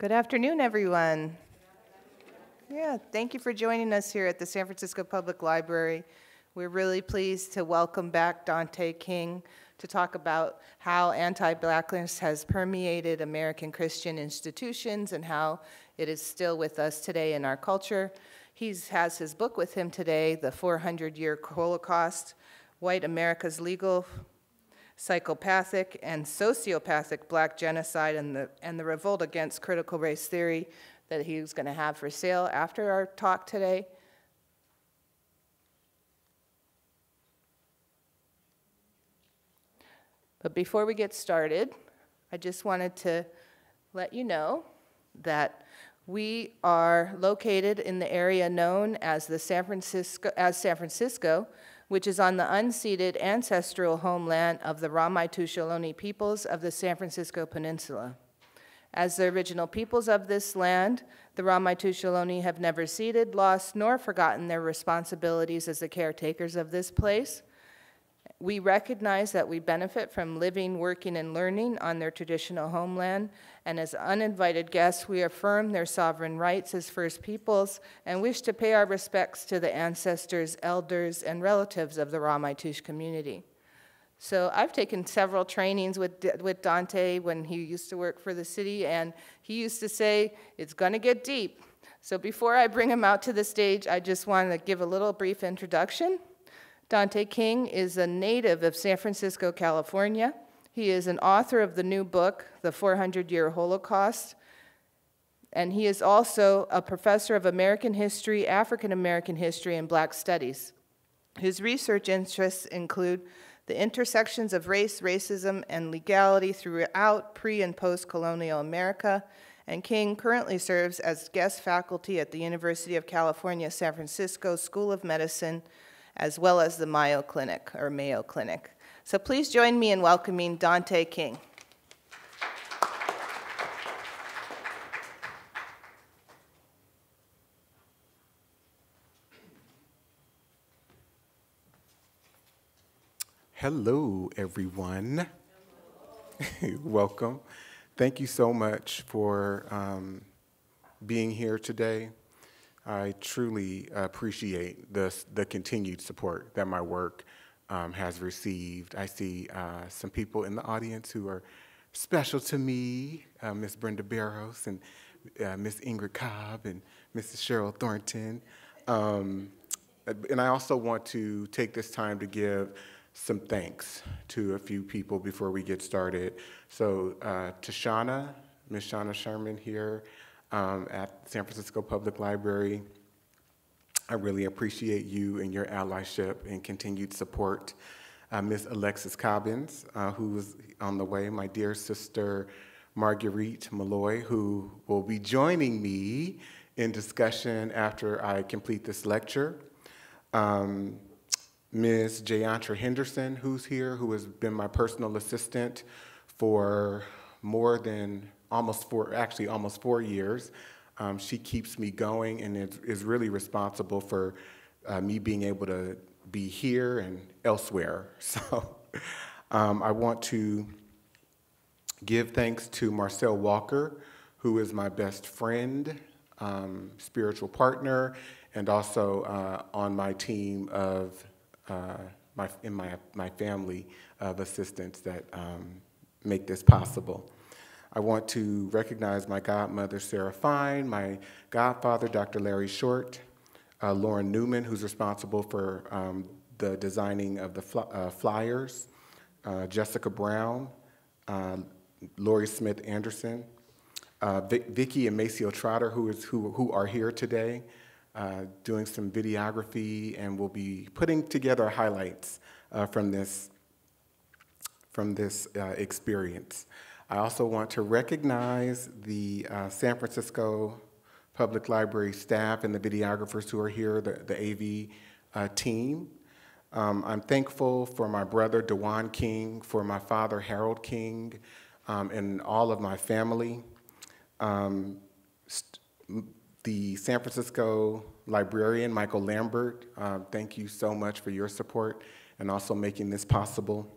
Good afternoon, everyone. Yeah, thank you for joining us here at the San Francisco Public Library. We're really pleased to welcome back Dante King to talk about how anti-blackness has permeated American Christian institutions and how it is still with us today in our culture. He has his book with him today, The 400-Year Holocaust, White America's Legal psychopathic and sociopathic black genocide and the, and the revolt against critical race theory that he was going to have for sale after our talk today. But before we get started, I just wanted to let you know that we are located in the area known as the San Francisco as San Francisco which is on the unceded ancestral homeland of the Ramaytush Ohlone peoples of the San Francisco Peninsula. As the original peoples of this land, the Ramaytush Ohlone have never ceded, lost, nor forgotten their responsibilities as the caretakers of this place, we recognize that we benefit from living, working, and learning on their traditional homeland, and as uninvited guests, we affirm their sovereign rights as First Peoples and wish to pay our respects to the ancestors, elders, and relatives of the Ramaytush community. So I've taken several trainings with, with Dante when he used to work for the city, and he used to say, it's going to get deep. So before I bring him out to the stage, I just want to give a little brief introduction. Dante King is a native of San Francisco, California. He is an author of the new book, The 400 Year Holocaust, and he is also a professor of American history, African American history, and Black studies. His research interests include the intersections of race, racism, and legality throughout pre and post colonial America. And King currently serves as guest faculty at the University of California, San Francisco School of Medicine as well as the Mayo Clinic, or Mayo Clinic. So please join me in welcoming Dante King. Hello, everyone. Welcome. Thank you so much for um, being here today. I truly appreciate the, the continued support that my work um, has received. I see uh, some people in the audience who are special to me, uh, Miss Brenda Barros and uh, Miss Ingrid Cobb and Mrs. Cheryl Thornton. Um, and I also want to take this time to give some thanks to a few people before we get started. So uh, Tashana, Miss Shauna Sherman here, um, at San Francisco Public Library. I really appreciate you and your allyship and continued support. Uh, Ms. Alexis Cobbins, uh, who is on the way, my dear sister Marguerite Malloy, who will be joining me in discussion after I complete this lecture. Um, Ms. Jayantra Henderson, who's here, who has been my personal assistant for more than almost four, actually almost four years. Um, she keeps me going and is, is really responsible for uh, me being able to be here and elsewhere. So um, I want to give thanks to Marcel Walker, who is my best friend, um, spiritual partner, and also uh, on my team of uh, my, in my, my family of assistants that um, make this possible. I want to recognize my godmother, Sarah Fine, my godfather, Dr. Larry Short, uh, Lauren Newman, who's responsible for um, the designing of the uh, flyers, uh, Jessica Brown, uh, Lori Smith Anderson, uh, Vic Vicky and Maceo Trotter, who, is, who, who are here today, uh, doing some videography, and we'll be putting together highlights from this, from this experience. I also want to recognize the uh, San Francisco Public Library staff and the videographers who are here, the, the AV uh, team. Um, I'm thankful for my brother, Dewan King, for my father, Harold King, um, and all of my family. Um, the San Francisco librarian, Michael Lambert, uh, thank you so much for your support and also making this possible.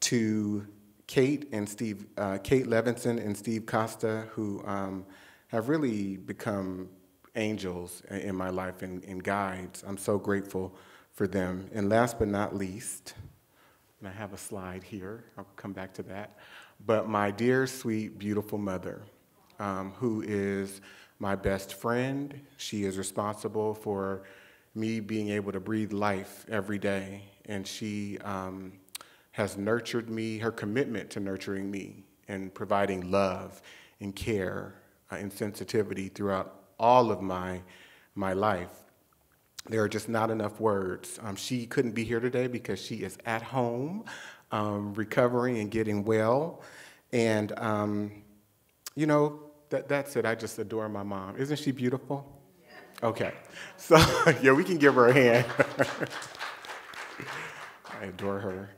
To Kate and Steve, uh, Kate Levinson and Steve Costa, who um, have really become angels in my life and, and guides. I'm so grateful for them. And last but not least, and I have a slide here, I'll come back to that, but my dear, sweet, beautiful mother, um, who is my best friend. She is responsible for me being able to breathe life every day, and she um, has nurtured me, her commitment to nurturing me and providing love and care uh, and sensitivity throughout all of my, my life. There are just not enough words. Um, she couldn't be here today because she is at home, um, recovering and getting well. And, um, you know, that, that's it. I just adore my mom. Isn't she beautiful? Okay. So, yeah, we can give her a hand. I adore her.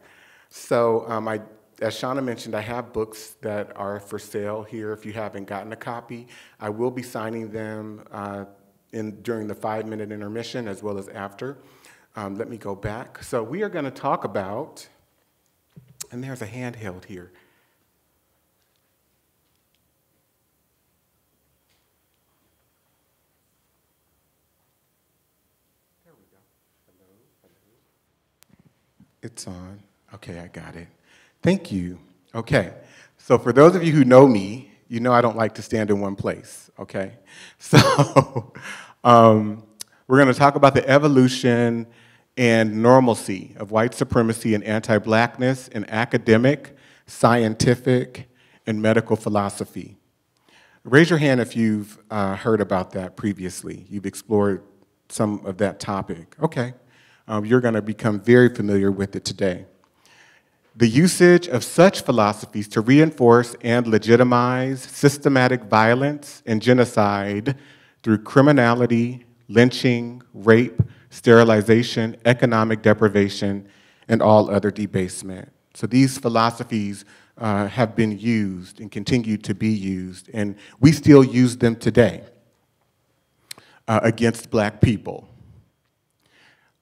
So, um, I, as Shauna mentioned, I have books that are for sale here if you haven't gotten a copy. I will be signing them uh, in, during the five minute intermission as well as after. Um, let me go back. So, we are going to talk about, and there's a handheld here. There we go. Hello. It's on. Okay, I got it. Thank you. Okay, so for those of you who know me, you know I don't like to stand in one place, okay? So um, we're going to talk about the evolution and normalcy of white supremacy and anti blackness in academic, scientific, and medical philosophy. Raise your hand if you've uh, heard about that previously. You've explored some of that topic. Okay um, you're going to become very familiar with it today. The usage of such philosophies to reinforce and legitimize systematic violence and genocide through criminality, lynching, rape, sterilization, economic deprivation, and all other debasement. So these philosophies uh, have been used and continue to be used, and we still use them today uh, against black people.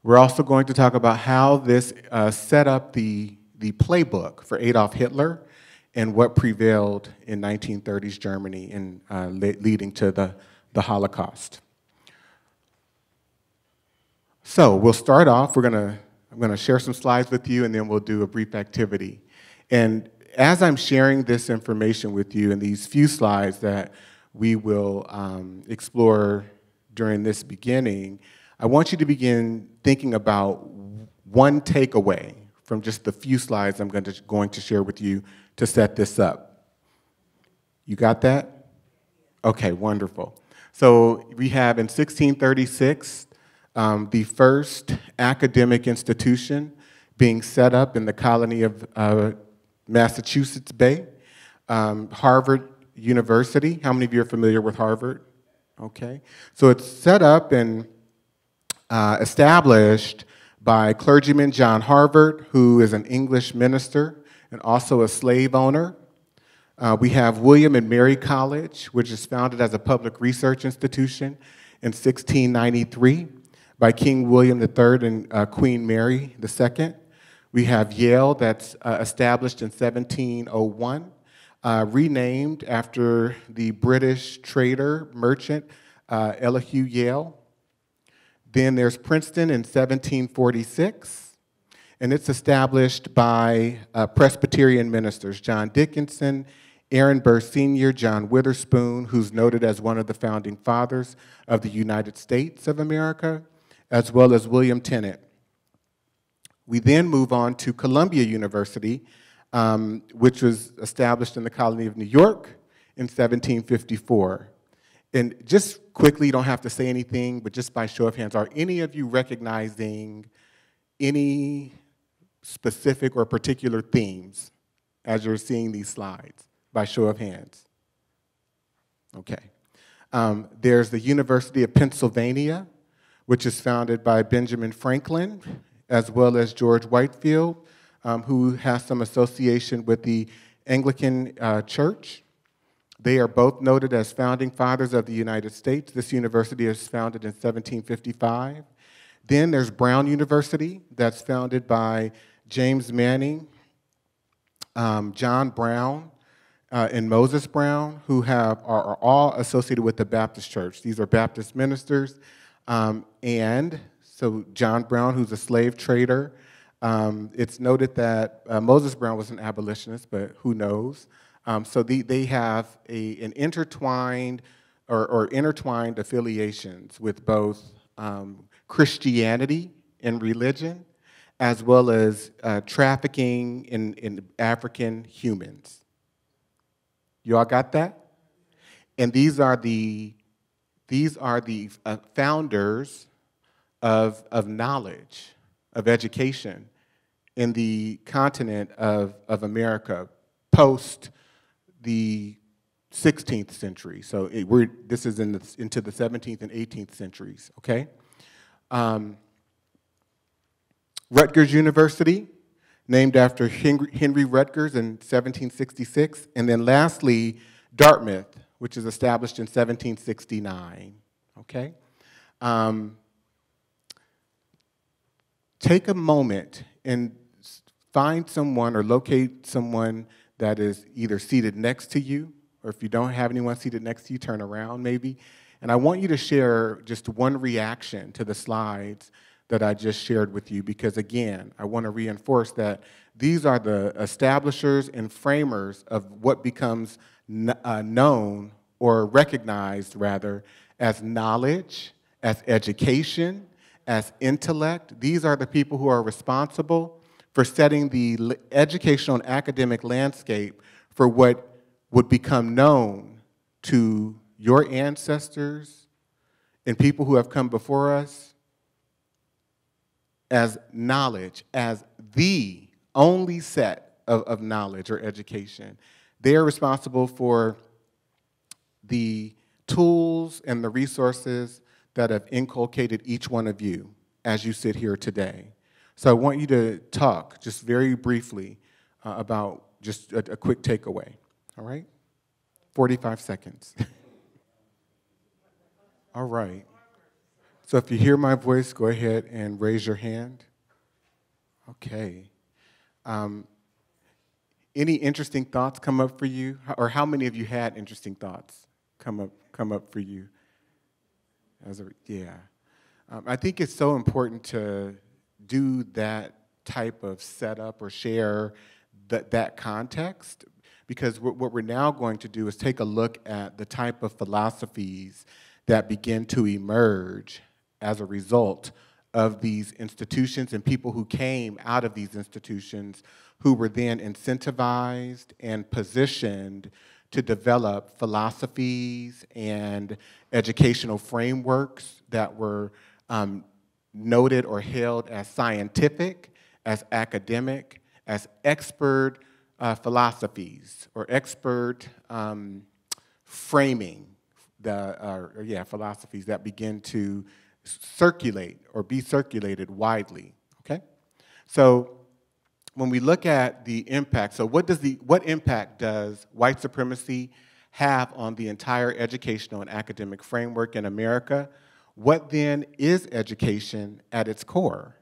We're also going to talk about how this uh, set up the, the playbook for Adolf Hitler and what prevailed in 1930s Germany and uh, leading to the, the Holocaust. So we'll start off, we're gonna, I'm gonna share some slides with you and then we'll do a brief activity. And as I'm sharing this information with you in these few slides that we will um, explore during this beginning, I want you to begin thinking about one takeaway from just the few slides I'm going to, going to share with you to set this up. You got that? Okay, wonderful. So we have in 1636 um, the first academic institution being set up in the colony of uh, Massachusetts Bay, um, Harvard University. How many of you are familiar with Harvard? Okay, so it's set up and uh, established by clergyman John Harvard, who is an English minister and also a slave owner. Uh, we have William and Mary College, which is founded as a public research institution in 1693 by King William III and uh, Queen Mary II. We have Yale, that's uh, established in 1701, uh, renamed after the British trader, merchant uh, Elihu Yale. Then there's Princeton in 1746, and it's established by uh, Presbyterian ministers, John Dickinson, Aaron Burr Sr., John Witherspoon, who's noted as one of the founding fathers of the United States of America, as well as William Tennent. We then move on to Columbia University, um, which was established in the colony of New York in 1754. And just quickly, you don't have to say anything, but just by show of hands, are any of you recognizing any specific or particular themes as you're seeing these slides? By show of hands. Okay. Um, there's the University of Pennsylvania, which is founded by Benjamin Franklin, as well as George Whitefield, um, who has some association with the Anglican uh, Church. They are both noted as founding fathers of the United States. This university is founded in 1755. Then there's Brown University, that's founded by James Manning um, John Brown, uh, and Moses Brown, who have, are, are, all associated with the Baptist Church. These are Baptist ministers. Um, and so John Brown, who's a slave trader, um, it's noted that uh, Moses Brown was an abolitionist, but who knows? Um, so the, they have a, an intertwined or, or intertwined affiliations with both um, Christianity and religion, as well as uh, trafficking in, in African humans. You all got that? And these are the, these are the uh, founders of, of knowledge, of education in the continent of, of America post the 16th century. So it, we're, this is in the, into the 17th and 18th centuries, okay? Um, Rutgers University, named after Henry, Henry Rutgers in 1766. And then lastly, Dartmouth, which is established in 1769, okay? Um, take a moment and find someone or locate someone that is either seated next to you, or if you don't have anyone seated next to you, turn around maybe. And I want you to share just one reaction to the slides that I just shared with you because, again, I want to reinforce that these are the establishers and framers of what becomes uh, known or recognized, rather, as knowledge, as education, as intellect. These are the people who are responsible for setting the educational and academic landscape for what would become known to your ancestors and people who have come before us as knowledge, as the only set of, of knowledge or education. They are responsible for the tools and the resources that have inculcated each one of you as you sit here today. So I want you to talk just very briefly uh, about just a, a quick takeaway, all right? 45 seconds. all right. So if you hear my voice, go ahead and raise your hand. Okay. Um, any interesting thoughts come up for you? Or how many of you had interesting thoughts come up, come up for you? As a, yeah. Um, I think it's so important to do that type of setup or share that, that context? Because what we're now going to do is take a look at the type of philosophies that begin to emerge as a result of these institutions and people who came out of these institutions who were then incentivized and positioned to develop philosophies and educational frameworks that were um, noted or hailed as scientific, as academic, as expert uh, philosophies or expert um, framing the uh, yeah philosophies that begin to circulate or be circulated widely. Okay, so when we look at the impact, so what does the what impact does white supremacy have on the entire educational and academic framework in America? What then is education at its core?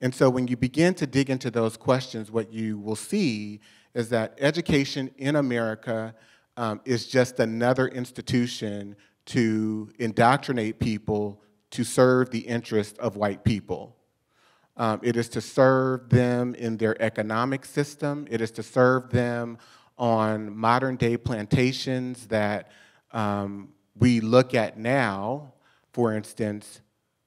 And so when you begin to dig into those questions, what you will see is that education in America um, is just another institution to indoctrinate people to serve the interests of white people. Um, it is to serve them in their economic system. It is to serve them on modern day plantations that um, we look at now for instance,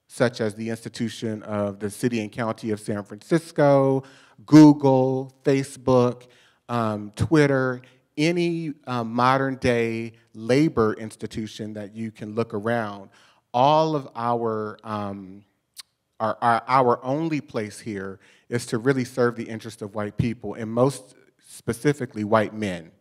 such as the institution of the city and county of San Francisco, Google, Facebook, um, Twitter, any um, modern day labor institution that you can look around, all of our, um, our, our, our only place here is to really serve the interest of white people, and most specifically white men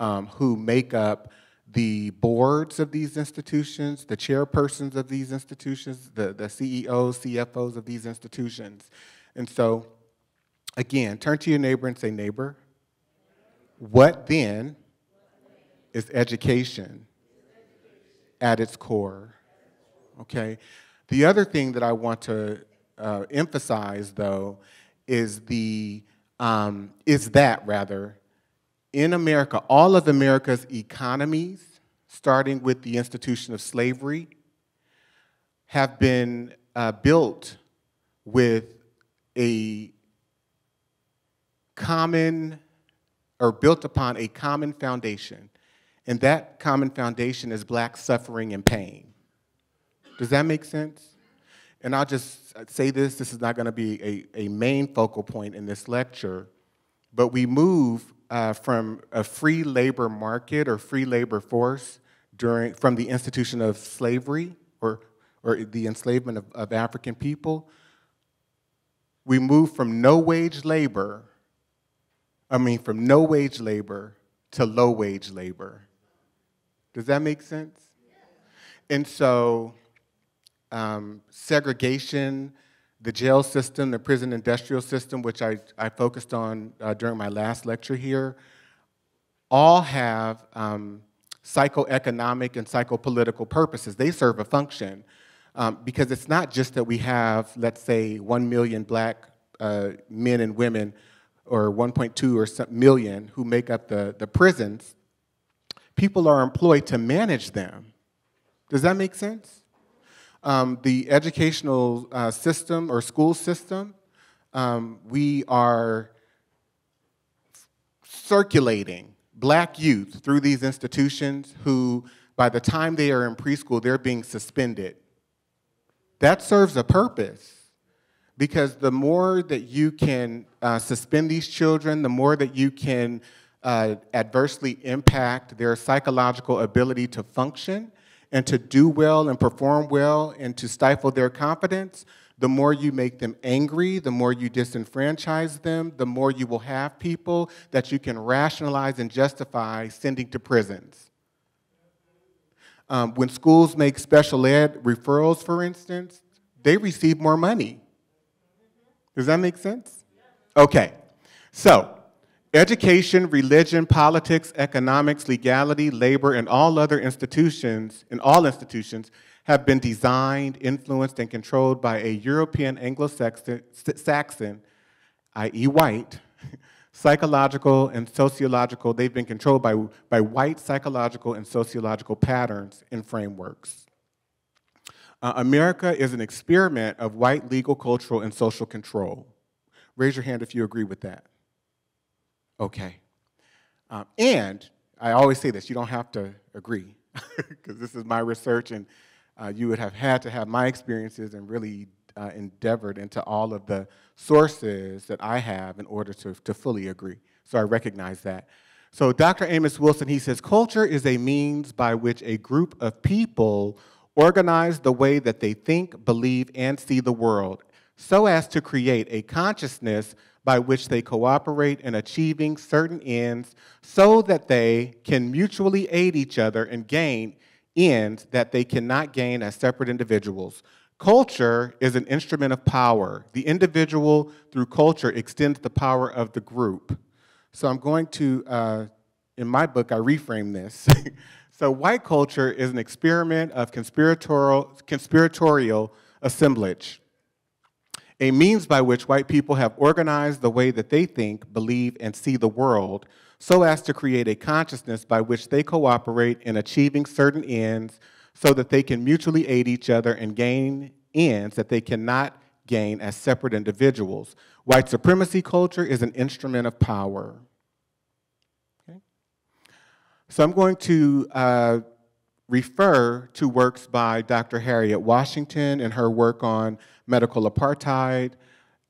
um, who make up the boards of these institutions, the chairpersons of these institutions, the, the CEOs, CFOs of these institutions. And so, again, turn to your neighbor and say, Neighbor, what then is education at its core? Okay? The other thing that I want to uh, emphasize, though, is the um, is that rather, in America, all of America's economies, starting with the institution of slavery, have been uh, built with a common or built upon a common foundation. And that common foundation is black suffering and pain. Does that make sense? And I'll just say this this is not going to be a, a main focal point in this lecture, but we move uh, from a free labor market or free labor force during, from the institution of slavery or, or the enslavement of, of African people. We move from no wage labor I mean, from no wage labor to low wage labor. Does that make sense? And so, um, segregation, the jail system, the prison industrial system, which I, I focused on uh, during my last lecture here, all have um, psychoeconomic and psychopolitical purposes. They serve a function um, because it's not just that we have, let's say, one million black uh, men and women or 1.2 or some million who make up the, the prisons, people are employed to manage them. Does that make sense? Um, the educational uh, system or school system, um, we are circulating black youth through these institutions who, by the time they are in preschool, they're being suspended. That serves a purpose because the more that you can uh, suspend these children, the more that you can uh, adversely impact their psychological ability to function and to do well and perform well and to stifle their confidence, the more you make them angry, the more you disenfranchise them, the more you will have people that you can rationalize and justify sending to prisons. Um, when schools make special ed referrals, for instance, they receive more money does that make sense? Okay. So, education, religion, politics, economics, legality, labor, and all other institutions, in all institutions, have been designed, influenced, and controlled by a European Anglo-Saxon, i.e. white, psychological and sociological, they've been controlled by, by white psychological and sociological patterns and frameworks. Uh, America is an experiment of white legal, cultural, and social control. Raise your hand if you agree with that. Okay. Um, and I always say this you don't have to agree, because this is my research, and uh, you would have had to have my experiences and really uh, endeavored into all of the sources that I have in order to, to fully agree. So I recognize that. So Dr. Amos Wilson, he says, culture is a means by which a group of people organize the way that they think, believe, and see the world so as to create a consciousness by which they cooperate in achieving certain ends so that they can mutually aid each other and gain ends that they cannot gain as separate individuals. Culture is an instrument of power. The individual, through culture, extends the power of the group. So I'm going to, uh, in my book, I reframe this. So white culture is an experiment of conspiratorial, conspiratorial assemblage, a means by which white people have organized the way that they think, believe, and see the world so as to create a consciousness by which they cooperate in achieving certain ends so that they can mutually aid each other and gain ends that they cannot gain as separate individuals. White supremacy culture is an instrument of power. Okay. So I'm going to uh, refer to works by Dr. Harriet Washington and her work on medical apartheid,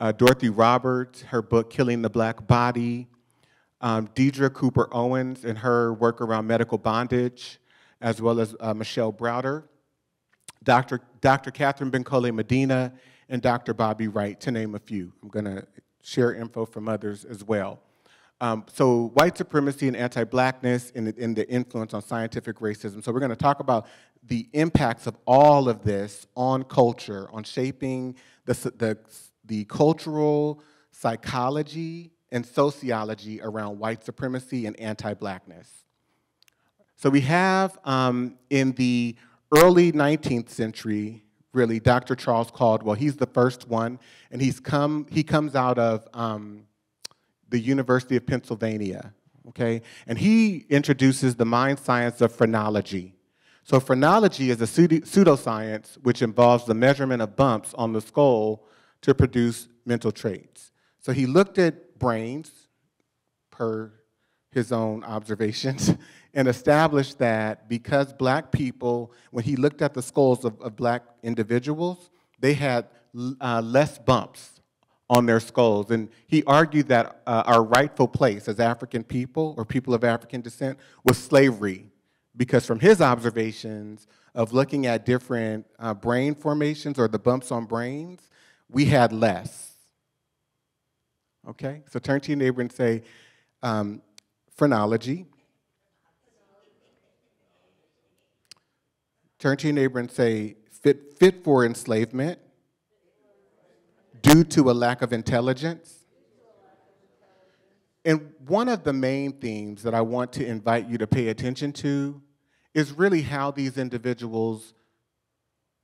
uh, Dorothy Roberts, her book Killing the Black Body, um, Deirdre Cooper Owens and her work around medical bondage, as well as uh, Michelle Browder, Dr. Dr. Catherine Bincole Medina, and Dr. Bobby Wright, to name a few. I'm going to share info from others as well. Um, so white supremacy and anti-blackness and, the influence on scientific racism. So we're going to talk about the impacts of all of this on culture, on shaping the, the, the cultural psychology and sociology around white supremacy and anti-blackness. So we have um, in the early 19th century, really, Dr. Charles Caldwell. He's the first one, and he's come. He comes out of um, the University of Pennsylvania, okay? And he introduces the mind science of phrenology. So phrenology is a pseudoscience which involves the measurement of bumps on the skull to produce mental traits. So he looked at brains per his own observations and established that because black people, when he looked at the skulls of, of black individuals, they had uh, less bumps on their skulls. And he argued that uh, our rightful place as African people or people of African descent was slavery, because from his observations of looking at different uh, brain formations or the bumps on brains, we had less. Okay? So turn to your neighbor and say, um, phrenology. Turn to your neighbor and say, fit, fit for enslavement due to a lack of intelligence. And one of the main themes that I want to invite you to pay attention to is really how these individuals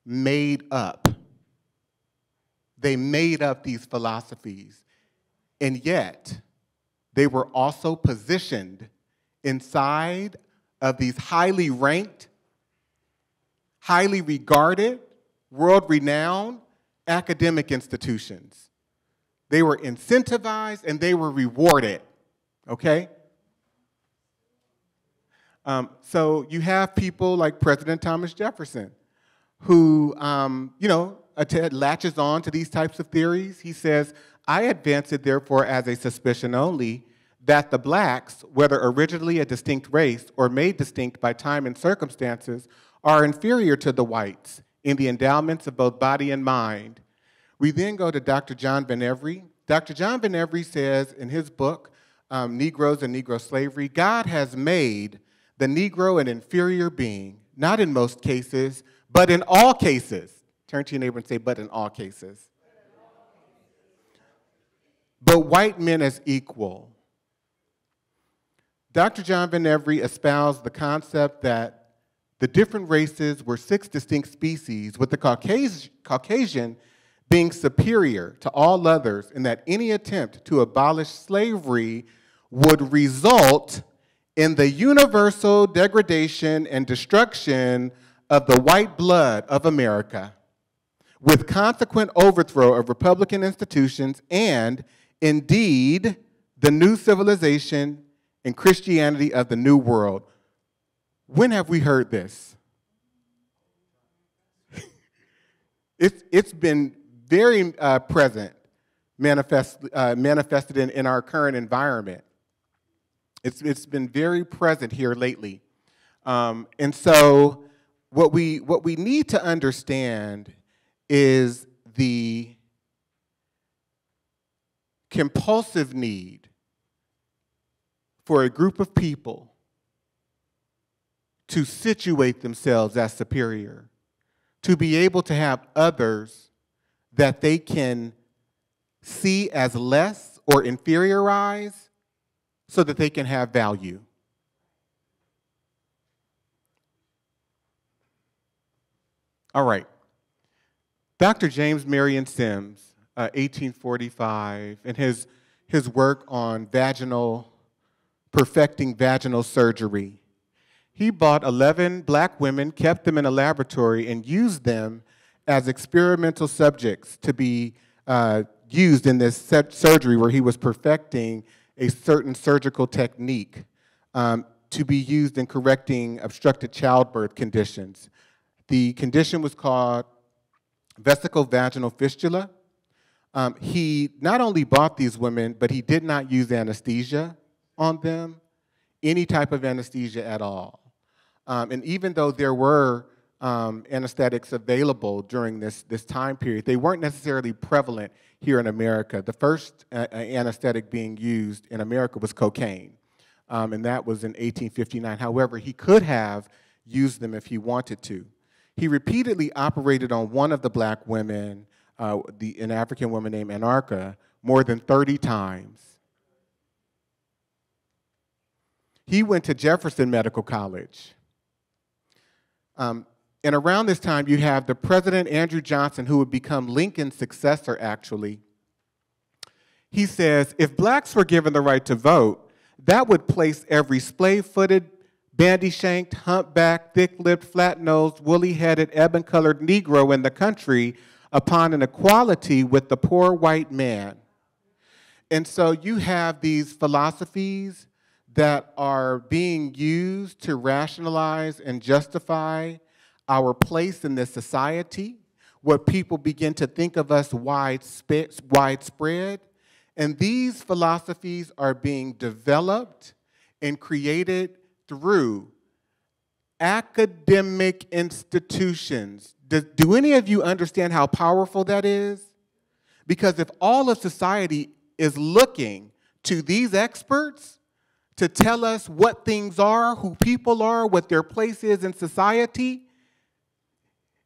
made up. They made up these philosophies, and yet they were also positioned inside of these highly ranked, highly regarded, world renowned academic institutions. They were incentivized and they were rewarded, okay? Um, so you have people like President Thomas Jefferson, who, um, you know, latches on to these types of theories. He says, I advance it, therefore, as a suspicion only that the blacks, whether originally a distinct race or made distinct by time and circumstances, are inferior to the whites in the endowments of both body and mind. We then go to Dr. John Van Evrie. Dr. John Van Evrie says in his book, um, Negroes and Negro Slavery, God has made the Negro an inferior being, not in most cases, but in all cases. Turn to your neighbor and say, but in all cases. But white men as equal. Dr. John Van Evrie espoused the concept that the different races were six distinct species, with the Caucasian being superior to all others, and that any attempt to abolish slavery would result in the universal degradation and destruction of the white blood of America, with consequent overthrow of Republican institutions and, indeed, the new civilization and Christianity of the New World. When have we heard this? it's, it's been very uh, present, manifest, uh, manifested in, in our current environment. It's, it's been very present here lately. Um, and so, what we, what we need to understand is the compulsive need for a group of people to situate themselves as superior, to be able to have others that they can see as less or inferiorize so that they can have value. All right. Dr. James Marion Sims, uh, 1845, and his, his work on vaginal, perfecting vaginal surgery, he bought 11 black women, kept them in a laboratory, and used them as experimental subjects to be uh, used in this surgery where he was perfecting a certain surgical technique um, to be used in correcting obstructed childbirth conditions. The condition was called vesicovaginal fistula. Um, he not only bought these women, but he did not use anesthesia on them, any type of anesthesia at all. Um, and even though there were um, anesthetics available during this, this time period, they weren't necessarily prevalent here in America. The first uh, uh anesthetic being used in America was cocaine, um, and that was in 1859. However, he could have used them if he wanted to. He repeatedly operated on one of the black women, uh, the, an African woman named Anarcha, more than 30 times. He went to Jefferson Medical College um, and around this time, you have the President Andrew Johnson, who would become Lincoln's successor, actually. He says, if blacks were given the right to vote, that would place every splay footed, bandy shanked, humpbacked, thick lipped, flat nosed, woolly headed, ebon colored Negro in the country upon an equality with the poor white man. And so you have these philosophies that are being used to rationalize and justify our place in this society, what people begin to think of us widespread. And these philosophies are being developed and created through academic institutions. Do, do, any of you understand how powerful that is? Because if all of society is looking to these experts to tell us what things are, who people are, what their place is in society,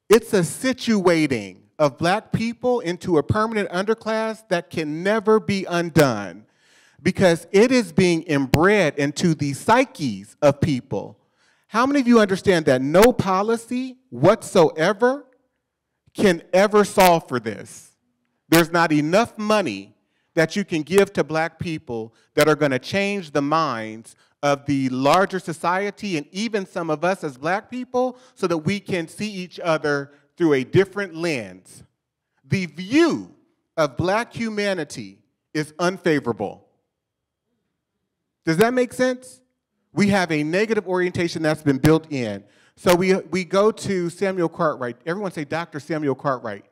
it's a situating of black people into a permanent underclass that can never be undone because it is being inbred into the psyches of people. How many of you understand that no policy whatsoever can ever solve for this? There's not enough money that you can give to black people that are going to change the minds of the larger society and even some of us as black people so that we can see each other through a different lens. The view of black humanity is unfavorable. Does that make sense? We have a negative orientation that's been built in. So we, we go to Samuel Cartwright. Everyone say Dr. Samuel Cartwright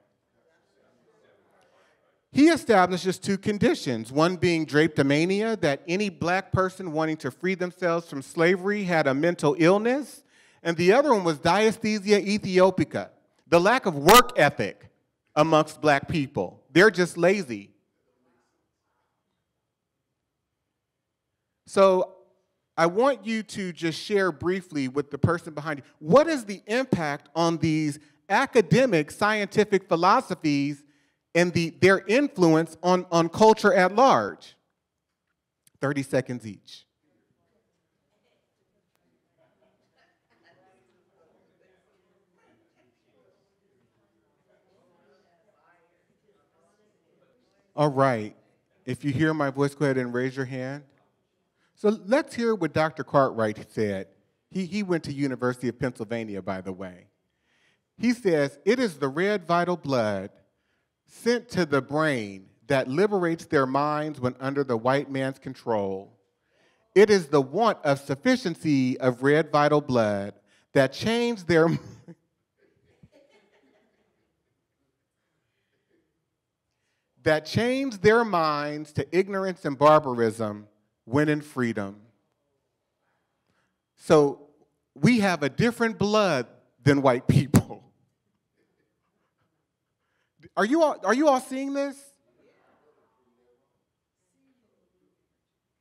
he establishes two conditions one being drapetomania, that any black person wanting to free themselves from slavery had a mental illness, and the other one was dysesthesia aethiopica, the lack of work ethic amongst black people. They're just lazy. So I want you to just share briefly with the person behind you what is the impact on these academic scientific philosophies and the, their influence on, on culture at large. 30 seconds each. All right. If you hear my voice, go ahead and raise your hand. So let's hear what Dr. Cartwright said. He, he went to University of Pennsylvania, by the way. He says, it is the red vital blood sent to the brain that liberates their minds when under the white man's control. It is the want of sufficiency of red vital blood that changed their that changed their minds to ignorance and barbarism when in freedom. So we have a different blood than white people. Are you all, are you all seeing this?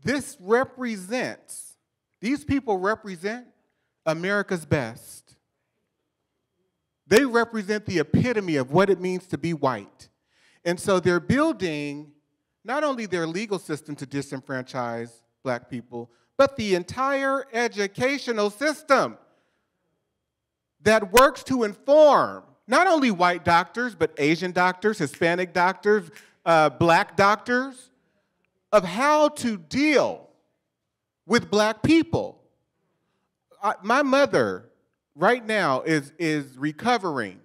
This represents, these people represent America's best. They represent the epitome of what it means to be white. And so they're building not only their legal system to disenfranchise black people, but the entire educational system that works to inform not only white doctors, but Asian doctors, Hispanic doctors, uh, black doctors, of how to deal with black people. I, my mother, right now, is, is recovering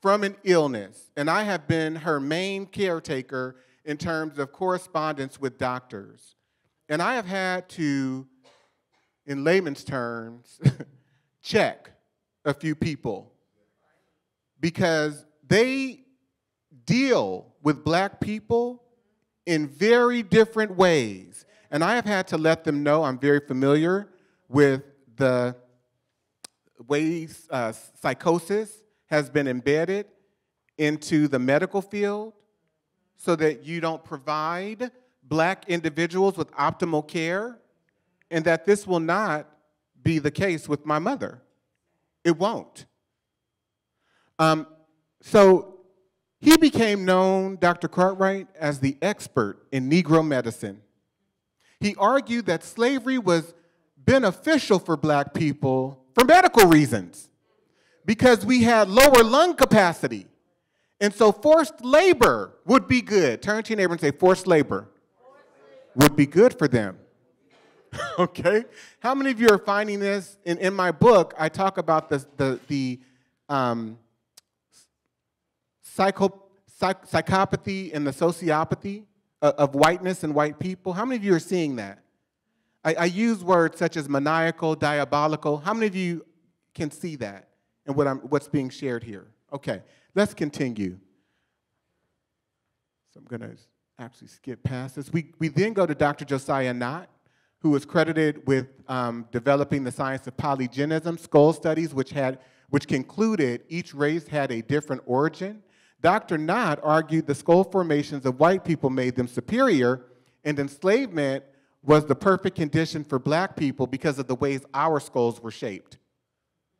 from an illness, and I have been her main caretaker in terms of correspondence with doctors. And I have had to, in layman's terms, check a few people because they deal with black people in very different ways. And I have had to let them know I'm very familiar with the ways uh, psychosis has been embedded into the medical field so that you don't provide black individuals with optimal care, and that this will not be the case with my mother. It won't. Um, so he became known, Dr. Cartwright, as the expert in Negro medicine. He argued that slavery was beneficial for black people for medical reasons because we had lower lung capacity. And so forced labor would be good. Turn to your neighbor and say, forced labor would be good for them. okay? How many of you are finding this? In, in my book, I talk about the, the, the um, psycho, psych, psychopathy and the sociopathy of, of, whiteness and white people. How many of you are seeing that? I, I use words such as maniacal, diabolical. How many of you can see that and what I'm, what's being shared here? Okay, let's continue. So I'm going to actually skip past this. We, we then go to Dr. Josiah Nott, who was credited with um, developing the science of polygenism, skull studies, which, had, which concluded each race had a different origin. Dr. Nott argued the skull formations of white people made them superior, and enslavement was the perfect condition for black people because of the ways our skulls were shaped.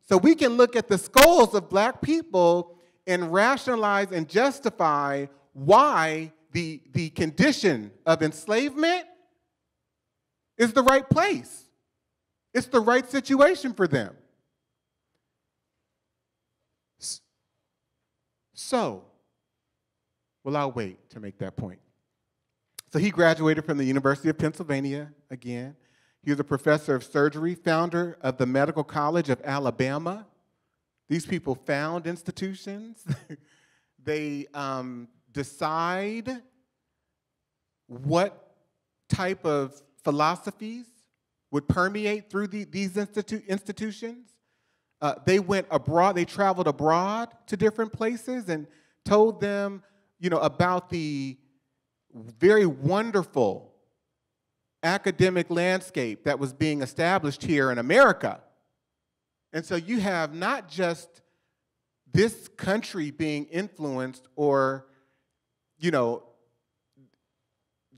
So we can look at the skulls of black people and rationalize and justify why the, the condition of enslavement is the right place. It's the right situation for them. So, well, I'll wait to make that point. So he graduated from the University of Pennsylvania again. He was a professor of surgery, founder of the Medical College of Alabama. These people found institutions. they um, decide what type of philosophies would permeate through the, these institu- institutions. Uh, they went abroad, they traveled abroad to different places and told them, you know, about the very wonderful academic landscape that was being established here in America. And so you have not just this country being influenced or, you know,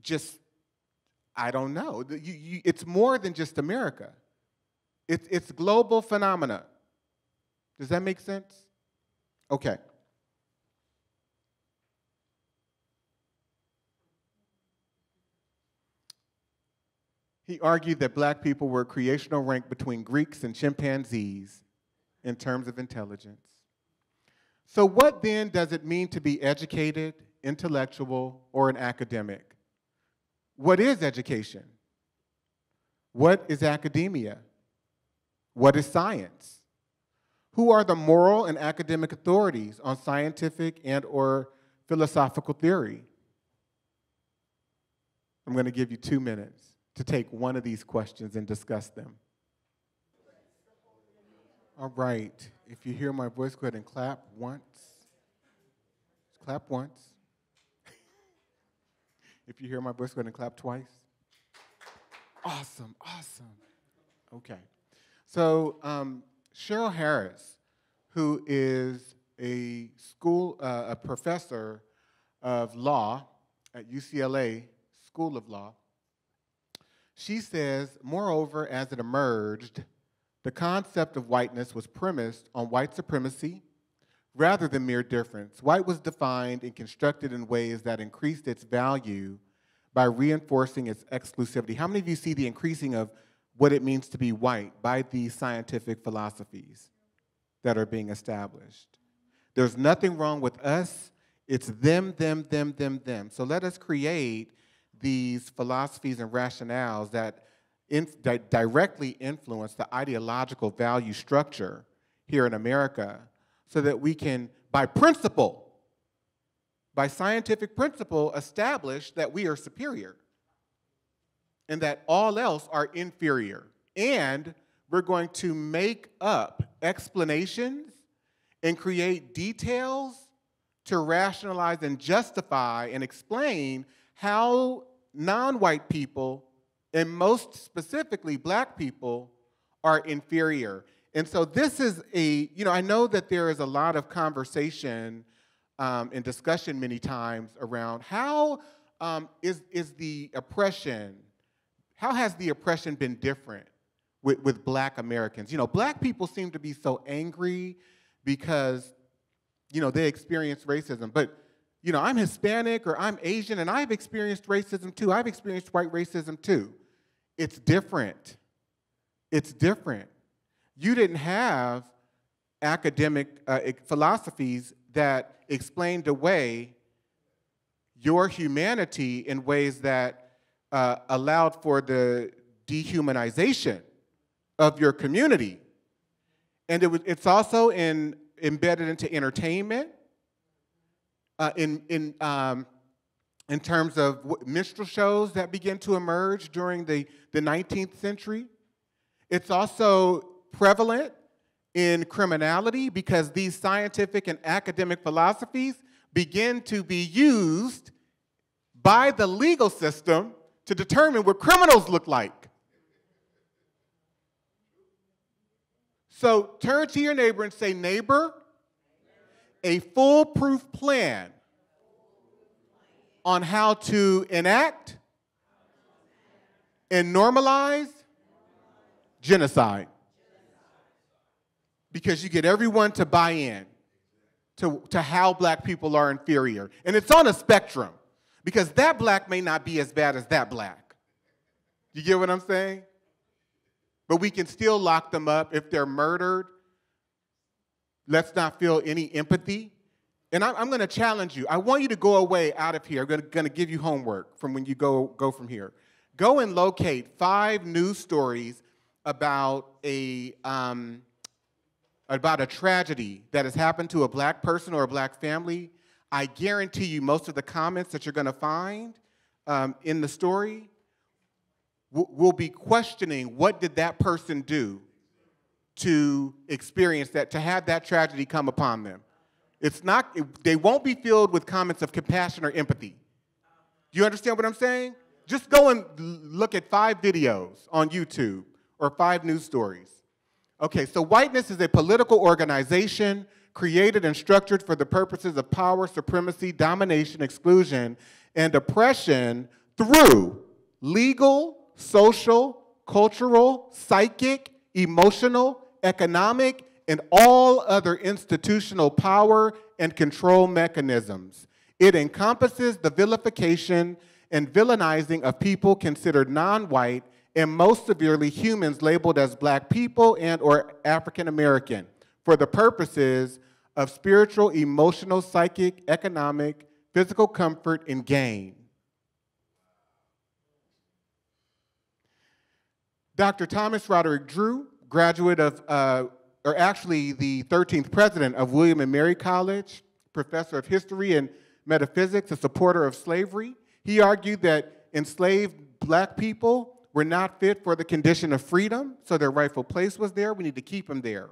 just, I don't know. You, you, it's more than just America. It's, it's global phenomena. Does that make sense? Okay. He argued that black people were creational rank between Greeks and chimpanzees in terms of intelligence. So, what then does it mean to be educated, intellectual, or an academic? What is education? What is academia? What is science? Who are the moral and academic authorities on scientific and or philosophical theory? I'm going to give you 2 minutes to take one of these questions and discuss them. All right. If you hear my voice, go ahead and clap once. Clap once. If you hear my voice, go ahead and clap twice. Awesome, awesome. Okay. So, um, Cheryl Harris, who is a school, uh, a professor of law at UCLA School of Law, she says, moreover, as it emerged, the concept of whiteness was premised on white supremacy rather than mere difference. White was defined and constructed in ways that increased its value by reinforcing its exclusivity. How many of you see the increasing of what it means to be white by these scientific philosophies that are being established? There's nothing wrong with us. It's them, them, them, them, them. So let us create these philosophies and rationales that in, di directly influence the ideological value structure here in America so that we can, by principle, by scientific principle, establish that we are superior and that all else are inferior. And we're going to make up explanations and create details to rationalize and justify and explain how non white people, and most specifically black people, are inferior. And so this is a, you know, I know that there is a lot of conversation um, and discussion many times around how um, is is the oppression, how has the oppression been different with, with black Americans? You know, black people seem to be so angry because, you know, they experience racism, but you know, I'm Hispanic or I'm Asian and I've experienced racism too. I've experienced white racism too. It's different. It's different. You didn't have academic uh, philosophies that explained away your humanity in ways that uh, allowed for the dehumanization of your community. And it was, it's also in, embedded into entertainment, uh, in, in, um, in terms of minstrel shows that began to emerge during the, the 19th century. It's also prevalent in criminality because these scientific and academic philosophies begin to be used by the legal system to determine what criminals look like. So turn to your neighbor and say, Neighbor, a foolproof plan on how to enact and normalize genocide because you get everyone to buy in to, to how black people are inferior. And it's on a spectrum because that black may not be as bad as that black. You get what I'm saying? But we can still lock them up if they're murdered. Let's not feel any empathy. And I'm, I'm going to challenge you. I want you to go away out of here. I'm going to give you homework from when you go, go from here. Go and locate five news stories about a, um, about a tragedy that has happened to a black person or a black family, I guarantee you most of the comments that you're going to find um, in the story will be questioning what did that person do to experience that, to have that tragedy come upon them. It's not, they won't be filled with comments of compassion or empathy. Do you understand what I'm saying? Just go and look at five videos on YouTube or five news stories Okay, so whiteness is a political organization created and structured for the purposes of power, supremacy, domination, exclusion, and oppression through legal, social, cultural, psychic, emotional, economic, and all other institutional power and control mechanisms. It encompasses the vilification and villainizing of people considered non white and most severely humans labeled as black people and or African American for the purposes of spiritual, emotional, psychic, economic, physical comfort and gain. Dr. Thomas Roderick Dew, graduate of, uh, or actually the 13th president of William and Mary College, professor of history and metaphysics, a supporter of slavery, he argued that enslaved black people were not fit for the condition of freedom, so their rightful place was there. We need to keep them there.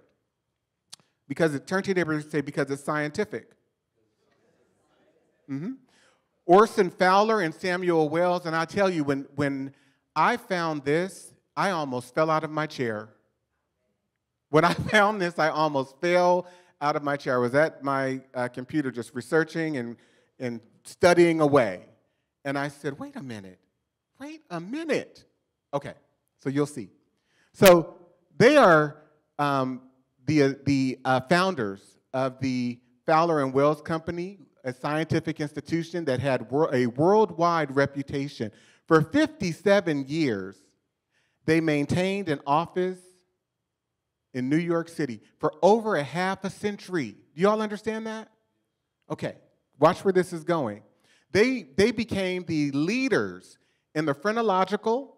Because it, turn to your neighbor and say, because it's scientific. Mm-hmm. Orson Fowler and Samuel Wells, and I tell you, when, when I found this, I almost fell out of my chair. When I found this, I almost fell out of my chair. I was at my uh, computer just researching and, and studying away. And I said, wait a minute, wait a minute. Okay, so you'll see. So they are um, the, the uh, founders of the Fowler and Wells Company, a scientific institution that had wor a worldwide reputation. For 57 years, they maintained an office in New York City for over a half a century. Do y'all understand that? Okay, watch where this is going. They, they became the leaders in the phrenological,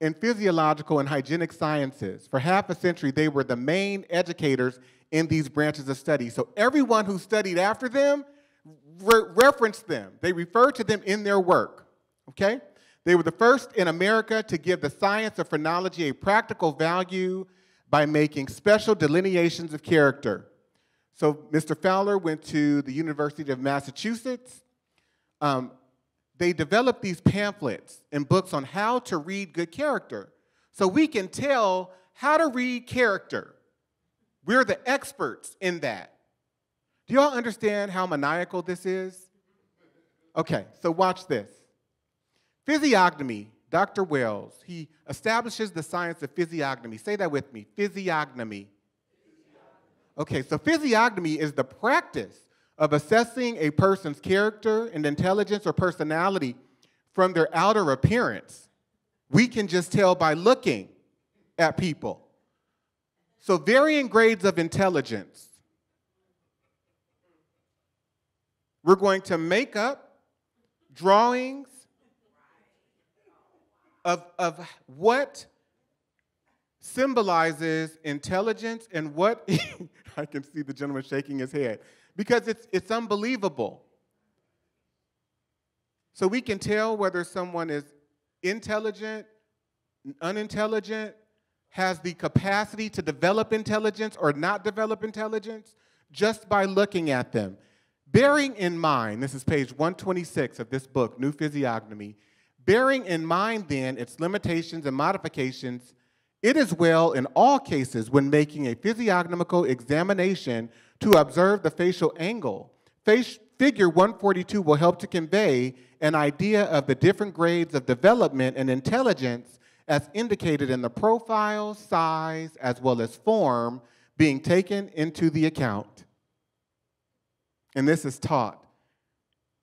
and physiological and hygienic sciences. For half a century, they were the main educators in these branches of study. So everyone who studied after them re referenced them. They referred to them in their work, okay? They were the first in America to give the science of phrenology a practical value by making special delineations of character. So Mr. Fowler went to the University of Massachusetts, um, they developed these pamphlets and books on how to read good character. So we can tell how to read character. We're the experts in that. Do y'all understand how maniacal this is? Okay, so watch this. Physiognomy, Dr. Wells, he establishes the science of physiognomy. Say that with me physiognomy. Okay, so physiognomy is the practice of assessing a person's character and intelligence or personality from their outer appearance. We can just tell by looking at people. So, varying grades of intelligence. We're going to make up drawings of, of what symbolizes intelligence and what I can see the gentleman shaking his head because it's, it's unbelievable. So we can tell whether someone is intelligent, unintelligent, has the capacity to develop intelligence or not develop intelligence just by looking at them. Bearing in mind, this is page 126 of this book, New Physiognomy, bearing in mind then its limitations and modifications, it is well in all cases when making a physiognomical examination to observe the facial angle. Face, figure 142 will help to convey an idea of the different grades of development and intelligence as indicated in the profile, size, as well as form being taken into the account. And this is taught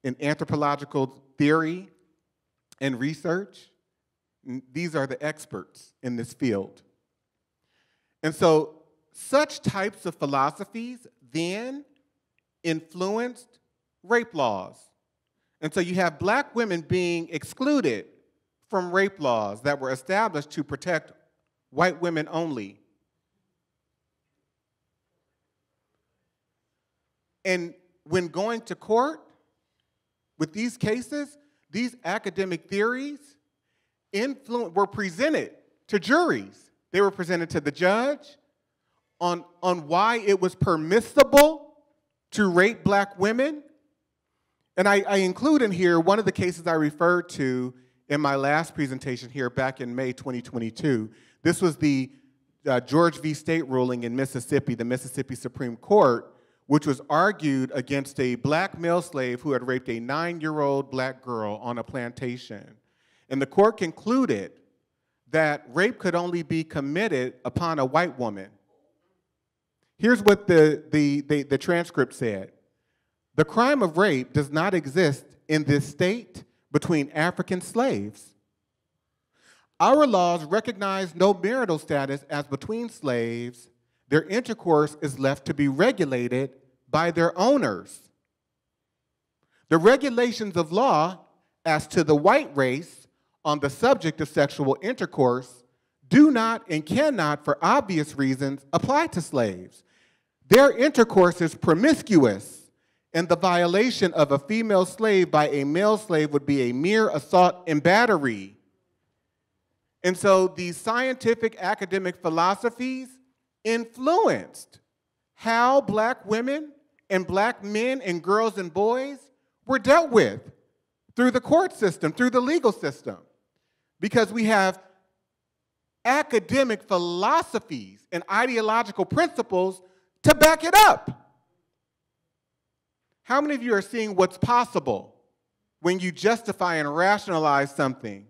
in anthropological theory and research. These are the experts in this field. And so, such types of philosophies then influenced rape laws. And so, you have black women being excluded from rape laws that were established to protect white women only. And when going to court with these cases, these academic theories influ- were presented to juries. They were presented to the judge on, on why it was permissible to rape black women. And I, I include in here one of the cases I referred to in my last presentation here back in May 2022. This was the uh, George v. State ruling in Mississippi, the Mississippi Supreme Court, which was argued against a black male slave who had raped a nine year old black girl on a plantation. And the court concluded that rape could only be committed upon a white woman. Here's what the, the, the, the transcript said The crime of rape does not exist in this state between African slaves. Our laws recognize no marital status as between slaves their intercourse is left to be regulated by their owners. The regulations of law as to the white race on the subject of sexual intercourse do not and cannot, for obvious reasons, apply to slaves. Their intercourse is promiscuous, and the violation of a female slave by a male slave would be a mere assault and battery. And so these scientific academic philosophies influenced how black women and black men and girls and boys were dealt with through the court system, through the legal system. Because we have academic philosophies and ideological principles to back it up. How many of you are seeing what's possible when you justify and rationalize something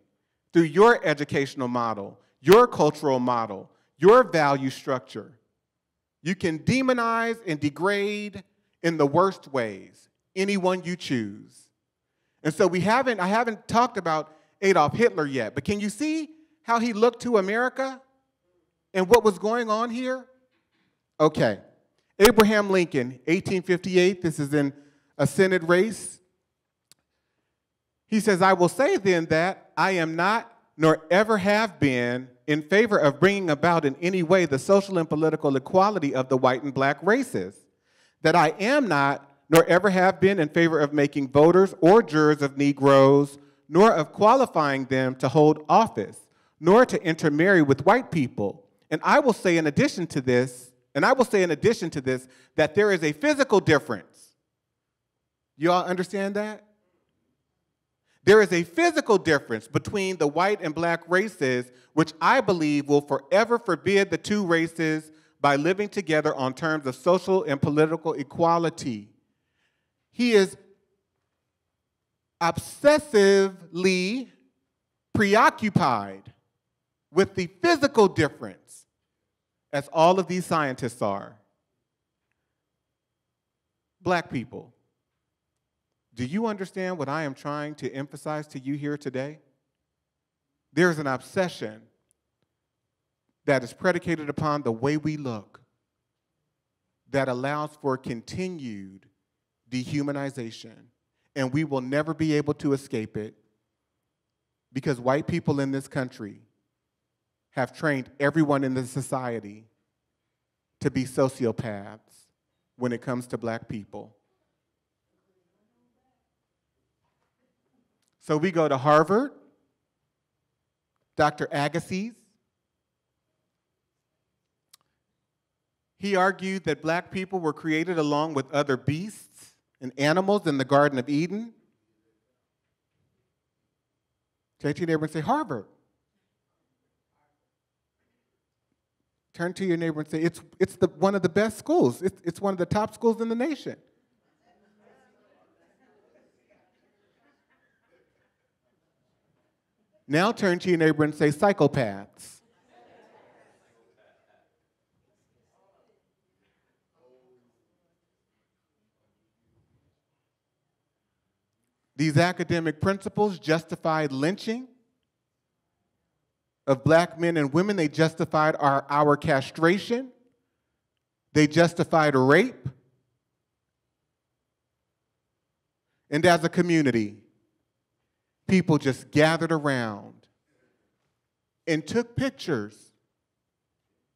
through your educational model, your cultural model, your value structure. You can demonize and degrade in the worst ways anyone you choose. And so we haven't, I haven't talked about Adolf Hitler yet, but can you see how he looked to America and what was going on here? Okay. Abraham Lincoln, 1858, this is in a Senate race. He says, I will say then that I am not, nor ever have been, in favor of bringing about in any way the social and political equality of the white and black races. That I am not, nor ever have been, in favor of making voters or jurors of Negroes, nor of qualifying them to hold office, nor to intermarry with white people. And I will say, in addition to this, and I will say, in addition to this, that there is a physical difference. You all understand that? There is a physical difference between the white and black races, which I believe will forever forbid the two races by living together on terms of social and political equality. He is obsessively preoccupied with the physical difference, as all of these scientists are. Black people, do you understand what I am trying to emphasize to you here today? There's an obsession that is predicated upon the way we look that allows for continued dehumanization, and we will never be able to escape it because white people in this country have trained everyone in the society to be sociopaths when it comes to black people. So we go to Harvard, Dr. Agassiz. He argued that black people were created along with other beasts and animals in the Garden of Eden. Turn to your neighbor and say, Harvard. Turn to your neighbor and say, it's, it's the, one of the best schools. It's, it's one of the top schools in the nation. Now turn to your neighbor and say, psychopaths. These academic principles justified lynching of black men and women. They justified our, our castration. They justified rape. And as a community, people just gathered around and took pictures.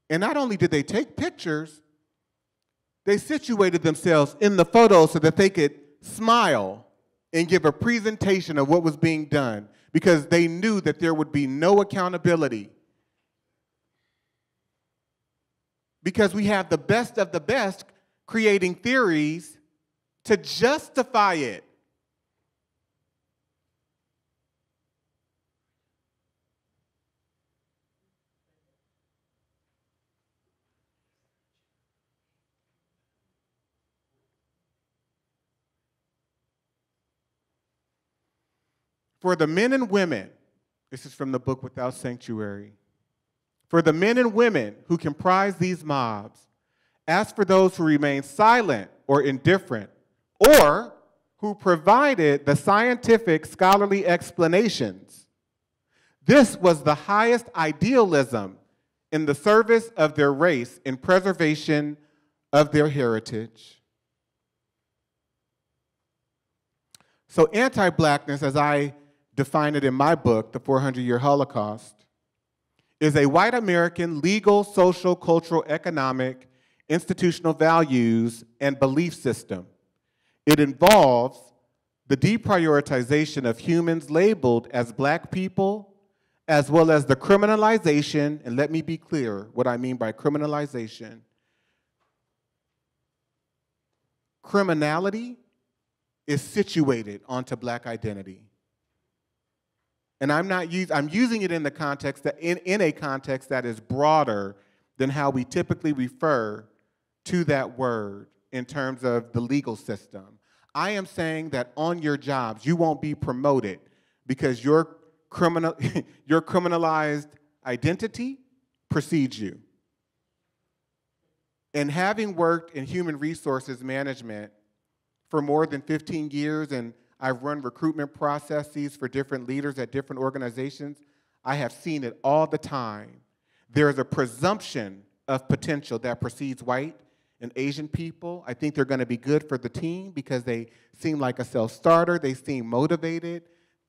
And not only did they take pictures, they situated themselves in the photo so that they could smile and give a presentation of what was being done because they knew that there would be no accountability. Because we have the best of the best creating theories to justify it. For the men and women, this is from the book Without Sanctuary. For the men and women who comprise these mobs, as for those who remain silent or indifferent, or who provided the scientific scholarly explanations. This was the highest idealism in the service of their race in preservation of their heritage. So, anti blackness, as I define it in my book, The 400 Year Holocaust, is a white American legal, social, cultural, economic, institutional values, and belief system. It involves the deprioritization of humans labeled as black people, as well as the criminalization, and let me be clear what I mean by criminalization. Criminality is situated onto black identity. And I'm not use, I'm using it in the context that in, in a context that is broader than how we typically refer to that word in terms of the legal system. I am saying that on your jobs you won't be promoted because your criminal your criminalized identity precedes you. And having worked in human resources management for more than 15 years and I've run recruitment processes for different leaders at different organizations. I have seen it all the time. There is a presumption of potential that precedes white and Asian people. I think they're going to be good for the team because they seem like a self starter, they seem motivated,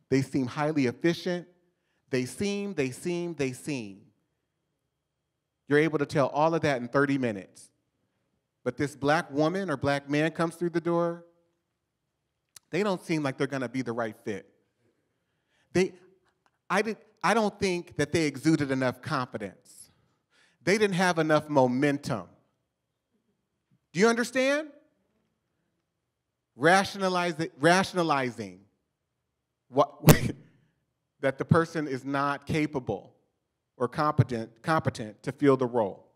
they seem highly efficient. They seem, they seem, they seem. You're able to tell all of that in 30 minutes. But this black woman or black man comes through the door, they don't seem like they're going to be the right fit. They, I, did, I don't think that they exuded enough confidence. They didn't have enough momentum. Do you understand? Rationalize, rationalizing what, that the person is not capable or competent, competent to fill the role.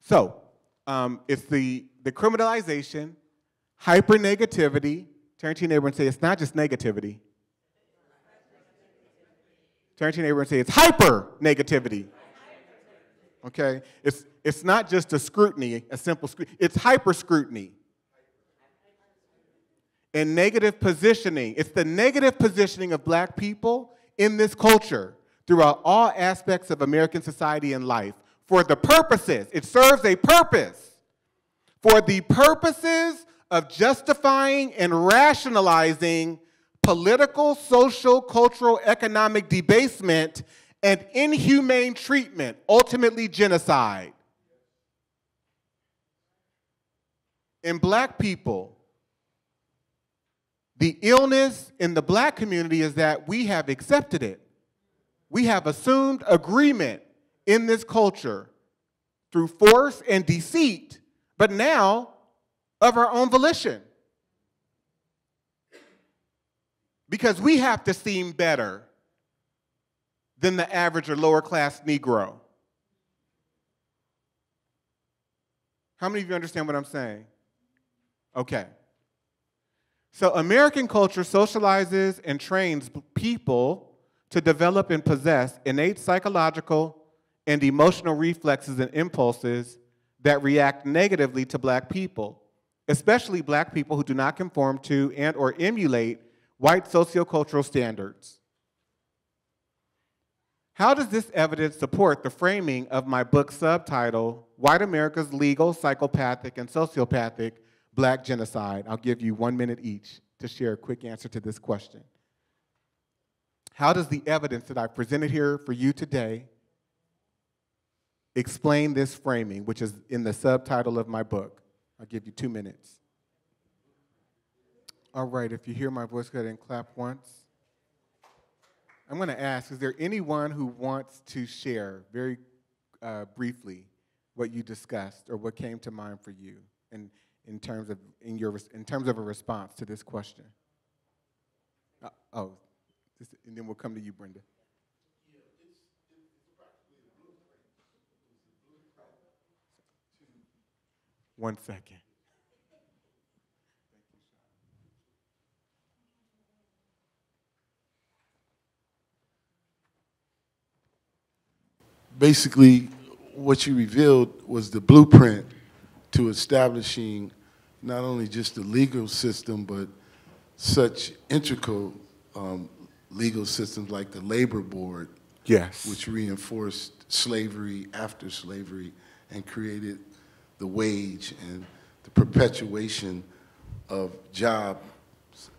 So, um, it's the, the criminalization Hypernegativity. Turn to your neighbor and say, it's not just negativity. Turn to your neighbor and say, it's hyper negativity. Okay? It's, it's not just a scrutiny, a simple scrutiny, it's hyper scrutiny. And negative positioning. It's the negative positioning of black people in this culture throughout all aspects of American society and life for the purposes, it serves a purpose for the purposes of justifying and rationalizing political, social, cultural, economic debasement and inhumane treatment, ultimately genocide. In black people, the illness in the black community is that we have accepted it. We have assumed agreement in this culture through force and deceit, but now of our own volition. Because we have to seem better than the average or lower class Negro. How many of you understand what I'm saying? Okay. So, American culture socializes and trains people to develop and possess innate psychological and emotional reflexes and impulses that react negatively to black people, especially black people who do not conform to and or emulate white sociocultural standards. How does this evidence support the framing of my book subtitle, White America's Legal, Psychopathic, and Sociopathic Black Genocide? I'll give you one minute each to share a quick answer to this question. How does the evidence that I presented here for you today explain this framing, which is in the subtitle of my book? I'll give you two minutes. All right, if you hear my voice, go ahead and clap once. I'm going to ask is there anyone who wants to share very uh, briefly what you discussed or what came to mind for you in, in, terms, of, in, your, in terms of a response to this question? Uh, oh, and then we'll come to you, Brenda. One second. basically what you revealed was the blueprint to establishing not only just the legal system, but such integral um, legal systems like the labor board, yes, which reinforced slavery after slavery and created the wage and the perpetuation of jobs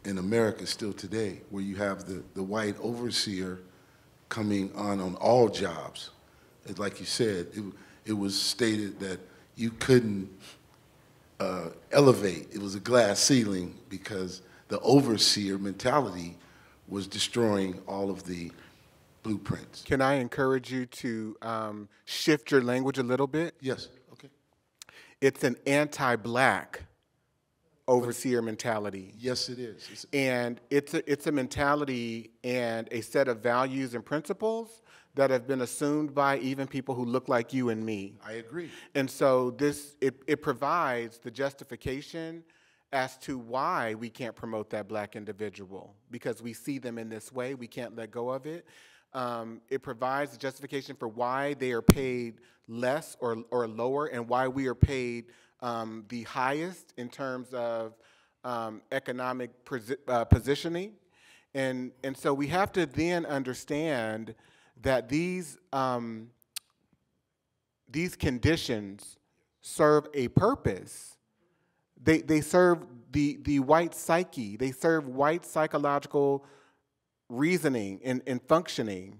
in America still today, where you have the, the white overseer coming on on all jobs like you said, it, it was stated that you couldn't uh, elevate. It was a glass ceiling because the overseer mentality was destroying all of the blueprints. Can I encourage you to um, shift your language a little bit? Yes. It's an anti-black overseer mentality. Yes, it is. It's and it's a, it's a mentality and a set of values and principles that have been assumed by even people who look like you and me. I agree. And so this it, it provides the justification as to why we can't promote that black individual because we see them in this way, we can't let go of it. Um, it provides the justification for why they are paid less or, or lower and why we are paid um, the highest in terms of um, economic uh, positioning. And, and so we have to then understand that these, um, these conditions serve a purpose. They, they serve the, the white psyche, they serve white psychological reasoning and, and functioning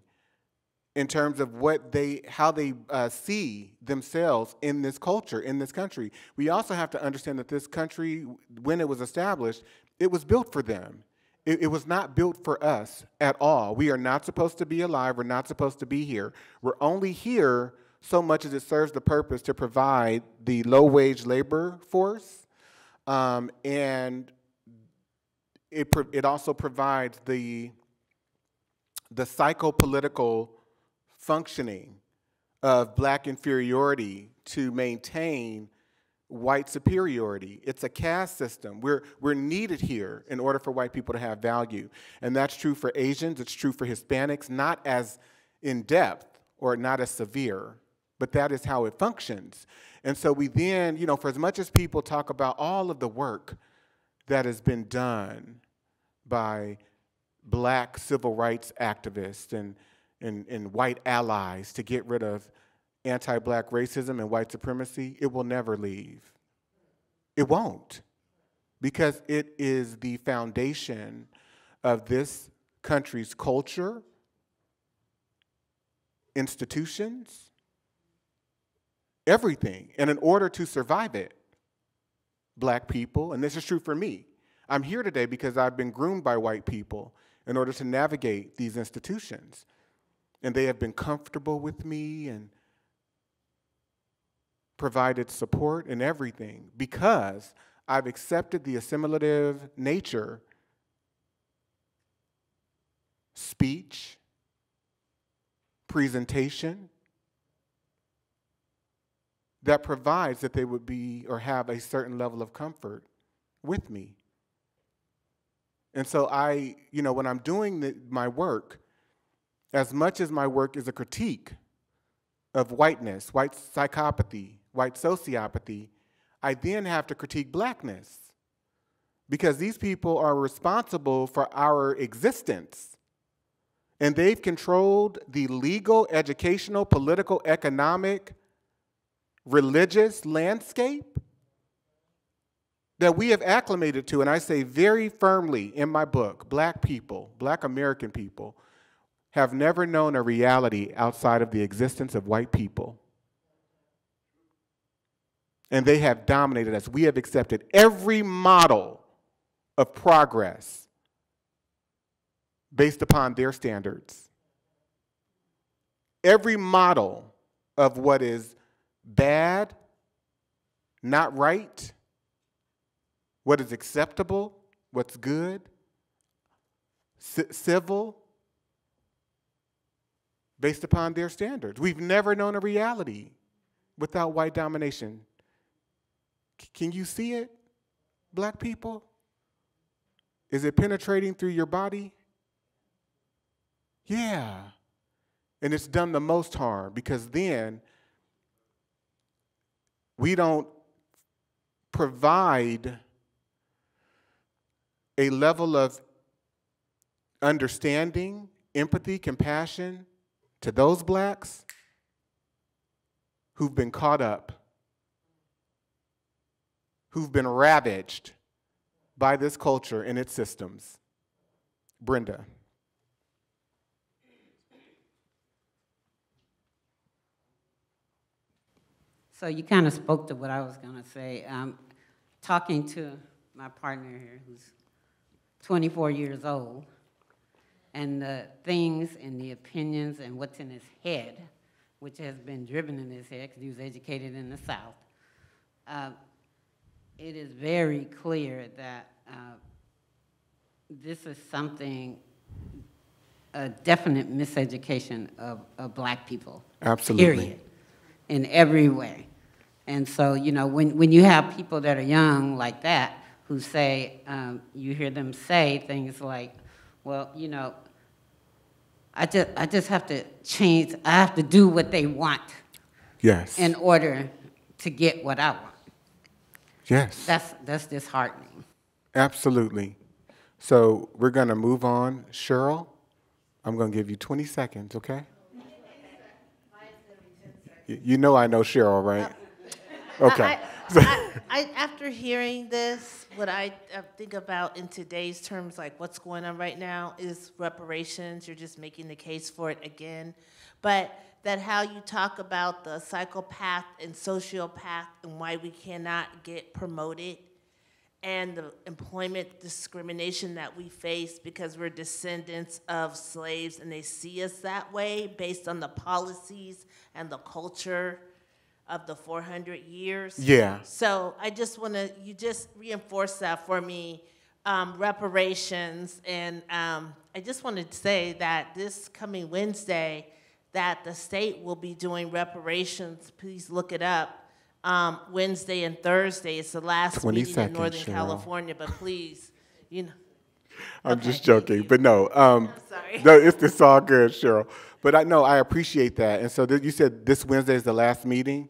in terms of what they, how they uh, see themselves in this culture, in this country. We also have to understand that this country, when it was established, it was built for them. It, it, was not built for us at all. We are not supposed to be alive. We're not supposed to be here. We're only here so much as it serves the purpose to provide the low wage labor force. Um, and it, it also provides the, the psychopolitical functioning of black inferiority to maintain white superiority. It's a caste system. We're, we're needed here in order for white people to have value. And that's true for Asians, it's true for Hispanics, not as in depth or not as severe, but that is how it functions. And so we then, you know, for as much as people talk about all of the work that has been done by black civil rights activists and, and, and white allies to get rid of anti black racism and white supremacy, it will never leave. It won't, because it is the foundation of this country's culture, institutions, everything. And in order to survive it, black people, and this is true for me, I'm here today because I've been groomed by white people in order to navigate these institutions. And they have been comfortable with me and provided support and everything because I've accepted the assimilative nature, speech, presentation that provides that they would be or have a certain level of comfort with me. And so I, you know, when I'm doing the, my work, as much as my work is a critique of whiteness, white psychopathy, white sociopathy, I then have to critique blackness because these people are responsible for our existence. And they've controlled the legal, educational, political, economic, religious landscape that we have acclimated to. And I say very firmly in my book black people, black American people, have never known a reality outside of the existence of white people and they have dominated us. We have accepted every model of progress based upon their standards. Every model of what is bad, not right, what is acceptable, what's good, civil, based upon their standards. We've never known a reality without white domination. Can you see it, black people? Is it penetrating through your body? Yeah. And it's done the most harm because then we don't provide a level of understanding, empathy, compassion to those blacks who've been caught up who've been ravaged by this culture and its systems. Brenda. So you kind of spoke to what I was going to say. Um, talking to my partner here, who's 24 years old, and the things and the opinions and what's in his head, which has been driven in his head because he was educated in the South. Uh, it is very clear that uh, this is something, a definite miseducation of, of black people. Absolutely. Period. In every way. And so, you know, when, when you have people that are young like that who say, um, you hear them say things like, well, you know, I just, I just have to change, I have to do what they want. Yes. In order to get what I want. Yes. That's, that's disheartening. Absolutely. So we're going to move on. Cheryl, I'm going to give you 20 seconds, okay? You know I know Cheryl, right? Okay. I, I, I, after hearing this, what I think about in today's terms, like what's going on right now, is reparations. You're just making the case for it again. But that how you talk about the psychopath and sociopath and why we cannot get promoted and the employment discrimination that we face because we're descendants of slaves and they see us that way based on the policies and the culture of the 400 years. Yeah. So I just want to, you just reinforce that for me, um, reparations. And um, I just wanted to say that this coming Wednesday, that the state will be doing reparations. Please look it up. Um, Wednesday and Thursday. It's the last meeting seconds, in Northern Cheryl. California, but please, you know. I'm okay. just joking, but no. Um, sorry. No, it's, it's all good, Cheryl. But I know I appreciate that. And so th- you said this Wednesday is the last meeting.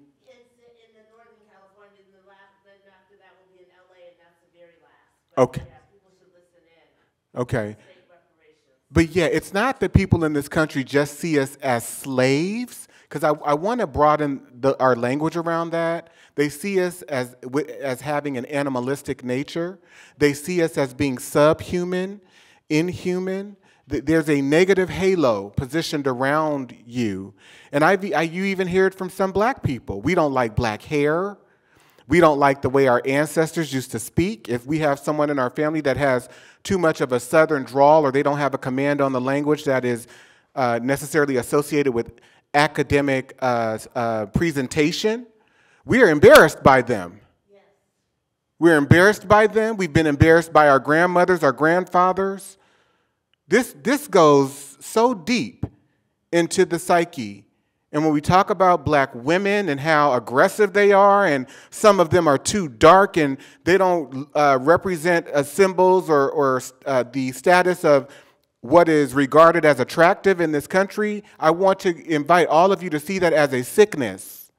Okay. Okay. But yeah, it's not that people in this country just see us as slaves, because I, I want to broaden the, our language around that. They see us as, as having an animalistic nature. They see us as being subhuman, inhuman. There's a negative halo positioned around you. And I, you even hear it from some black people. We don't like black hair. We don't like the way our ancestors used to speak. If we have someone in our family that has too much of a southern drawl or they don't have a command on the language that is uh, necessarily associated with academic uh, uh, presentation, we are embarrassed by them. We're embarrassed by them. We've been embarrassed by our grandmothers, our grandfathers. This, this goes so deep into the psyche. And when we talk about black women and how aggressive they are, and some of them are too dark and they don't uh, represent uh, symbols or, or uh, the status of what is regarded as attractive in this country, I want to invite all of you to see that as a sickness.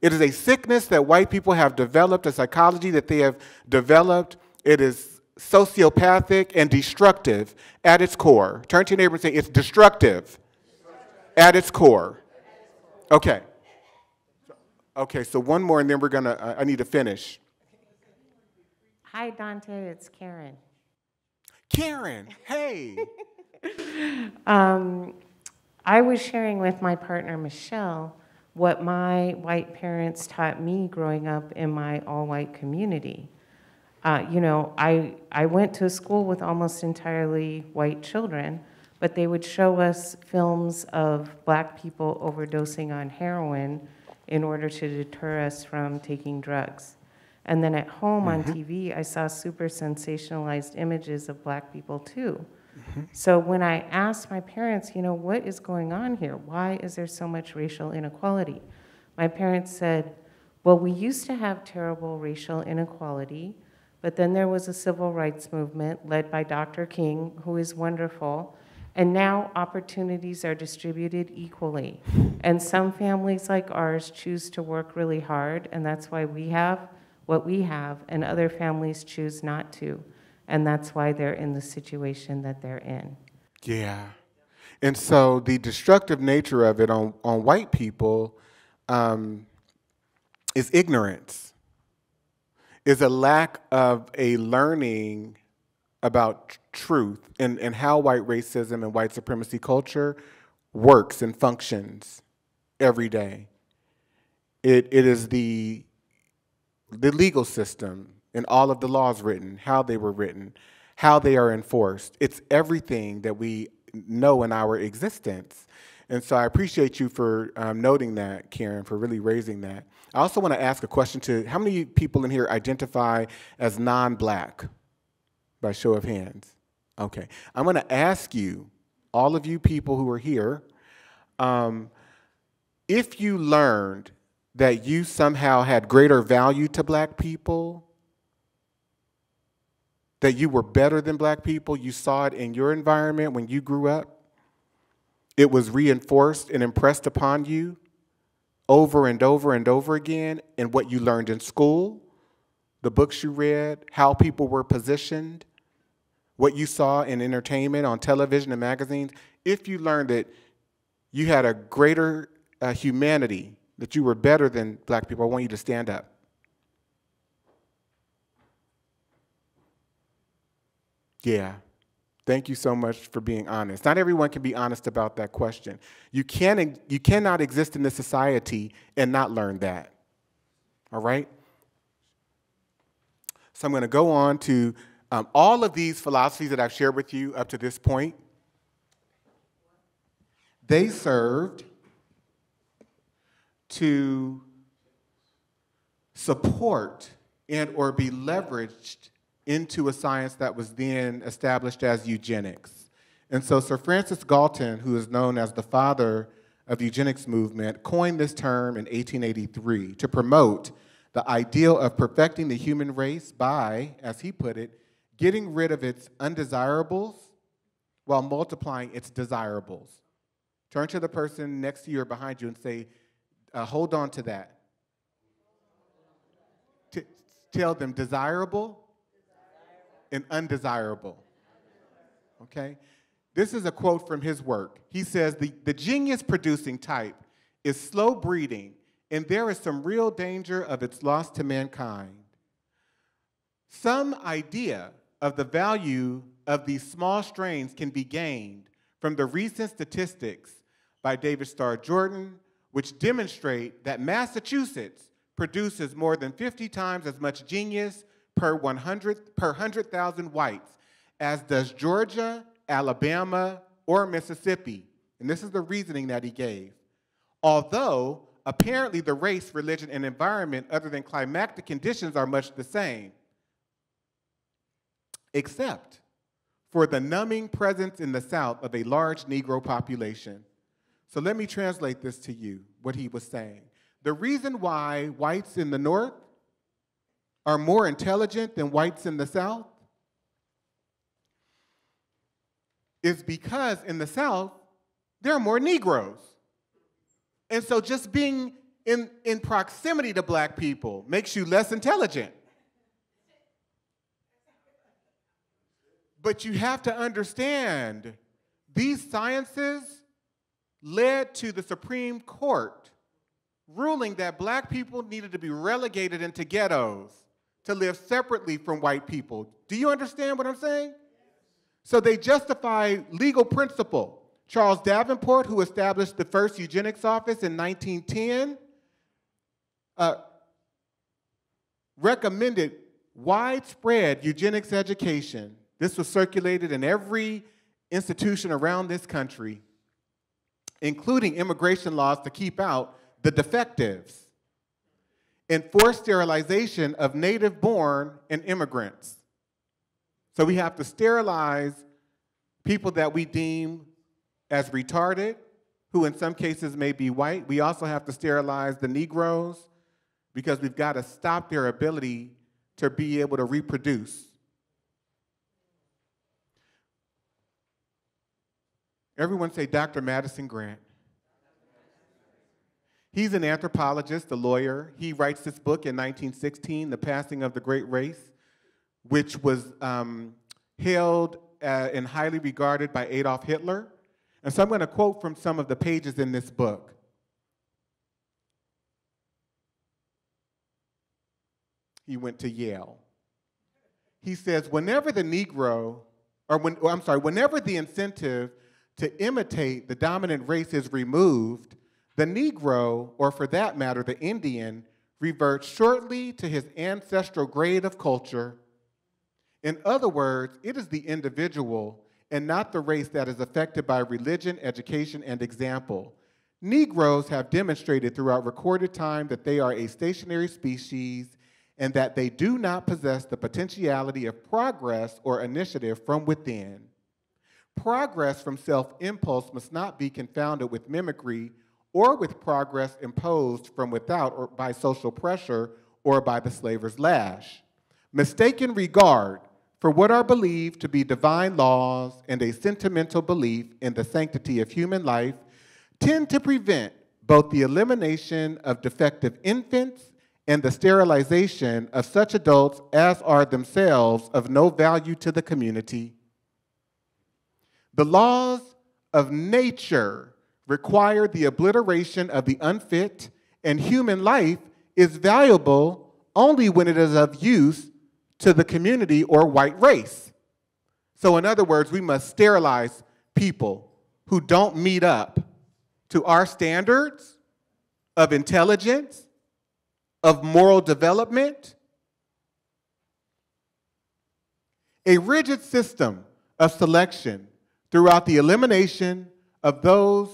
It is a sickness that white people have developed, a psychology that they have developed. It is sociopathic and destructive at its core. Turn to your neighbor and say, it's destructive at its core. Okay. Okay, so one more and then we're gonna, I I need to finish. Hi, Dante. It's Karen. Karen, hey. Um, I was sharing with my partner, Michelle, what my white parents taught me growing up in my all white community. Uh, you know, I, I went to a school with almost entirely white children, but they would show us films of black people overdosing on heroin in order to deter us from taking drugs. And then at home on mm-hmm. TV, I saw super sensationalized images of black people too. Mm-hmm. So when I asked my parents, you know, what is going on here? Why is there so much racial inequality? My parents said, well, we used to have terrible racial inequality, but then there was a civil rights movement led by Dr. King, who is wonderful, and now opportunities are distributed equally. And some families like ours choose to work really hard, and that's why we have what we have, and other families choose not to. And that's why they're in the situation that they're in. Yeah. And so the destructive nature of it on, on white people um, is ignorance, is a lack of a learning about truth and, and how white racism and white supremacy culture works and functions every day. It, it is the, the legal system and all of the laws written, how they were written, how they are enforced. It's everything that we know in our existence. And so I appreciate you for um, noting that, Karen, for really raising that. I also want to ask a question to how many people in here identify as non black by show of hands? Okay. I'm going to ask you, all of you people who are here, um, if you learned that you somehow had greater value to black people, that you were better than black people, you saw it in your environment when you grew up, it was reinforced and impressed upon you over and over and over again in what you learned in school, the books you read, how people were positioned, what you saw in entertainment, on television and magazines, if you learned that you had a greater uh, humanity, that you were better than black people, I want you to stand up. Yeah. Thank you so much for being honest. Not everyone can be honest about that question. You, can, you cannot exist in this society and not learn that. All right? So I'm going to go on to um, all of these philosophies that I've shared with you up to this point. They served to support and or be leveraged into a science that was then established as eugenics. And so Sir Francis Galton, who is known as the father of eugenics movement, coined this term in 1883 to promote the ideal of perfecting the human race by, as he put it, getting rid of its undesirables while multiplying its desirables. Turn to the person next to you or behind you and say, uh, hold on to that. T- tell them desirable and undesirable. Okay? This is a quote from his work. He says the, the genius producing type is slow breeding, and there is some real danger of its loss to mankind. Some idea of the value of these small strains can be gained from the recent statistics by David Starr Jordan, which demonstrate that Massachusetts produces more than 50 times as much genius per 100 per 100,000 whites as does Georgia, Alabama, or Mississippi. And this is the reasoning that he gave. Although apparently the race, religion, and environment other than climatic conditions are much the same, except for the numbing presence in the South of a large Negro population. So let me translate this to you, what he was saying. The reason why whites in the North are more intelligent than whites in the South is because in the South, there are more Negroes. And so just being in, in proximity to black people makes you less intelligent. But you have to understand these sciences led to the Supreme Court ruling that black people needed to be relegated into ghettos to live separately from white people. Do you understand what I'm saying? So they justify legal principle. Charles Davenport, who established the first eugenics office in 1910, uh, recommended widespread eugenics education. This was circulated in every institution around this country, including immigration laws to keep out the defectives, enforced sterilization of native born and immigrants. So we have to sterilize people that we deem as retarded, who in some cases may be white. We also have to sterilize the Negroes because we've got to stop their ability to be able to reproduce. Everyone say Dr. Madison Grant. He's an anthropologist, a lawyer. He writes this book in 1916, The Passing of the Great Race, which was um, hailed uh, and highly regarded by Adolf Hitler. And so I'm going to quote from some of the pages in this book. He went to Yale. He says, whenever the Negro, or when, oh, I'm sorry, whenever the incentive to imitate the dominant race is removed, the Negro, or for that matter, the Indian, reverts shortly to his ancestral grade of culture. In other words, it is the individual and not the race that is affected by religion, education, and example. Negroes have demonstrated throughout recorded time that they are a stationary species and that they do not possess the potentiality of progress or initiative from within. Progress from self impulse must not be confounded with mimicry or with progress imposed from without or by social pressure or by the slaver's lash. Mistaken regard for what are believed to be divine laws and a sentimental belief in the sanctity of human life tend to prevent both the elimination of defective infants and the sterilization of such adults as are themselves of no value to the community. The laws of nature require the obliteration of the unfit, and human life is valuable only when it is of use to the community or white race. So, in other words, we must sterilize people who don't meet up to our standards of intelligence, of moral development. A rigid system of selection throughout the elimination of those,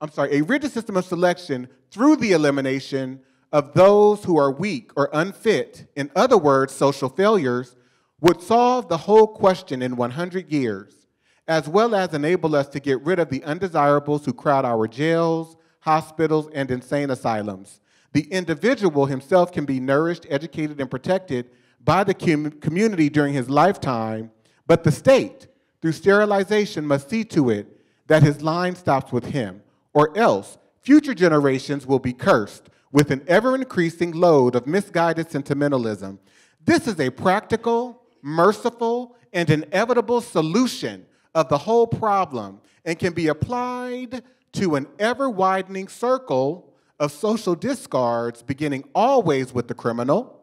I'm sorry, a rigid system of selection through the elimination of those who are weak or unfit, in other words, social failures, would solve the whole question in 100 years, as well as enable us to get rid of the undesirables who crowd our jails, hospitals, and insane asylums. The individual himself can be nourished, educated, and protected by the community during his lifetime, but the state, through sterilization, must see to it that his line stops with him, or else future generations will be cursed with an ever increasing load of misguided sentimentalism. This is a practical, merciful, and inevitable solution of the whole problem and can be applied to an ever widening circle of social discards beginning always with the criminal,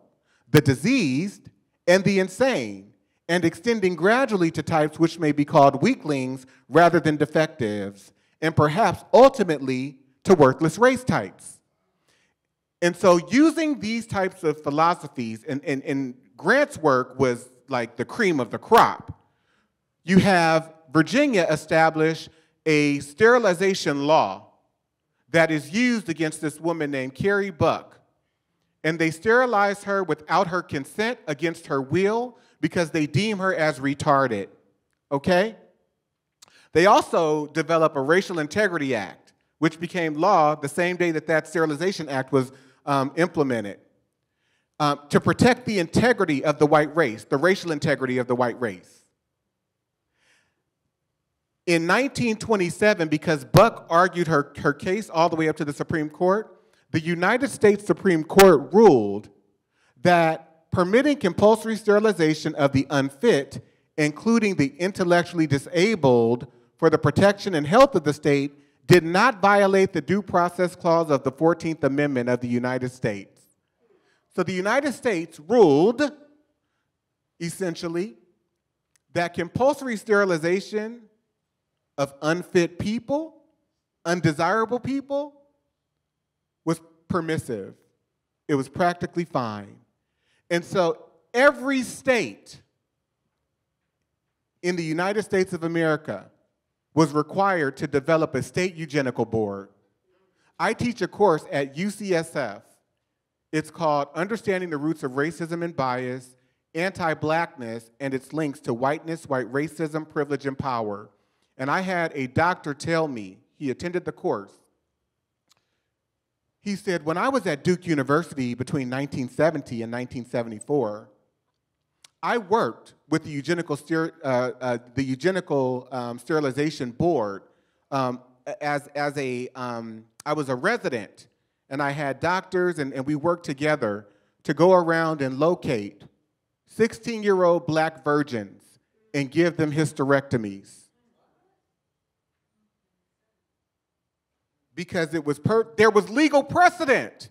the diseased, and the insane, and extending gradually to types which may be called weaklings rather than defectives, and perhaps ultimately to worthless race types. And so, using these types of philosophies, and, and, and Grant's work was like the cream of the crop. You have Virginia establish a sterilization law that is used against this woman named Carrie Buck. And they sterilize her without her consent against her will because they deem her as retarded. Okay? They also develop a Racial Integrity Act, which became law the same day that that Sterilization Act was um, implemented um, to protect the integrity of the white race, the racial integrity of the white race. In 1927, because Buck argued her, her case all the way up to the Supreme Court, the United States Supreme Court ruled that permitting compulsory sterilization of the unfit, including the intellectually disabled, for the protection and health of the state, did not violate the Due Process Clause of the 14th Amendment of the United States. So the United States ruled, essentially, that compulsory sterilization of unfit people, undesirable people, was permissive. It was practically fine. And so every state in the United States of America was required to develop a state eugenical board. I teach a course at UCSF. It's called Understanding the Roots of Racism and Bias, Anti-Blackness, and its Links to Whiteness, White Racism, Privilege, and Power. And I had a doctor tell me, he attended the course, he said, when I was at Duke University between 1970 and 1974, I worked with the eugenical, uh, uh, the eugenical um, sterilization board um, as, as a, um, I was a resident, and I had doctors, and, and we worked together to go around and locate 16 year old black virgins and give them hysterectomies. Because it was per- there was legal precedent.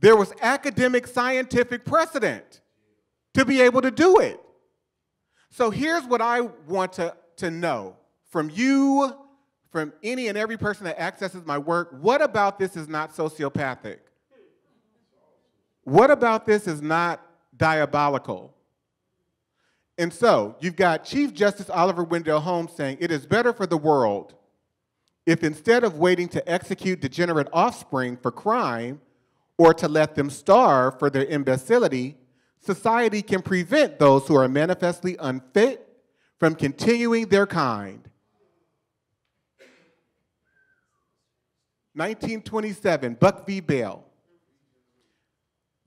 There was academic scientific precedent to be able to do it. So here's what I want to, to know from you, from any and every person that accesses my work. What about this is not sociopathic? What about this is not diabolical? And so you've got Chief Justice Oliver Wendell Holmes saying, It is better for the world if instead of waiting to execute degenerate offspring for crime or to let them starve for their imbecility, society can prevent those who are manifestly unfit from continuing their kind. 1927, Buck v. Bell.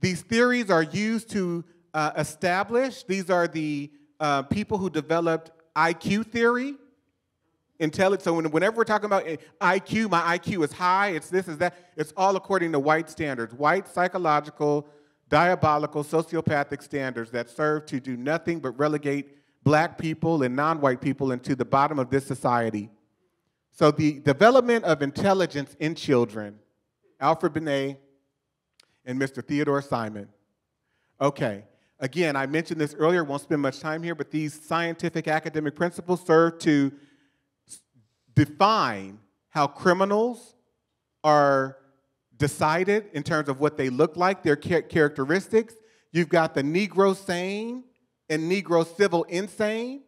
These theories are used to uh, establish, these are the uh, people who developed IQ theory, intelligence. So whenever we're talking about eh, IQ, my IQ is high, it's this, is that, it's all according to white standards, white psychological, diabolical, sociopathic standards that serve to do nothing but relegate black people and non-white people into the bottom of this society. So the development of intelligence in children, Alfred Binet and Mr. Theodore Simon. Okay, again, I mentioned this earlier, won't spend much time here, but these scientific academic principles serve to define how criminals are decided in terms of what they look like, their characteristics. You've got the Negro sane and Negro civil insane.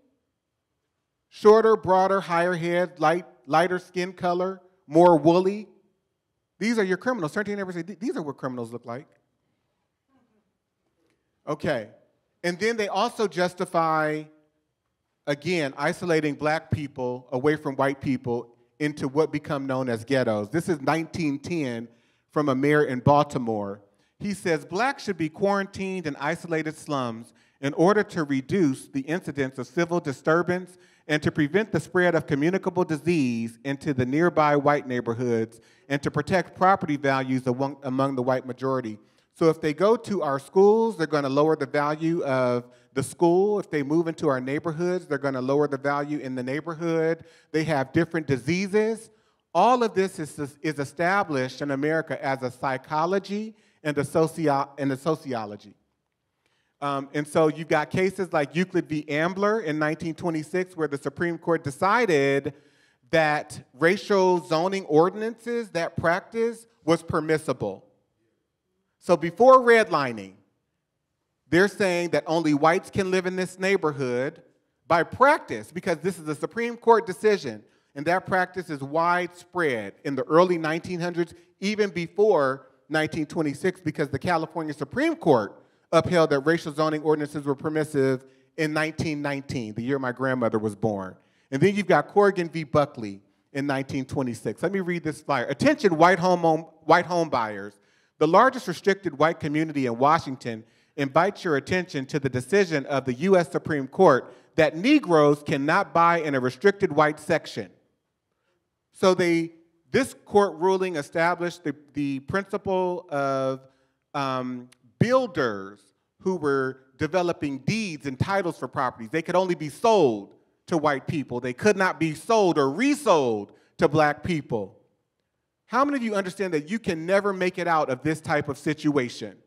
Shorter, broader, higher head, light, lighter skin color, more woolly. These are your criminals. Certainly never say, these are what criminals look like. Okay. And then they also justify again, isolating black people away from white people into what become known as ghettos. This is 1910 from a mayor in Baltimore. He says blacks should be quarantined in isolated slums in order to reduce the incidence of civil disturbance and to prevent the spread of communicable disease into the nearby white neighborhoods and to protect property values among, among the white majority. So if they go to our schools, they're going to lower the value of the school. If they move into our neighborhoods, they're going to lower the value in the neighborhood. They have different diseases. All of this is, is established in America as a psychology and a, socio- and a sociology. Um, and so you've got cases like Euclid v. Ambler in 1926, where the Supreme Court decided that racial zoning ordinances, that practice was permissible. So before redlining, they're saying that only whites can live in this neighborhood by practice, because this is a Supreme Court decision, and that practice is widespread in the early 1900s, even before 1926, because the California Supreme Court upheld that racial zoning ordinances were permissive in 1919, the year my grandmother was born. And then you've got Corrigan v. Buckley in 1926. Let me read this flyer. Attention, white home, white home buyers. The largest restricted white community in Washington invites your attention to the decision of the U.S. Supreme Court that Negroes cannot buy in a restricted white section. So they, this court ruling established the, the principle of um, builders who were developing deeds and titles for properties. They could only be sold to white people. They could not be sold or resold to black people. How many of you understand that you can never make it out of this type of situation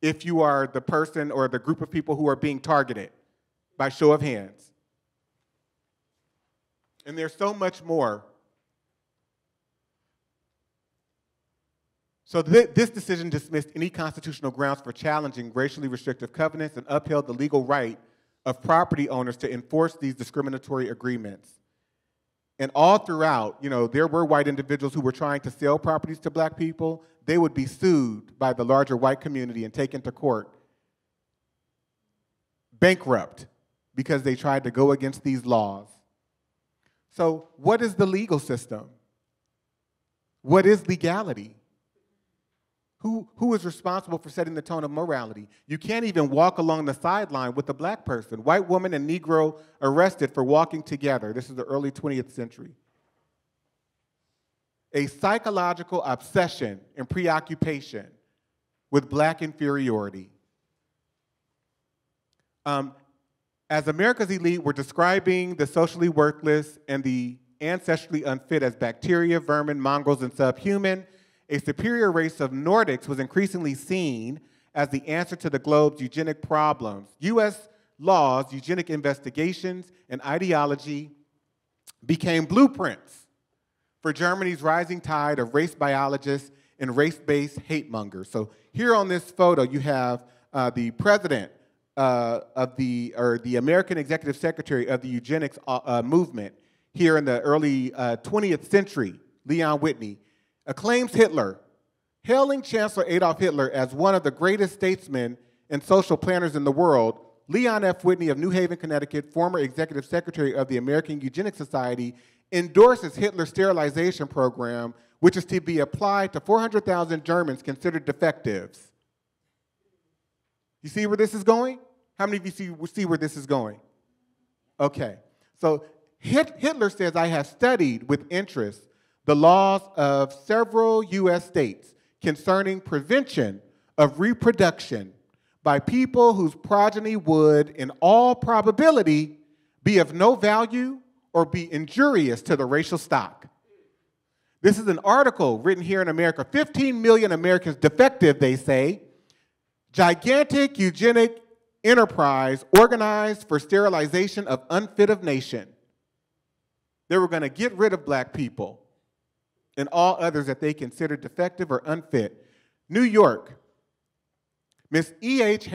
if you are the person or the group of people who are being targeted by show of hands? And there's so much more. So th this decision dismissed any constitutional grounds for challenging racially restrictive covenants and upheld the legal right of property owners to enforce these discriminatory agreements. And all throughout, you know, there were white individuals who were trying to sell properties to black people. They would be sued by the larger white community and taken to court bankrupt because they tried to go against these laws. So, what is the legal system? What is legality? Who, who is responsible for setting the tone of morality? You can't even walk along the sideline with a black person. White woman and Negro arrested for walking together. This is the early 20th century. A psychological obsession and preoccupation with black inferiority. Um, as America's elite were describing the socially worthless and the ancestrally unfit as bacteria, vermin, mongrels, and subhuman, a superior race of Nordics was increasingly seen as the answer to the globe's eugenic problems. US laws, eugenic investigations, and ideology became blueprints for Germany's rising tide of race biologists and race based hate mongers. So, here on this photo, you have uh, the president uh, of the, or the American executive secretary of the eugenics uh, uh movement here in the early 20th uh, century, Leon Whitney acclaims Hitler, hailing Chancellor Adolf Hitler as one of the greatest statesmen and social planners in the world. Leon F. Whitney of New Haven, Connecticut, former executive secretary of the American Eugenics Society, endorses Hitler's sterilization program, which is to be applied to 400,000 Germans considered defectives. You see where this is going? How many of you see, see where this is going? Okay. So Hitler says, I have studied with interest the laws of several U.S. states concerning prevention of reproduction by people whose progeny would, in all probability, be of no value or be injurious to the racial stock. This is an article written here in America. 15 million Americans defective, they say. Gigantic eugenic enterprise organized for sterilization of unfit of nation. They were going to get rid of black people and all others that they consider defective or unfit. New York, Miss E.H.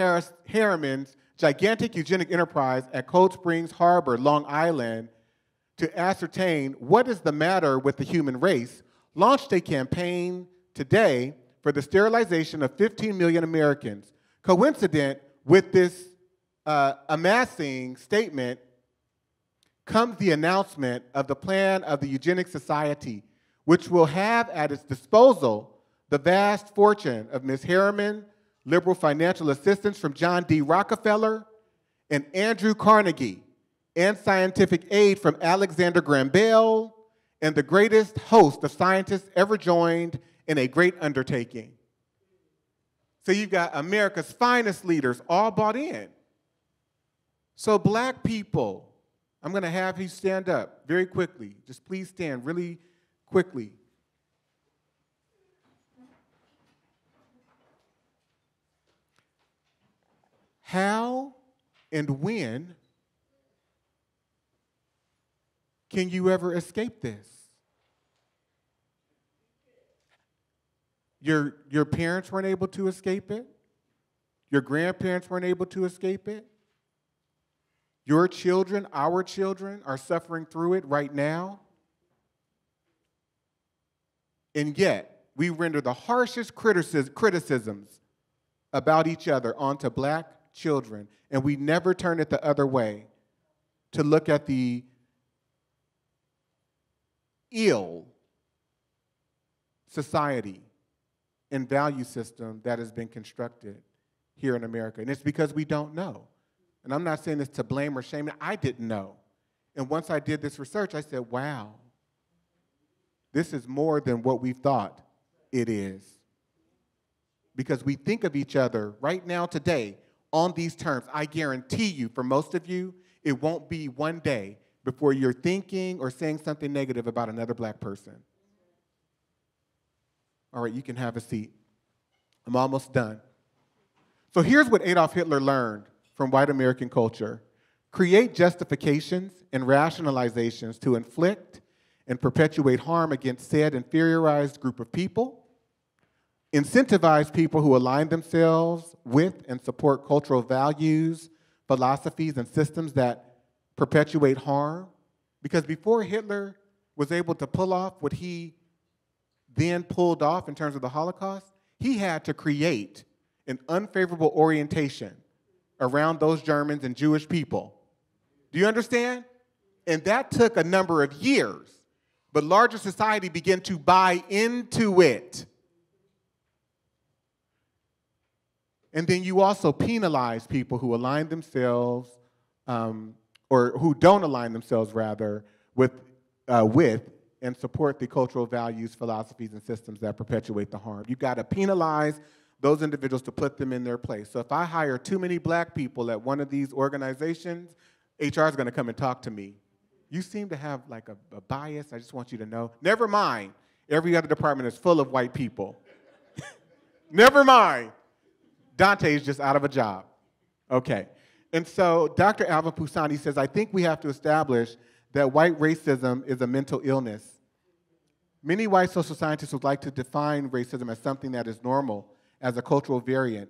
Harriman's gigantic eugenic enterprise at Cold Springs Harbor, Long Island, to ascertain what is the matter with the human race, launched a campaign today for the sterilization of 15 million Americans. Coincident with this uh, amassing statement comes the announcement of the plan of the Eugenic Society which will have at its disposal the vast fortune of Ms. Harriman, liberal financial assistance from John D. Rockefeller, and Andrew Carnegie, and scientific aid from Alexander Graham Bell, and the greatest host of scientists ever joined in a great undertaking. So you've got America's finest leaders all bought in. So, black people, I'm going to have you stand up very quickly. Just please stand really quickly. How and when can you ever escape this? Your, your parents weren't able to escape it. Your grandparents weren't able to escape it. Your children, our children, are suffering through it right now. And yet, we render the harshest criticisms about each other onto black children, and we never turn it the other way to look at the ill society and value system that has been constructed here in America. And it's because we don't know. And I'm not saying this to blame or shame. I didn't know. And once I did this research, I said, wow, this is more than what we thought it is. Because we think of each other right now, today, on these terms. I guarantee you, for most of you, it won't be one day before you're thinking or saying something negative about another black person. All right, you can have a seat. I'm almost done. So here's what Adolf Hitler learned from white American culture create justifications and rationalizations to inflict and perpetuate harm against said inferiorized group of people, incentivize people who align themselves with and support cultural values, philosophies, and systems that perpetuate harm. Because before Hitler was able to pull off what he then pulled off in terms of the Holocaust, he had to create an unfavorable orientation around those Germans and Jewish people. Do you understand? And that took a number of years, but larger society began to buy into it. And then you also penalize people who align themselves, um, or who don't align themselves, rather, with, uh, with and support the cultural values, philosophies, and systems that perpetuate the harm. You've got to penalize those individuals to put them in their place. So if I hire too many black people at one of these organizations, HR is going to come and talk to me. You seem to have like a, a bias. I just want you to know. Never mind. Every other department is full of white people. Never mind. Dante is just out of a job. Okay. And so Dr. Alvin Poussaint says, I think we have to establish that white racism is a mental illness. Many white social scientists would like to define racism as something that is normal, as a cultural variant.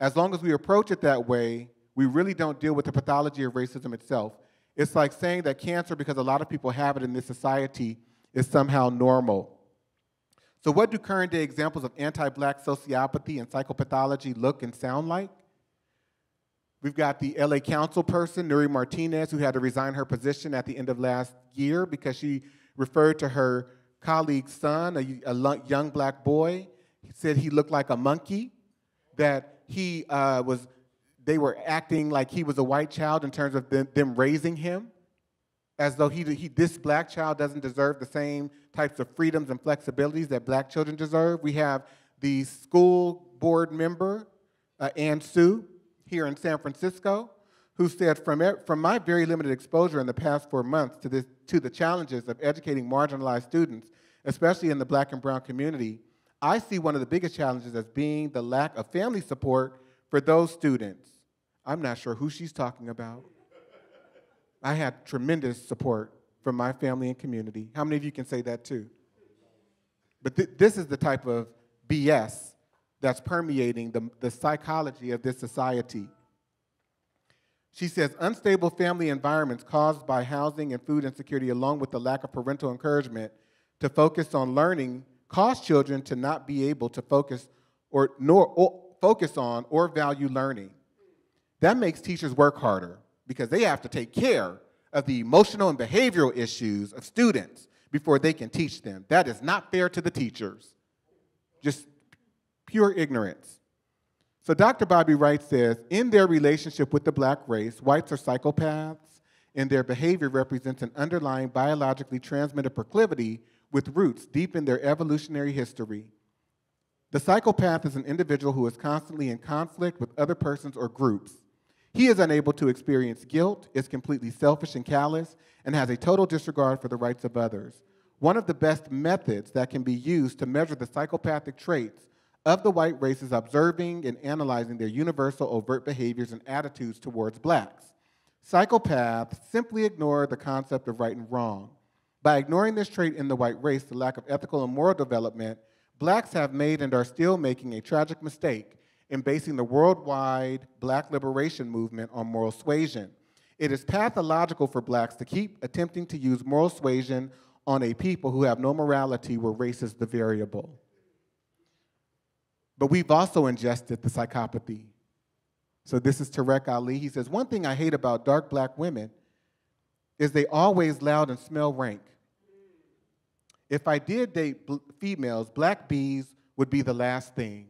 As long as we approach it that way, we really don't deal with the pathology of racism itself. It's like saying that cancer, because a lot of people have it in this society, is somehow normal. So, what do current day examples of anti black sociopathy and psychopathology look and sound like? We've got the LA council person, Nury Martinez, who had to resign her position at the end of last year because she referred to her colleague's son, a, a young black boy, he said he looked like a monkey, that he uh, was, they were acting like he was a white child in terms of them, them raising him, as though he, he, this black child doesn't deserve the same types of freedoms and flexibilities that black children deserve. We have the school board member, uh, Ann Hsu, here in San Francisco who said, from, from my very limited exposure in the past four months to, this, to the challenges of educating marginalized students, especially in the black and brown community, I see one of the biggest challenges as being the lack of family support for those students. I'm not sure who she's talking about. I had tremendous support from my family and community. How many of you can say that too? But th this is the type of BS that's permeating the, the psychology of this society. She says unstable family environments caused by housing and food insecurity, along with the lack of parental encouragement to focus on learning, cause children to not be able to focus or nor or focus on or value learning. That makes teachers work harder because they have to take care of the emotional and behavioral issues of students before they can teach them. That is not fair to the teachers. Just pure ignorance. So Dr. Bobby Wright says, in their relationship with the black race, whites are psychopaths, and their behavior represents an underlying biologically transmitted proclivity with roots deep in their evolutionary history. The psychopath is an individual who is constantly in conflict with other persons or groups. He is unable to experience guilt, is completely selfish and callous, and has a total disregard for the rights of others. one of the best methods that can be used to measure the psychopathic traits of the white race is observing and analyzing their universal overt behaviors and attitudes towards blacks. Psychopaths simply ignore the concept of right and wrong. By ignoring this trait in the white race, the lack of ethical and moral development, blacks have made and are still making a tragic mistake in basing the worldwide black liberation movement on moral suasion. It is pathological for blacks to keep attempting to use moral suasion on a people who have no morality where race is the variable. But we've also ingested the psychopathy. So this is Tarek Ali. He says, One thing I hate about dark black women is they always loud and smell rank. If I did date females, black bees would be the last thing.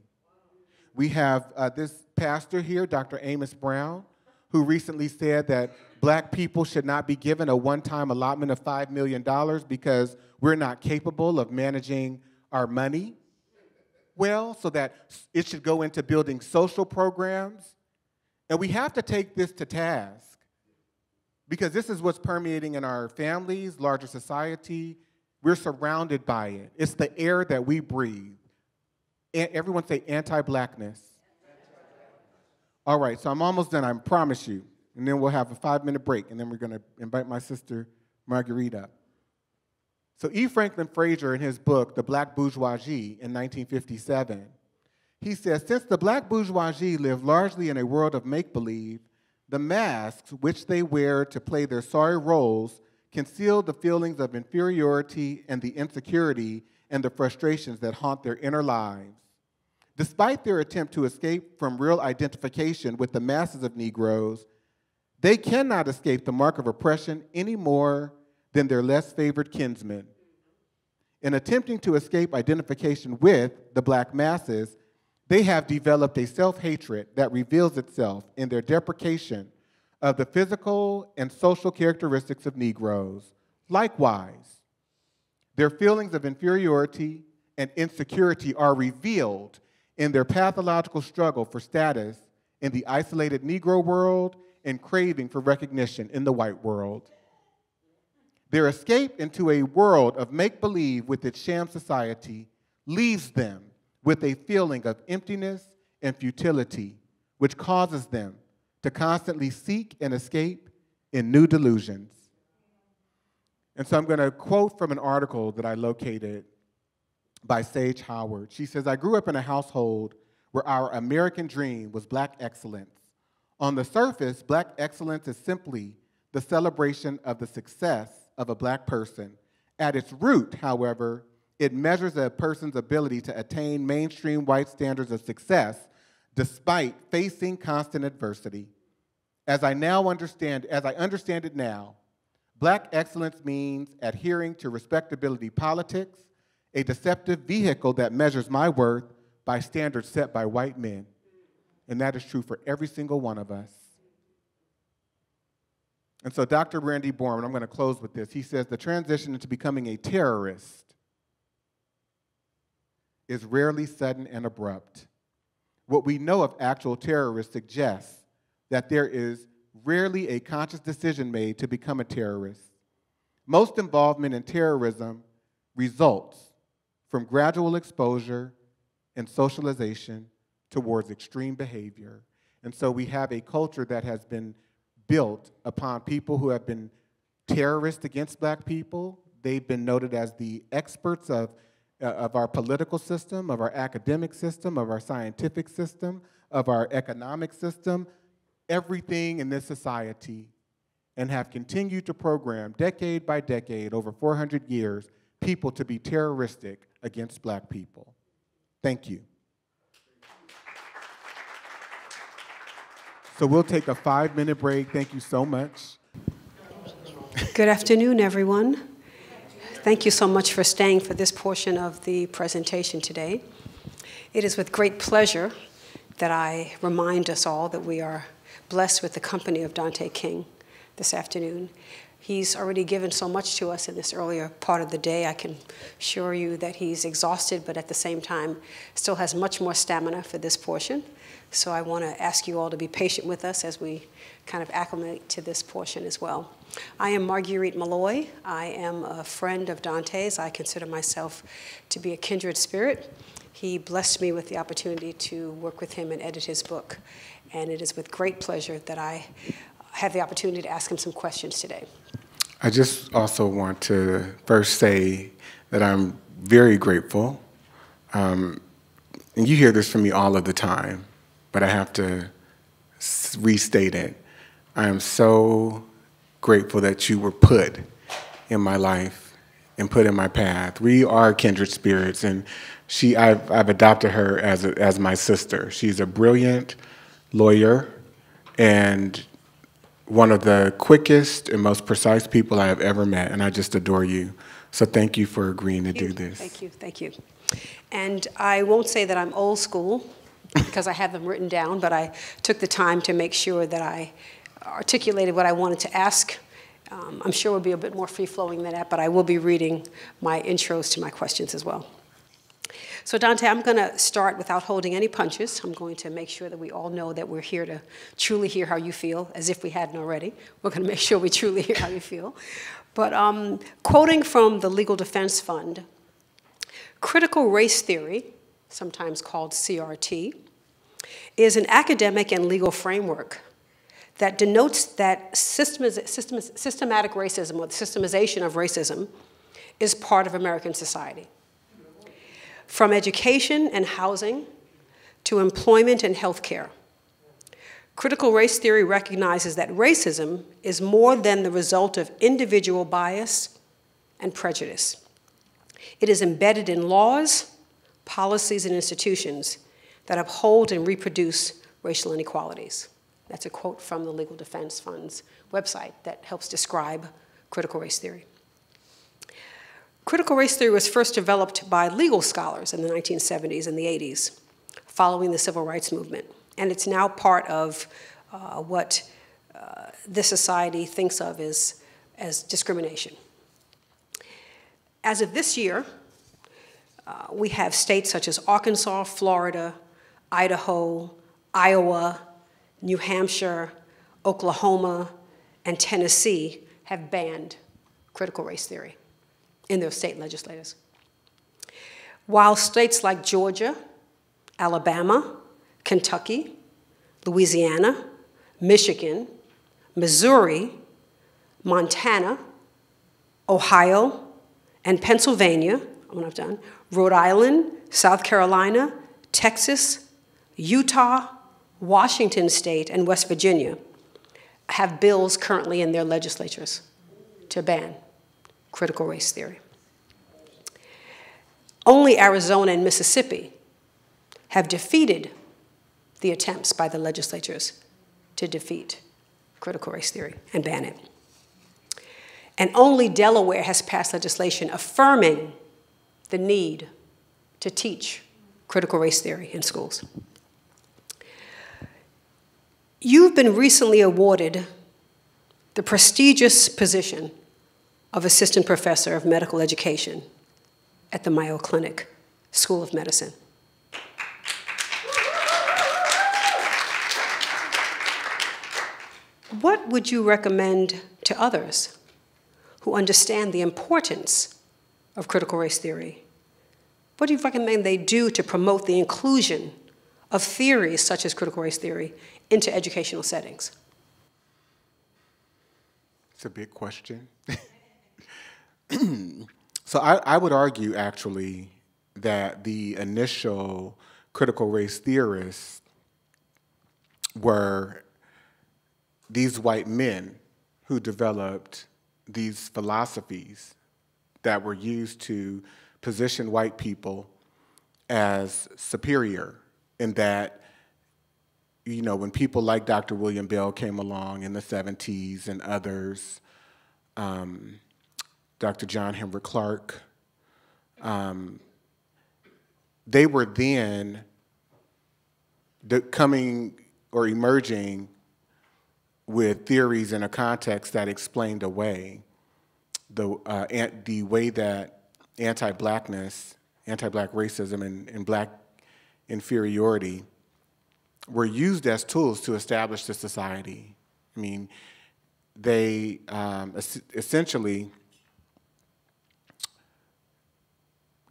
We have uh, this pastor here, Dr. Amos Brown, who recently said that black people should not be given a one time allotment of $5 million because we're not capable of managing our money well, so that it should go into building social programs. And we have to take this to task because this is what's permeating in our families, larger society. We're surrounded by it. It's the air that we breathe. Everyone say anti blackness. All right, so I'm almost done, I promise you. And then we'll have a five minute break, and then we're going to invite my sister Marguerite up. So E. Franklin Frazier, in his book, The Black Bourgeoisie, in 1957, he says, since the black bourgeoisie live largely in a world of make-believe, the masks which they wear to play their sorry roles conceal the feelings of inferiority and the insecurity and the frustrations that haunt their inner lives. Despite their attempt to escape from real identification with the masses of Negroes, they cannot escape the mark of oppression any more than their less favored kinsmen. In attempting to escape identification with the black masses, they have developed a self hatred that reveals itself in their deprecation of the physical and social characteristics of Negroes. Likewise, their feelings of inferiority and insecurity are revealed in their pathological struggle for status in the isolated Negro world and craving for recognition in the white world. Their escape into a world of make believe with its sham society leaves them with a feeling of emptiness and futility, which causes them to constantly seek and escape in new delusions. And so I'm going to quote from an article that I located by Sage Howard. She says, I grew up in a household where our American dream was black excellence. On the surface, black excellence is simply the celebration of the success of a black person. At its root, however, it measures a person's ability to attain mainstream white standards of success despite facing constant adversity. As I now understand, as I understand it now, black excellence means adhering to respectability politics, a deceptive vehicle that measures my worth by standards set by white men. And that is true for every single one of us. And so Dr. Randy Borum, I'm going to close with this. He says the transition into becoming a terrorist is rarely sudden and abrupt. What we know of actual terrorists suggests that there is rarely a conscious decision made to become a terrorist. Most involvement in terrorism results from gradual exposure and socialization towards extreme behavior. And so we have a culture that has been built upon people who have been terrorists against black people. They've been noted as the experts of, uh, of our political system, of our academic system, of our scientific system, of our economic system, everything in this society, and have continued to program decade by decade, over 400 years, people to be terroristic against black people. Thank you. So we'll take a five minute break. Thank you so much. Good afternoon, everyone. Thank you so much for staying for this portion of the presentation today. It is with great pleasure that I remind us all that we are blessed with the company of Dante King this afternoon. He's already given so much to us in this earlier part of the day. I can assure you that he's exhausted, but at the same time, still has much more stamina for this portion. So I want to ask you all to be patient with us as we kind of acclimate to this portion as well. I am Marguerite Malloy. I am a friend of Dante's. I consider myself to be a kindred spirit. He blessed me with the opportunity to work with him and edit his book. And it is with great pleasure that I have the opportunity to ask him some questions today. I just also want to first say that I'm very grateful. Um, and you hear this from me all of the time, but I have to restate it. I am so grateful that you were put in my life and put in my path. We are kindred spirits, and she, I've, I've adopted her as, a, as my sister. She's a brilliant lawyer and one of the quickest and most precise people I have ever met, and I just adore you. So thank you for agreeing to do this. Thank you, thank you. And I won't say that I'm old school because I have them written down, but I took the time to make sure that I articulated what I wanted to ask. Um, I'm sure it will be a bit more free flowing than that, but I will be reading my intros to my questions as well. So, Dante, I'm going to start without holding any punches. I'm going to make sure that we all know that we're here to truly hear how you feel, as if we hadn't already. We're going to make sure we truly hear how you feel. But um, quoting from the Legal Defense Fund, critical race theory, sometimes called CRT, is an academic and legal framework that denotes that systematic racism or the systemization of racism is part of American society. From education and housing to employment and healthcare, critical race theory recognizes that racism is more than the result of individual bias and prejudice. It is embedded in laws, policies, and institutions that uphold and reproduce racial inequalities. That's a quote from the Legal Defense Fund's website that helps describe critical race theory. Critical race theory was first developed by legal scholars in the 1970s and the 80s, following the civil rights movement. And it's now part of uh, what uh, this society thinks of as, as discrimination. As of this year, uh, we have states such as Arkansas, Florida, Idaho, Iowa, New Hampshire, Oklahoma, and Tennessee have banned critical race theory in their state legislators. While states like Georgia, Alabama, Kentucky, Louisiana, Michigan, Missouri, Montana, Ohio, and Pennsylvania, when I've done, Rhode Island, South Carolina, Texas, Utah, Washington State, and West Virginia have bills currently in their legislatures to ban critical race theory. Only Arizona and Mississippi have defeated the attempts by the legislatures to defeat critical race theory and ban it. And only Delaware has passed legislation affirming the need to teach critical race theory in schools. You've been recently awarded the prestigious position of Assistant Professor of Medical Education at the Mayo Clinic School of Medicine. What would you recommend to others who understand the importance of critical race theory? What do you recommend they do to promote the inclusion of theories such as critical race theory into educational settings? It's a big question. So I, I would argue actually that the initial critical race theorists were these white men who developed these philosophies that were used to position white people as superior in that you know when people like dr william bell came along in the 70s and others um, dr john Henrik Clarke. um, they were then coming or emerging with theories in a context that explained away the, uh, the way that anti-blackness, anti-black racism, and, and black inferiority were used as tools to establish the society. I mean, they um, es- essentially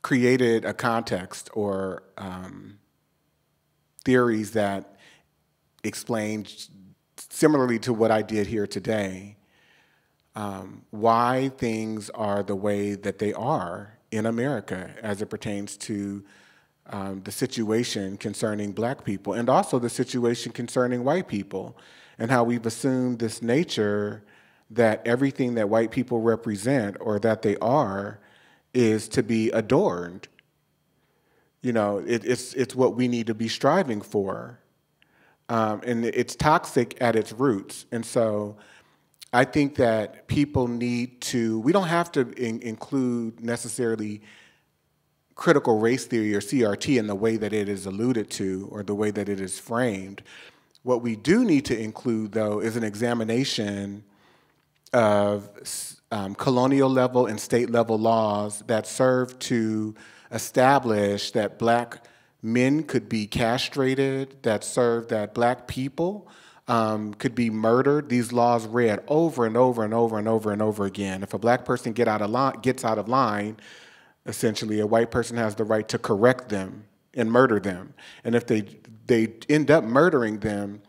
created a context or um, theories that explained, similarly to what I did here today, um, why things are the way that they are in America as it pertains to um, the situation concerning black people and also the situation concerning white people and how we've assumed this nature that everything that white people represent or that they are is to be adorned. You know, it, it's, it's what we need to be striving for. Um, and it's toxic at its roots. And so I think that people need to, we don't have to in, include necessarily critical race theory or CRT in the way that it is alluded to or the way that it is framed. What we do need to include, though, is an examination of um, colonial level and state level laws that serve to establish that black men could be castrated, that serve that black people um, could be murdered. These laws read over and over and over and over and over again. If a black person get out of line, gets out of line, essentially a white person has the right to correct them and murder them. And if they they end up murdering them,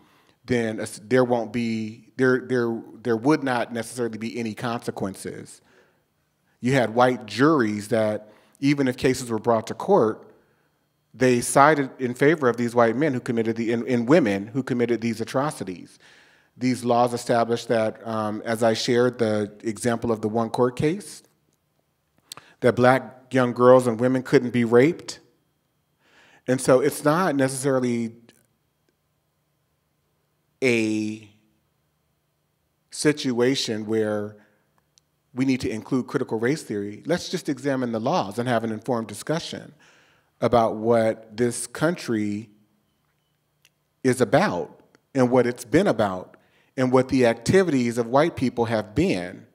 then there won't be there there there would not necessarily be any consequences. You had white juries that even if cases were brought to court, they sided in favor of these white men who committed the and, and women who committed these atrocities. These laws established that, um, as I shared the example of the one court case, that black young girls and women couldn't be raped. And so it's not necessarily a situation where we need to include critical race theory. Let's just examine the laws and have an informed discussion about what this country is about and what it's been about and what the activities of white people have been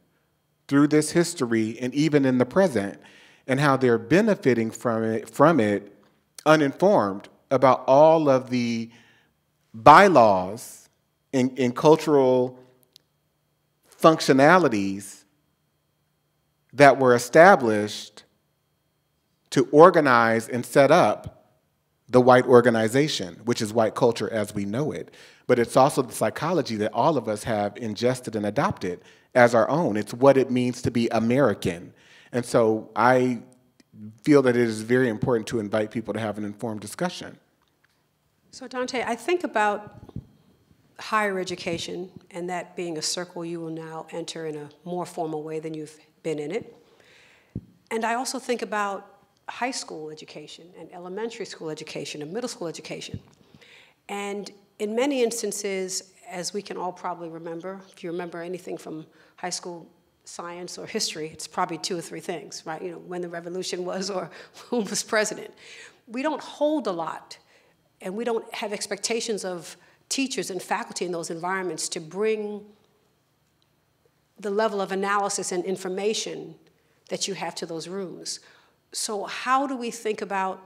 through this history and even in the present and how they're benefiting from it, from it uninformed about all of the bylaws and, and cultural functionalities that were established to organize and set up the white organization, which is white culture as we know it. But it's also the psychology that all of us have ingested and adopted as our own. It's what it means to be American. And so I feel that it is very important to invite people to have an informed discussion. So, Dante, I think about higher education and that being a circle you will now enter in a more formal way than you've been in it. And I also think about high school education and elementary school education and middle school education. And in many instances, as we can all probably remember, if you remember anything from high school science or history, it's probably two or three things, right? You know, when the revolution was or who was president. We don't hold a lot, and we don't have expectations of teachers and faculty in those environments to bring the level of analysis and information that you have to those rooms. So, how do we think about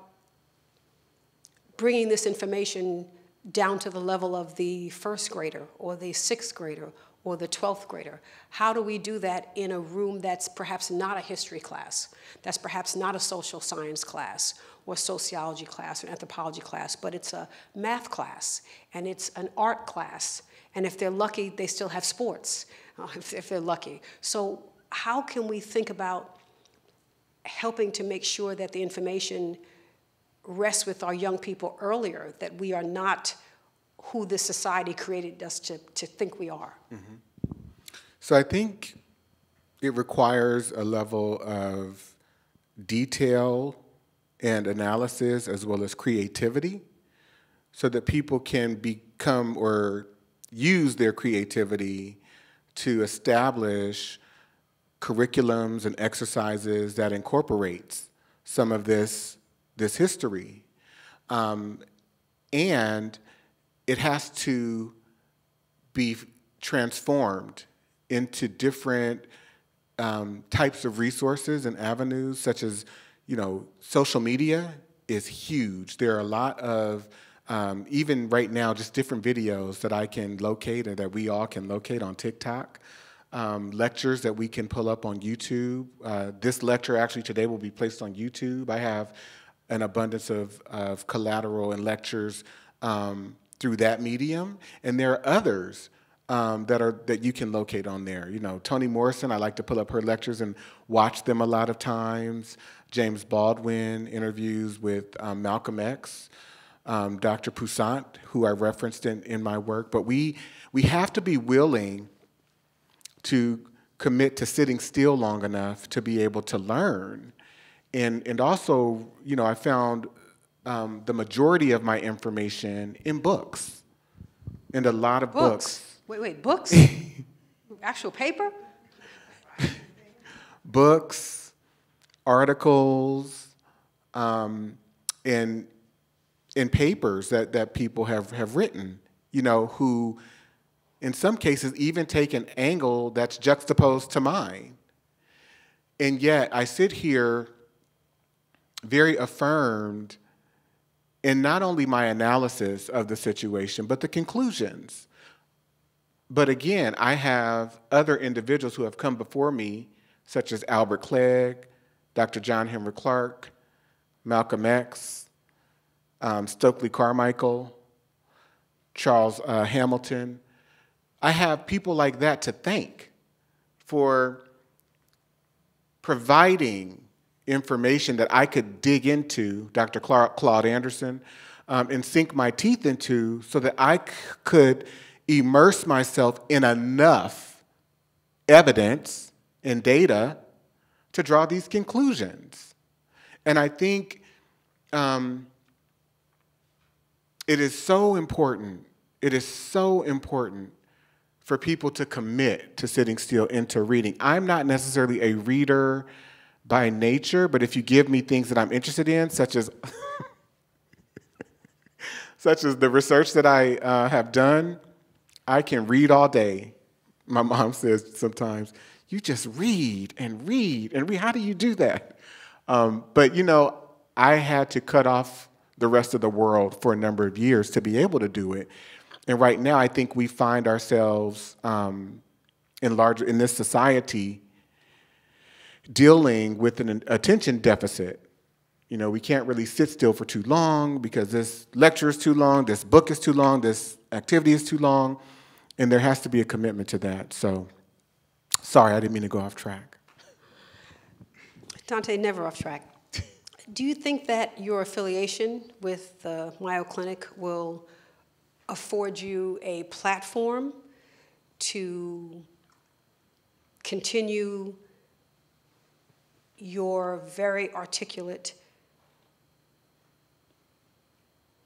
bringing this information down to the level of the first grader or the sixth grader or the 12th grader? How do we do that in a room that's perhaps not a history class, that's perhaps not a social science class or sociology class or anthropology class, but it's a math class and it's an art class. And if they're lucky, they still have sports, uh, if, they're lucky. So, how can we think about helping to make sure that the information rests with our young people earlier, that we are not who this society created us to, to think we are. Mm-hmm. So I think it requires a level of detail and analysis as well as creativity so that people can become or use their creativity to establish curriculums and exercises that incorporates some of this, this history. Um, and it has to be transformed into different um, types of resources and avenues, such as, you know, social media is huge. There are a lot of um, even right now, just different videos that I can locate and that we all can locate on TikTok. Um, lectures that we can pull up on YouTube. Uh, this lecture actually today will be placed on YouTube. I have an abundance of, of collateral and lectures um, through that medium, and there are others um, that are that you can locate on there. You know, Toni Morrison. I like to pull up her lectures and watch them a lot of times. James Baldwin interviews with um, Malcolm X, um, Dr. Poussaint, who I referenced in, in my work. But we we have to be willing to commit to sitting still long enough to be able to learn. And, and also, you know, I found um, the majority of my information in books, in a lot of books. Books. Wait, wait, books? Actual paper? Books, articles, um, and, and papers that, that people have, have written, you know, who in some cases even take an angle that's juxtaposed to mine. And yet I sit here very affirmed in not only my analysis of the situation, but the conclusions. But again, I have other individuals who have come before me, such as Albert Cleage, Dr. John Henrik Clarke, Malcolm X, um, Stokely Carmichael, Charles uh, Hamilton, I have people like that to thank for providing information that I could dig into, Dr. Claude Anderson, um, and sink my teeth into so that I could immerse myself in enough evidence and data to draw these conclusions. And I think um, it is so important, it is so important for people to commit to sitting still and to reading. I'm not necessarily a reader by nature, but if you give me things that I'm interested in, such as such as the research that I uh, have done, I can read all day. My mom says sometimes, "You just read and read and read. How do you do that?" Um, but you know, I had to cut off the rest of the world for a number of years to be able to do it. And right now, I think we find ourselves um, in larger in this society dealing with an attention deficit. You know, we can't really sit still for too long because this lecture is too long, this book is too long, this activity is too long, and there has to be a commitment to that. So, sorry, I didn't mean to go off track. Dante, never off track. Do you think that your affiliation with the Mayo Clinic will afford you a platform to continue your very articulate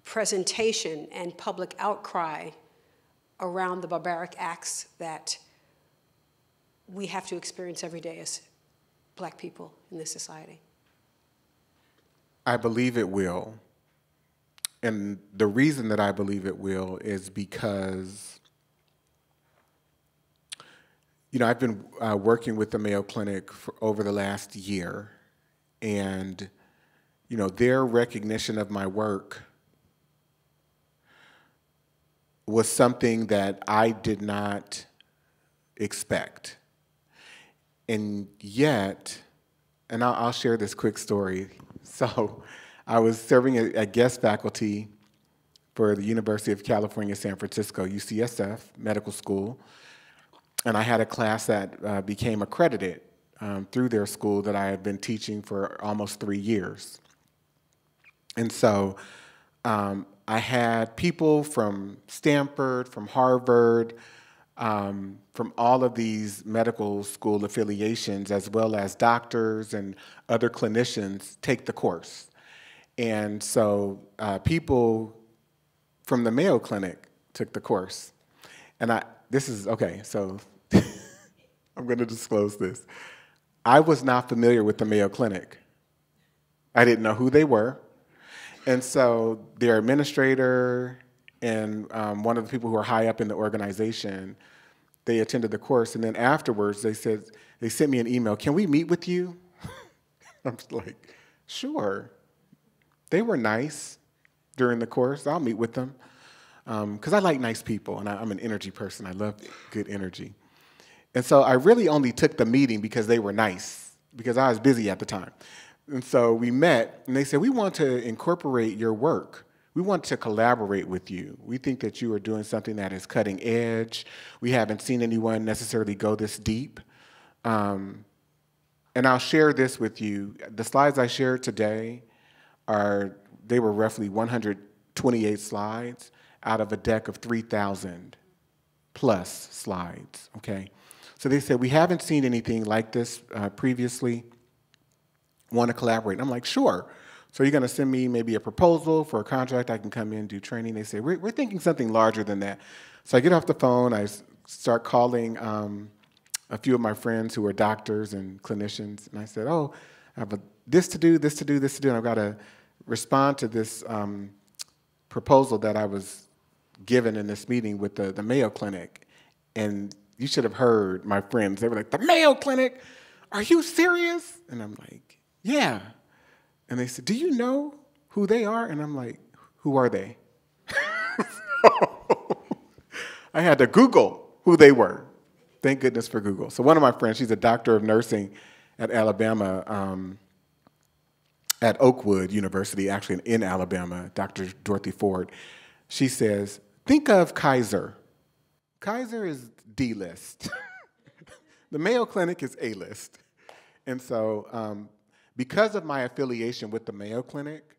presentation and public outcry around the barbaric acts that we have to experience every day as black people in this society? I believe it will. And the reason that I believe it will is because, you know, I've been uh, working with the Mayo Clinic for over the last year, and, you know, their recognition of my work was something that I did not expect. And yet, and I'll, I'll share this quick story. So, I was serving a, a guest faculty for the University of California, San Francisco, UCSF Medical School, and I had a class that uh, became accredited um, through their school that I had been teaching for almost three years. And so um, I had people from Stanford, from Harvard, um, from all of these medical school affiliations, as well as doctors and other clinicians, take the course. And so uh, people from the Mayo Clinic took the course. And I, this is, okay, so I'm gonna disclose this. I was not familiar with the Mayo Clinic. I didn't know who they were. And so their administrator and um, one of the people who are high up in the organization, they attended the course. And then afterwards, they said, they sent me an email, can we meet with you? I'm like, sure. They were nice. during the course. I'll meet with them um, because I like nice people and I, I'm an energy person. I love good energy. And so I really only took the meeting because they were nice, because I was busy at the time. And so we met, and they said, We want to incorporate your work. We want to collaborate with you. We think that you are doing something that is cutting edge. We haven't seen anyone necessarily go this deep. Um, and I'll share this with you. The slides I shared today are, they were roughly 128 slides out of a deck of 3,000 plus slides, okay? So they said, we haven't seen anything like this uh, previously. Want to collaborate? And I'm like, sure. So you're going to send me maybe a proposal for a contract. I can come in, do training. They say, we're, we're thinking something larger than that. So I get off the phone. I start calling um, a few of my friends who are doctors and clinicians. And I said, oh, I have a, this to do, this to do, this to do. And I've got to respond to this um, proposal that I was given in this meeting with the, the Mayo Clinic. And you should have heard my friends. They were like, the Mayo Clinic? Are you serious? And I'm like, yeah. And they said, Do you know who they are? And I'm like, Who are they? I had to Google who they were. Thank goodness for Google. So, one of my friends, she's a doctor of nursing at Alabama, um, at Oakwood University, actually in Alabama, Dr. Dorothy Ford. She says, Think of Kaiser. Kaiser is D list, the Mayo Clinic is A list. And so, um, because of my affiliation with the Mayo Clinic,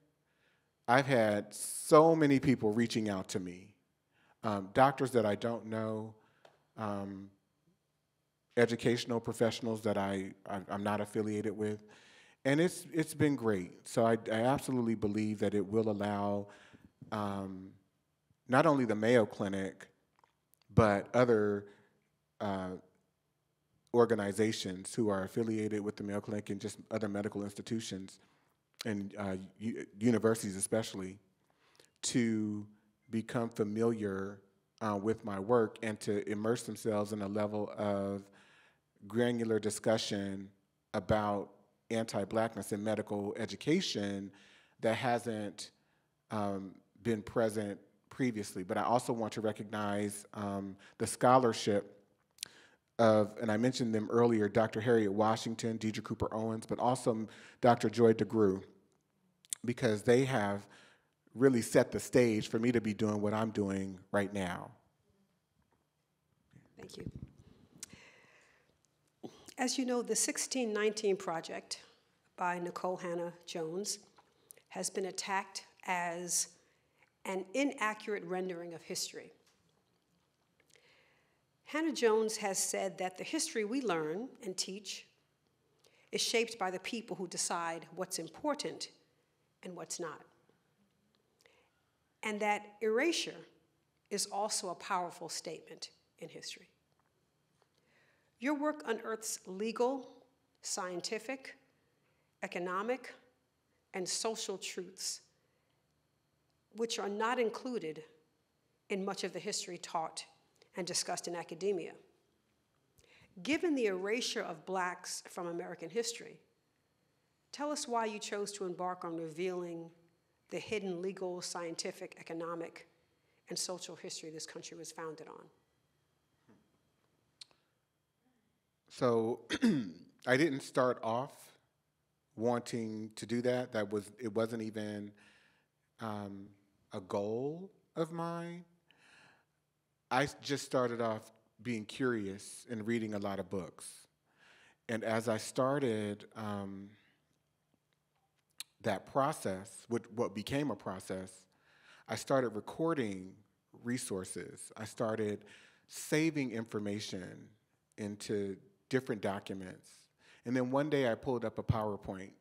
I've had so many people reaching out to me um, doctors that I don't know, um, educational professionals that I, I, am not affiliated with. And it's, it's been great. So I, I absolutely believe that it will allow um, not only the Mayo Clinic, but other uh, organizations who are affiliated with the Mayo Clinic and just other medical institutions and uh, universities especially to become familiar uh, with my work and to immerse themselves in a level of granular discussion about anti-blackness in medical education that hasn't um, been present previously. But I also want to recognize um, the scholarship of, and I mentioned them earlier, Dr. Harriet Washington, Deirdre Cooper Owens, but also Dr. Joy DeGruy, because they have really set the stage for me to be doing what I'm doing right now. Thank you. As you know, the 1619 Project by Nikole Hannah-Jones has been attacked as an inaccurate rendering of history. Hannah-Jones has said that the history we learn and teach is shaped by the people who decide what's important and what's not. And that erasure is also a powerful statement in history. Your work unearths legal, scientific, economic, and social truths which are not included in much of the history taught and discussed in academia. Given the erasure of blacks from American history, tell us why you chose to embark on revealing the hidden legal, scientific, economic, and social history this country was founded on. So I didn't start off wanting to do that. That was it wasn't even um, a goal of mine. I just started off being curious and reading a lot of books. And as I started um, that process, what, what became a process, I started recording resources. I started saving information into different documents. And then one day I pulled up a PowerPoint.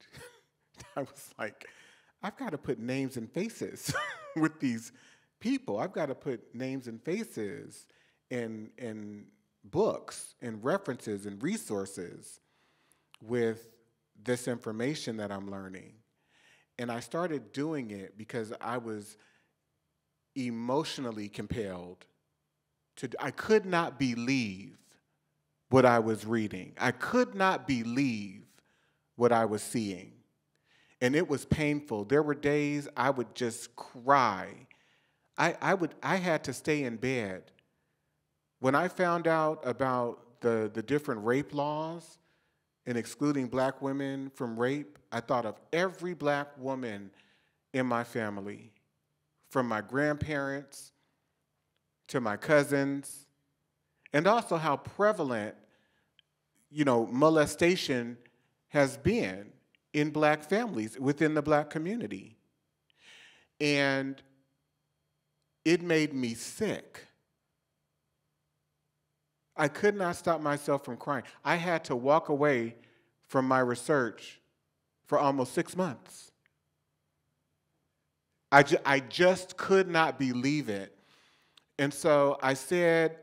I was like, I've got to put names and faces with these people. I've got to put names and faces in, in books and references and resources with this information that I'm learning. And I started doing it because I was emotionally compelled to, I could not believe what I was reading. I could not believe what I was seeing. And it was painful. There were days I would just cry. I, I, would, I had to stay in bed. When I found out about the, the different rape laws and excluding black women from rape, I thought of every black woman in my family, from my grandparents to my cousins, and also how prevalent, you know, molestation has been in black families within the black community. And it made me sick. I could not stop myself from crying. I had to walk away from my research for almost six months. I, ju- I just could not believe it. And so I said,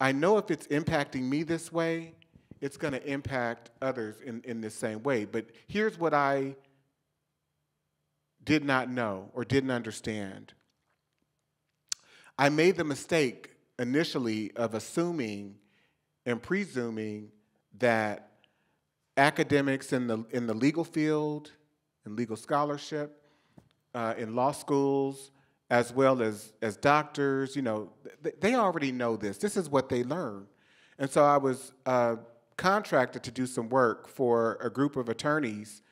I know if it's impacting me this way, it's going to impact others in, in the same way. But here's what I did not know or didn't understand. I made the mistake initially of assuming and presuming that academics in the, in the legal field, in legal scholarship, uh, in law schools, as well as, as doctors, you know, th- they already know this. This is what they learn. And so I was uh, contracted to do some work for a group of attorneys,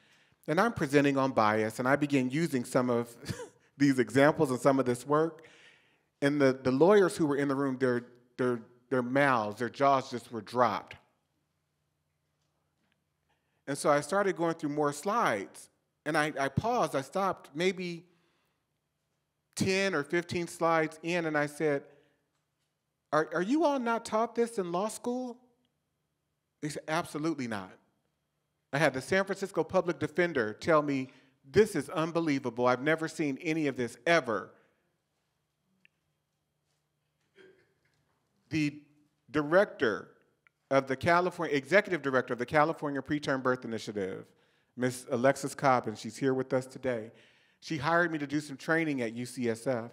and I'm presenting on bias, and I began using some of these examples and some of this work. And the, the lawyers who were in the room, their, their, their mouths, their jaws just were dropped. And so I started going through more slides, and I, I paused, I stopped maybe 10 or 15 slides in, and I said, Are, are you all not taught this in law school? They said, Absolutely not. I had the San Francisco public defender tell me, This is unbelievable. I've never seen any of this ever. The director of the California, executive director of the California Preterm Birth Initiative, Ms. Alexis Cobb, and she's here with us today. She hired me to do some training at UCSF.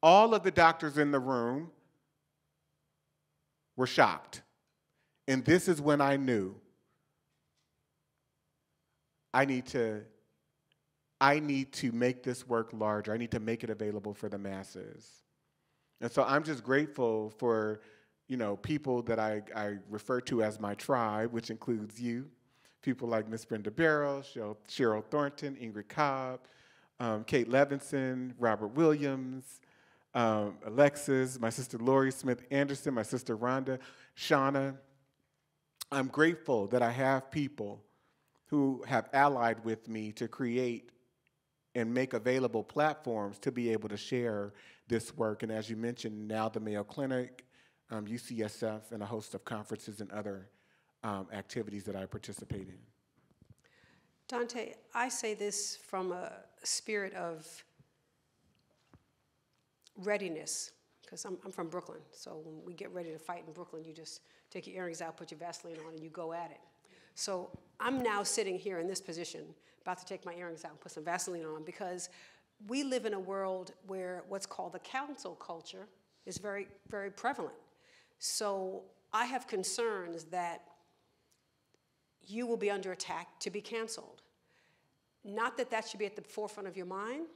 All of the doctors in the room were shocked. And this is when I knew I need to I need to make this work larger. I need to make it available for the masses. And so I'm just grateful for, you know, people that I, I refer to as my tribe, which includes you, people like Miss Brenda Barrow, Cheryl, Cheryl Thornton, Ingrid Cobb, um, Kate Levinson, Robert Williams, um, Alexis, my sister Lori Smith Anderson, my sister Rhonda, Shauna. I'm grateful that I have people who have allied with me to create and make available platforms to be able to share this work. And as you mentioned, now the Mayo Clinic, um, UCSF, and a host of conferences and other um, activities that I participate in. Dante, I say this from a spirit of readiness, because I'm, I'm from Brooklyn. So when we get ready to fight in Brooklyn, you just take your earrings out, put your Vaseline on, and you go at it. So I'm now sitting here in this position, about to take my earrings out and put some Vaseline on, because we live in a world where what's called the cancel culture is very, very prevalent. So I have concerns that you will be under attack to be canceled. Not that that should be at the forefront of your mind,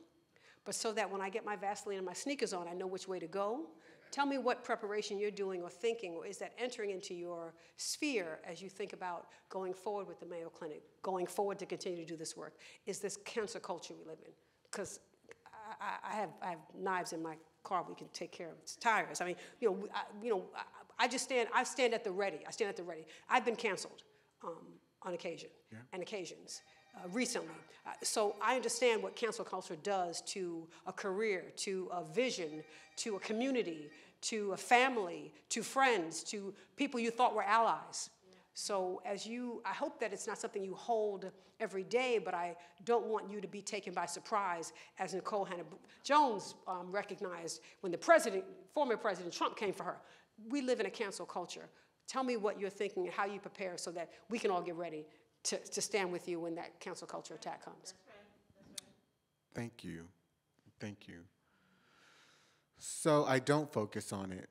but so that when I get my Vaseline and my sneakers on, I know which way to go. Tell me what preparation you're doing or thinking, or is that entering into your sphere as you think about going forward with the Mayo Clinic, going forward to continue to do this work? Is this cancel culture we live in? Because I, I, have, I have knives in my car we can take care of its tires. I mean, you know, I, you know, I, I just stand, I stand at the ready. I stand at the ready. I've been canceled um, on occasion yeah. and occasions uh, recently. Uh, so I understand what cancel culture does to a career, to a vision, to a community, to a family, to friends, to people you thought were allies. So as you, I hope that it's not something you hold every day, but I don't want you to be taken by surprise, as Nikole Hannah Jones um, recognized when the president, former President Trump came for her. We live in a cancel culture. Tell me what you're thinking and how you prepare so that we can all get ready to, to stand with you when that cancel culture attack comes. Thank you. Thank you. So I don't focus on it.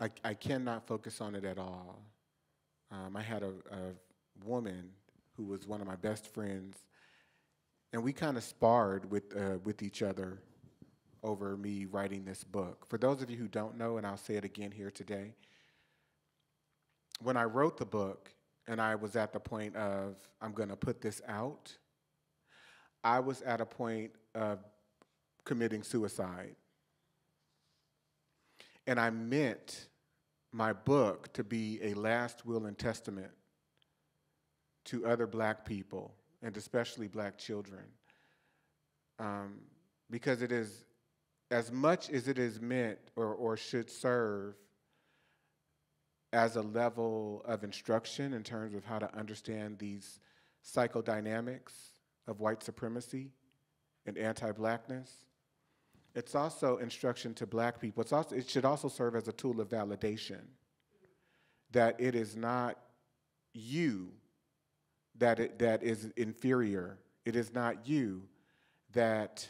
I, I cannot focus on it at all. Um, I had a, a woman who was one of my best friends and we kind of sparred with, uh, with each other over me writing this book. For those of you who don't know, and I'll say it again here today, when I wrote the book and I was at the point of, I'm going to put this out, I was at a point of committing suicide. And I meant my book to be a last will and testament to other black people, and especially black children. Um, because it is, as much as it is meant or, or should serve as a level of instruction in terms of how to understand these psychodynamics of white supremacy and anti-blackness, it's also instruction to black people. It's also, it should also serve as a tool of validation that it is not you that, it, that is inferior. It is not you that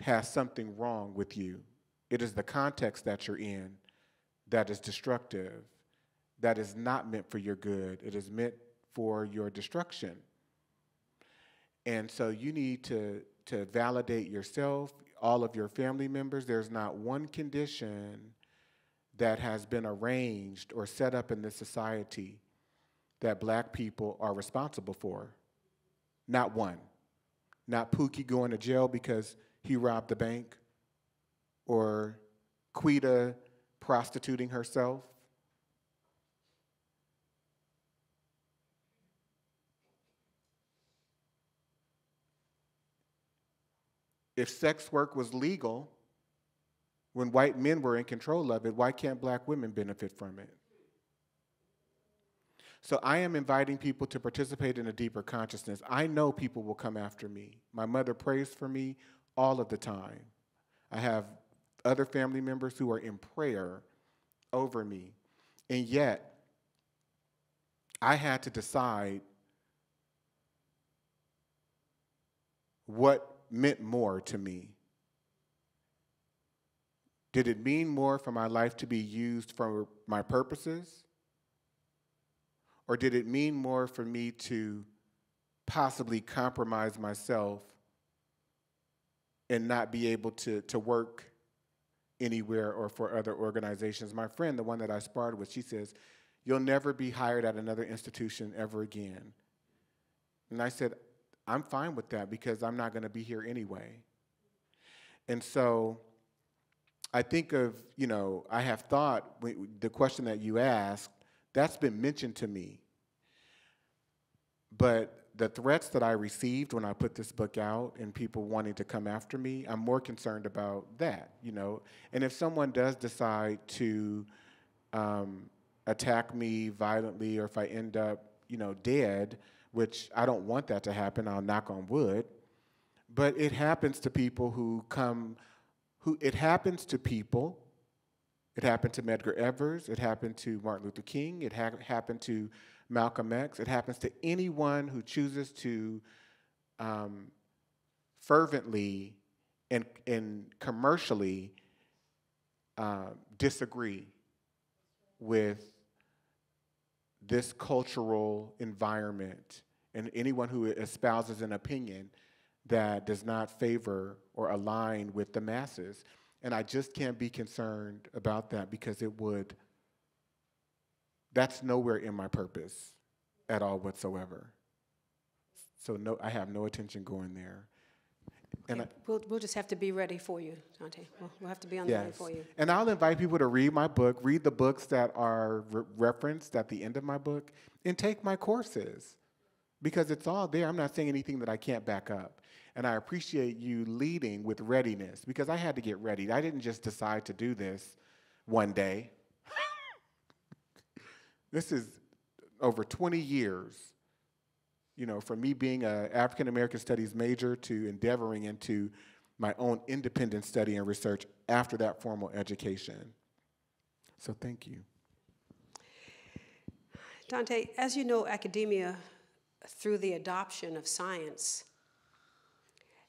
has something wrong with you. It is the context that you're in that is destructive, that is not meant for your good. It is meant for your destruction. And so you need to, to validate yourself, all of your family members. There's not one condition that has been arranged or set up in this society that black people are responsible for. Not one. Not Pookie going to jail because he robbed the bank, or Quita prostituting herself. If sex work was legal when white men were in control of it, why can't black women benefit from it? So I am inviting people to participate in a deeper consciousness. I know people will come after me. My mother prays for me all of the time. I have other family members who are in prayer over me. And yet, I had to decide what meant more to me. Did it mean more for my life to be used for my purposes? Or did it mean more for me to possibly compromise myself and not be able to, to work anywhere or for other organizations? My friend, the one that I sparred with, she says, You'll never be hired at another institution ever again. And I said, I'm fine with that because I'm not going to be here anyway. And so I think of, you know, I have thought the question that you asked that's been mentioned to me. But the threats that I received when I put this book out and people wanting to come after me, I'm more concerned about that, you know. And if someone does decide to um, attack me violently or if I end up, you know, dead, which I don't want that to happen, I'll knock on wood. But it happens to people who come, who it happens to people it happened to Medgar Evers. It happened to Martin Luther King. It ha happened to Malcolm X. It happens to anyone who chooses to um, fervently and, and commercially uh, disagree with this cultural environment and anyone who espouses an opinion that does not favor or align with the masses. And I just can't be concerned about that because it would, that's nowhere in my purpose at all whatsoever. So no, I have no attention going there. And okay. I, we'll, we'll just have to be ready for you, Dante. We'll, we'll have to be on the yes. line for you. And I'll invite people to read my book, read the books that are re referenced at the end of my book, and take my courses because it's all there. I'm not saying anything that I can't back up. And I appreciate you leading with readiness because I had to get ready. I didn't just decide to do this one day. this is over 20 years, you know, from me being an African American studies major to endeavoring into my own independent study and research after that formal education. So thank you. Dante, as you know, academia through the adoption of science,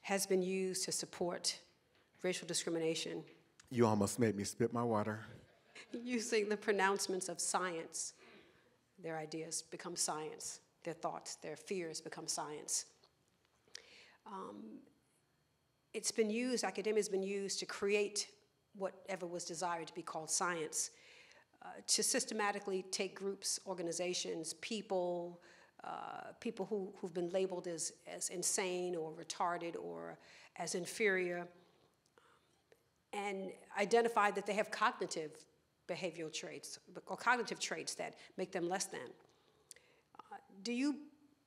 has been used to support racial discrimination. You almost made me spit my water. Using the pronouncements of science, their ideas become science. Their thoughts, their fears become science. Um, it's been used, academia has been used to create whatever was desired to be called science, uh, to systematically take groups, organizations, people, uh, people who, who've been labeled as, as insane or retarded or as inferior, and identify that they have cognitive behavioral traits or cognitive traits that make them less than. Do you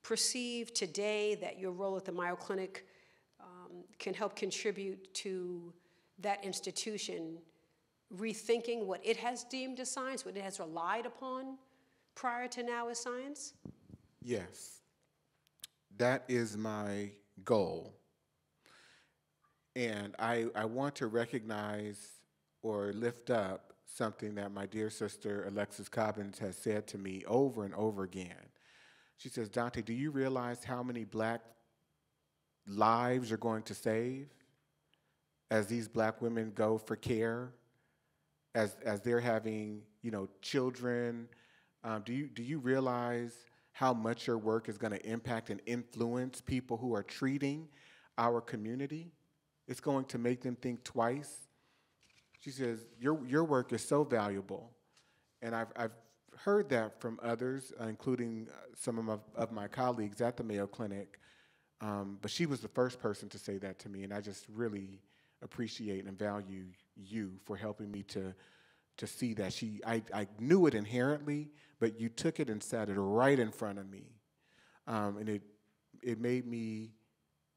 perceive today that your role at the Mayo Clinic um, can help contribute to that institution rethinking what it has deemed as science, what it has relied upon prior to now as science? Yes. That is my goal. And I, I want to recognize or lift up something that my dear sister Alexis Cobbins has said to me over and over again. She says, Dante, do you realize how many black lives you're going to save as these black women go for care, as, as they're having, you know, children? Um, do, you, do you realize how much your work is going to impact and influence people who are treating our community? It's going to make them think twice. She says, Your, your work is so valuable. And I've, I've heard that from others, uh, including uh, some of my, of my, colleagues at the Mayo Clinic. Um, but she was the first person to say that to me, and I just really appreciate and value you for helping me to to see that she I, I knew it inherently, but you took it and set it right in front of me, um, and it it made me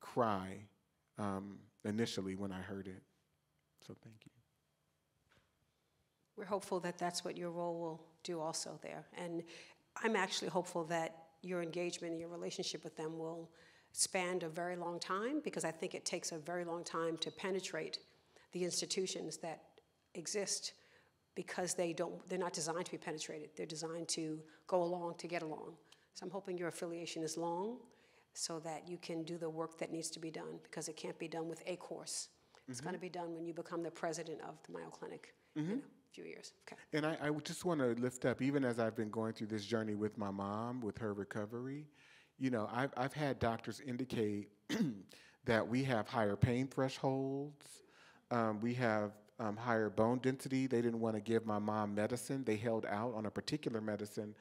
cry um, initially when I heard it. So thank you. We're hopeful that that's what your role will do also there. And I'm actually hopeful that your engagement and your relationship with them will span a very long time because I think it takes a very long time to penetrate the institutions that exist because they don't they're not designed to be penetrated. They're designed to go along to get along. So I'm hoping your affiliation is long so that you can do the work that needs to be done because it can't be done with a course. It's mm-hmm. going to be done when you become the president of the Mayo Clinic. Mm-hmm few years. Okay. And I, I just want to lift up, even as I've been going through this journey with my mom, with her recovery, you know, I've, I've had doctors indicate that we have higher pain thresholds, um, we have um, higher bone density. They didn't want to give my mom medicine. They held out on a particular medicine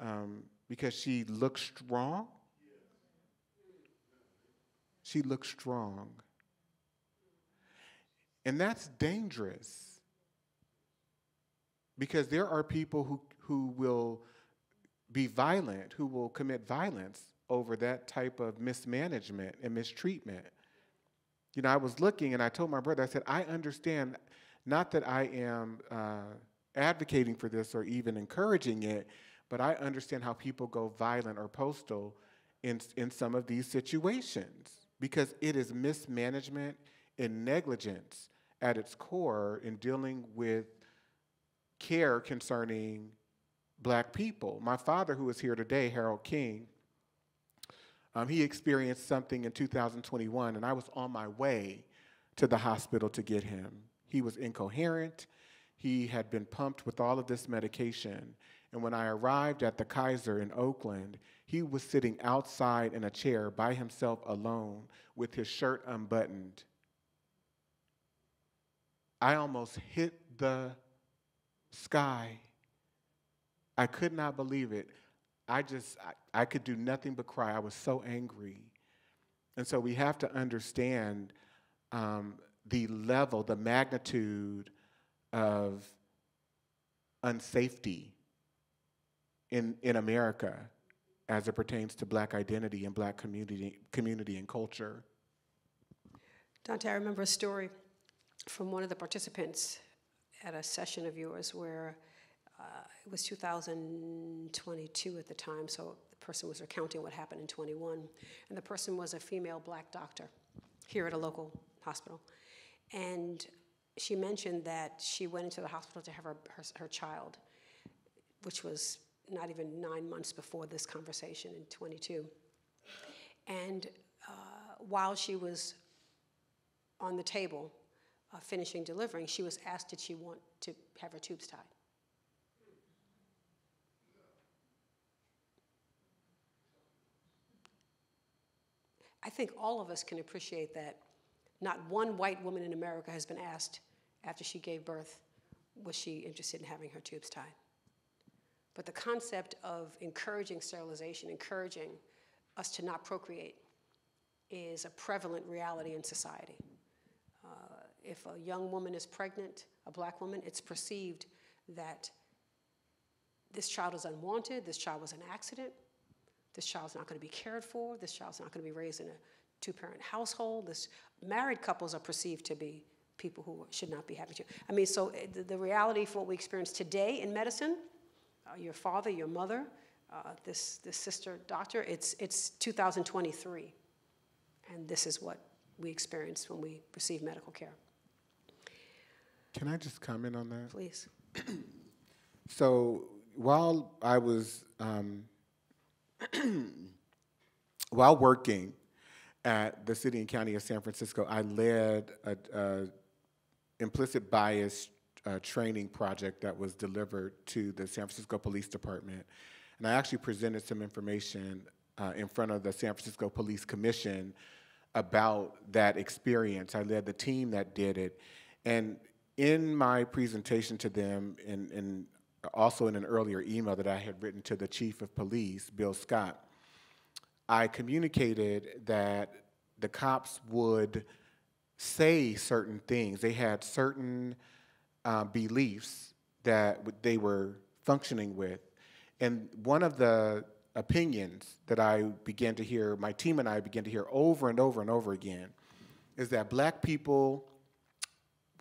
um, because she looked strong. She looked strong. And that's dangerous because there are people who, who will be violent, who will commit violence over that type of mismanagement and mistreatment. You know, I was looking and I told my brother, I said, I understand, not that I am uh, advocating for this or even encouraging it, but I understand how people go violent or postal in, in some of these situations because it is mismanagement and negligence at its core in dealing with care concerning black people. My father, who is here today, Harold King, um, he experienced something in 2021, and I was on my way to the hospital to get him. He was incoherent. He had been pumped with all of this medication. And when I arrived at the Kaiser in Oakland, he was sitting outside in a chair by himself alone with his shirt unbuttoned. I almost hit the sky. I could not believe it. I just, I, I, could do nothing but cry. I was so angry. And so we have to understand um, the level, the magnitude of unsafety in, in America as it pertains to black identity and black community, community and culture. Dante, I remember a story from one of the participants at a session of yours where uh, it was 2022 at the time, so the person was recounting what happened in 21. And the person was a female black doctor here at a local hospital. And she mentioned that she went into the hospital to have her, her, her child, which was not even nine months before this conversation in 22. And uh, while she was on the table, uh, finishing delivering, she was asked did she want to have her tubes tied. I think all of us can appreciate that not one white woman in America has been asked after she gave birth, was she interested in having her tubes tied? But the concept of encouraging sterilization, encouraging us to not procreate, is a prevalent reality in society. If a young woman is pregnant, a black woman, it's perceived that this child is unwanted, this child was an accident, this child's not going to be cared for, this child's not going to be raised in a two parent household. This, married couples are perceived to be people who should not be having children. I mean, so the, the reality for what we experience today in medicine, uh, your father, your mother, uh, this, this sister doctor, it's, it's 2023. And this is what we experience when we receive medical care. Can I just comment on that? Please. So while I was um, while working at the city and county of San Francisco, I led a, a implicit bias uh, training project that was delivered to the San Francisco Police Department, and I actually presented some information uh, in front of the San Francisco Police Commission about that experience. I led the team that did it, and in my presentation to them, and, and also in an earlier email that I had written to the chief of police, Bill Scott, I communicated that the cops would say certain things. They had certain uh, beliefs that they were functioning with. And one of the opinions that I began to hear, my team and I began to hear over and over and over again, is that black people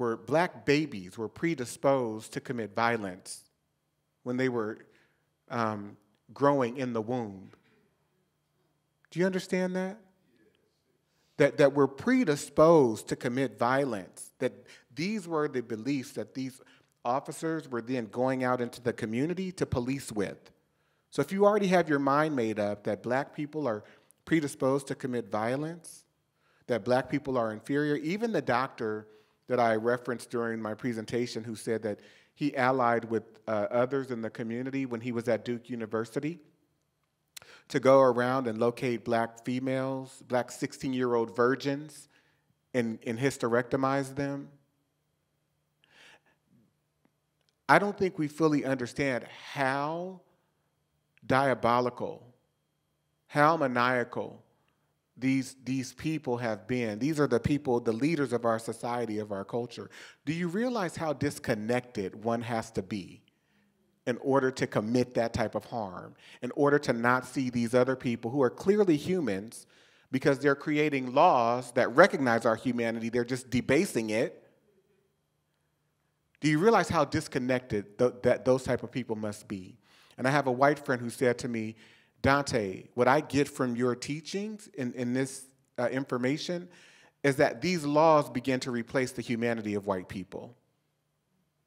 were, black babies were predisposed to commit violence when they were um, growing in the womb. Do you understand that? That, that we're predisposed to commit violence, that these were the beliefs that these officers were then going out into the community to police with. So if you already have your mind made up that black people are predisposed to commit violence, that black people are inferior, even the doctor that I referenced during my presentation who said that he allied with uh, others in the community when he was at Duke University to go around and locate black females, black 16 year old virgins, and, and hysterectomize them. I don't think we fully understand how diabolical, how maniacal these, these people have been. These are the people, the leaders of our society, of our culture. Do you realize how disconnected one has to be in order to commit that type of harm, in order to not see these other people who are clearly humans because they're creating laws that recognize our humanity, they're just debasing it. Do you realize how disconnected th- that those type of people must be? And I have a white friend who said to me, Dante, what I get from your teachings in, in this uh, information is that these laws begin to replace the humanity of white people.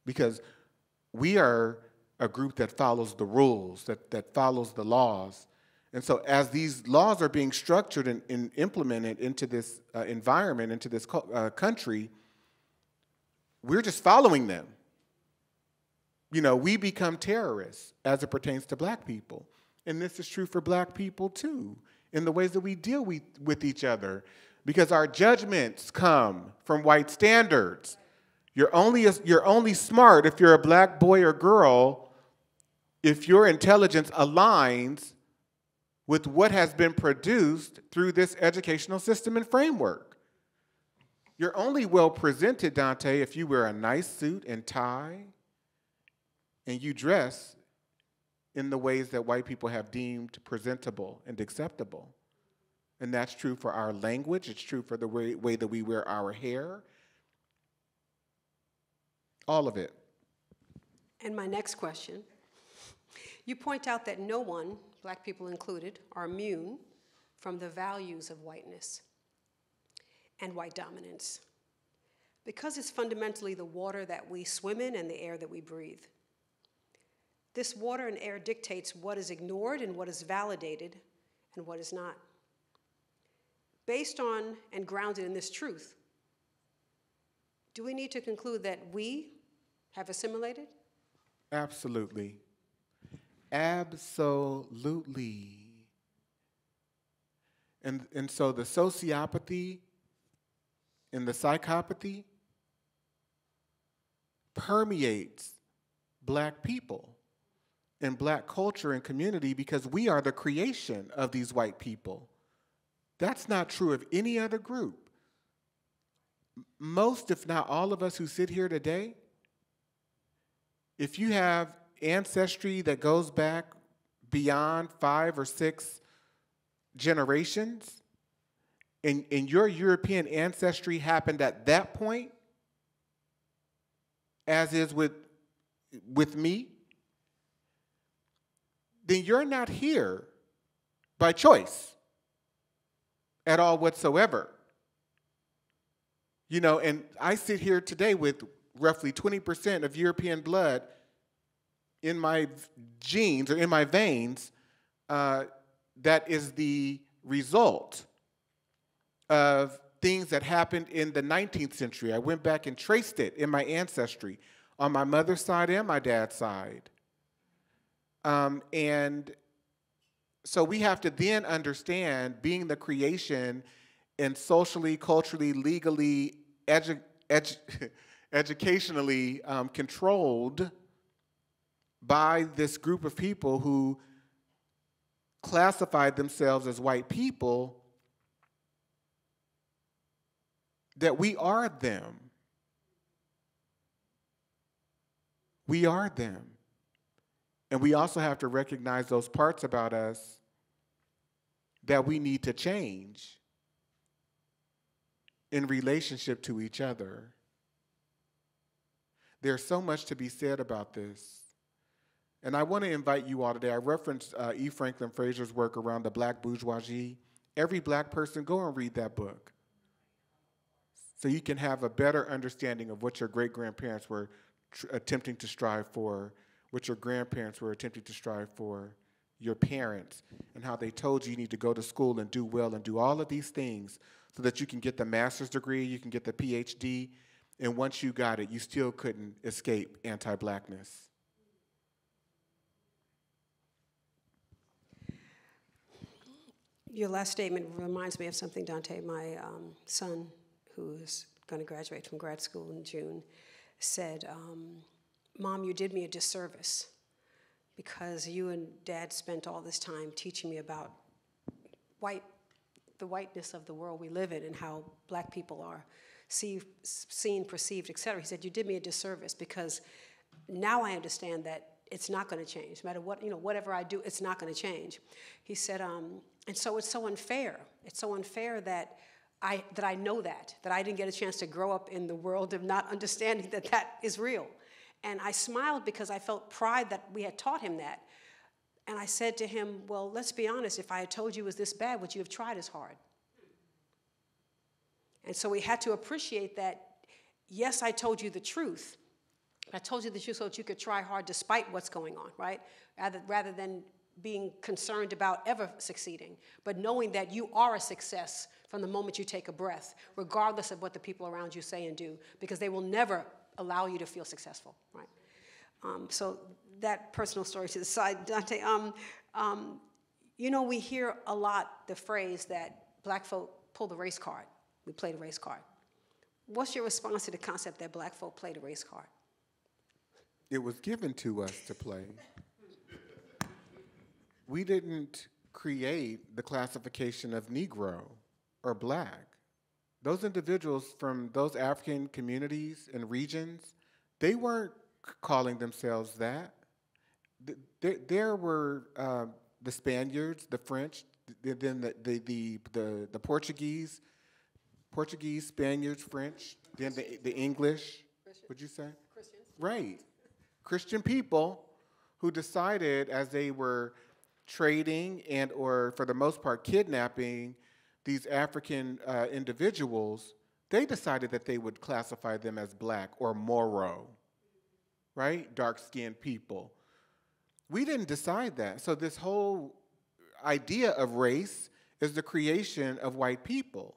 Because we are a group that follows the rules, that, that follows the laws. And so, as these laws are being structured and, and implemented into this uh, environment, into this uh, country, we're just following them. You know, we become terrorists as it pertains to black people. And this is true for black people too, in the ways that we deal with, with each other, because our judgments come from white standards. You're only, you're only smart if you're a black boy or girl if your intelligence aligns with what has been produced through this educational system and framework. You're only well presented, Dante, if you wear a nice suit and tie and you dress in the ways that white people have deemed presentable and acceptable. And that's true for our language, it's true for the way, way that we wear our hair, all of it. And my next question you point out that no one, black people included, are immune from the values of whiteness and white dominance because it's fundamentally the water that we swim in and the air that we breathe. This water and air dictates what is ignored and what is validated and what is not. Based on and grounded in this truth, do we need to conclude that we have assimilated? Absolutely. Absolutely. And, and so the sociopathy and the psychopathy permeates black people and black culture and community because we are the creation of these white people. That's not true of any other group. Most, if not all of us who sit here today, if you have ancestry that goes back beyond five or six generations, and, and your European ancestry happened at that point, as is with, with me, then you're not here by choice at all whatsoever. You know, and I sit here today with roughly 20% of European blood in my genes or in my veins. Uh, that is the result of things that happened in the 19th century. I went back and traced it in my ancestry on my mother's side and my dad's side. Um, and so we have to then understand being the creation and socially, culturally, legally, edu- edu- educationally um, controlled by this group of people who classified themselves as white people, that we are them. We are them. And we also have to recognize those parts about us that we need to change in relationship to each other. There's so much to be said about this. And I want to invite you all today. I referenced uh, E. Franklin Frazier's work around the black bourgeoisie. Every black person, go and read that book so you can have a better understanding of what your great grandparents were attempting to strive for, what your grandparents were attempting to strive for, your parents, and how they told you you need to go to school and do well and do all of these things so that you can get the master's degree, you can get the PhD, and once you got it, you still couldn't escape anti blackness. Your last statement reminds me of something, Dante. My um, son, who's going to graduate from grad school in June, said, um, Mom, you did me a disservice because you and Dad spent all this time teaching me about white, the whiteness of the world we live in and how black people are see, seen, perceived, et cetera. He said, You did me a disservice because now I understand that it's not going to change. No matter what, you know, whatever I do, it's not going to change. He said, um, and so it's so unfair. It's so unfair that I, that I know that, that I didn't get a chance to grow up in the world of not understanding that that is real. And I smiled because I felt pride that we had taught him that. And I said to him, Well, let's be honest, if I had told you it was this bad, would you have tried as hard? And so we had to appreciate that, yes, I told you the truth. I told you the truth so that you could try hard despite what's going on, right? Rather, rather than being concerned about ever succeeding, but knowing that you are a success from the moment you take a breath, regardless of what the people around you say and do, because they will never allow you to feel successful, right? Um, so that personal story to the side, Dante. Um, um, you know, we hear a lot the phrase that black folk pull the race card. We play the race card. What's your response to the concept that black folk play the race card? It was given to us to play. We didn't create the classification of Negro or black. Those individuals from those African communities and regions, they weren't calling themselves that. There, there were uh, the Spaniards, the French, then the, the, the, the, the Portuguese, Portuguese, Spaniards, French, then the, the English. What'd you say? Christians. Right. Christian people who decided as they were trading and or for the most part kidnapping these African uh, individuals, they decided that they would classify them as black or Moro, right? Dark-skinned people. We didn't decide that. So this whole idea of race is the creation of white people.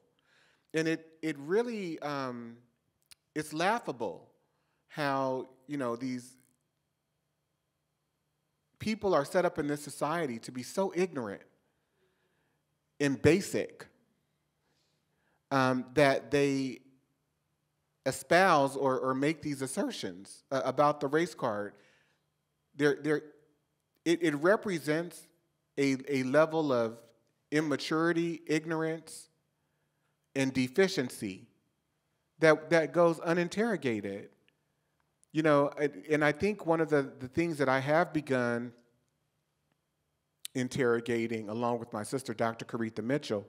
And it, it really, um, it's laughable how, you know, these people are set up in this society to be so ignorant and basic um, that they espouse or, or make these assertions uh, about the race card. They're, they're, it, it represents a, a level of immaturity, ignorance, and deficiency that, that goes uninterrogated. You know, and I think one of the, the things that I have begun interrogating, along with my sister, Dr. Caretha Mitchell,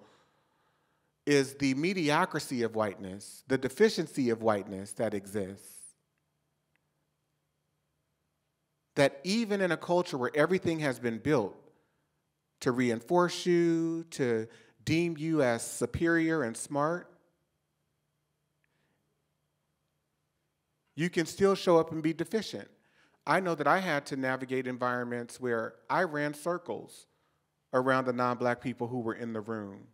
is the mediocrity of whiteness, the deficiency of whiteness that exists. That even in a culture where everything has been built to reinforce you, to deem you as superior and smart, you can still show up and be deficient. I know that I had to navigate environments where I ran circles around the non black people who were in the room.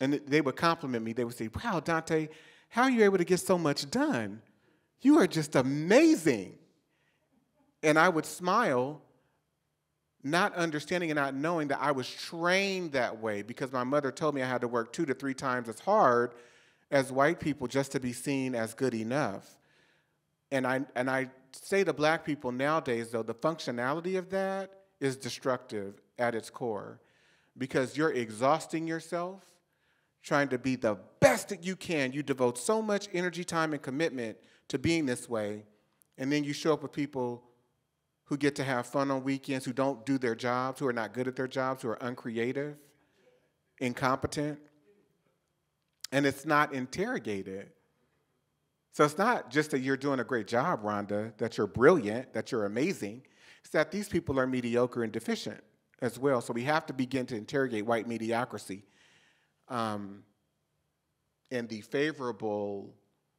And they would compliment me. They would say, Wow, Dante, how are you able to get so much done? You are just amazing. And I would smile, not understanding and not knowing that I was trained that way because my mother told me I had to work two to three times as hard as white people just to be seen as good enough. And I, and I say to black people nowadays, though, the functionality of that is destructive at its core because you're exhausting yourself trying to be the best that you can. You devote so much energy, time, and commitment to being this way, and then you show up with people who get to have fun on weekends, who don't do their jobs, who are not good at their jobs, who are uncreative, incompetent, and it's not interrogated. So it's not just that you're doing a great job, Rhonda, that you're brilliant, that you're amazing. It's that these people are mediocre and deficient as well. So we have to begin to interrogate white mediocrity um, and the favorable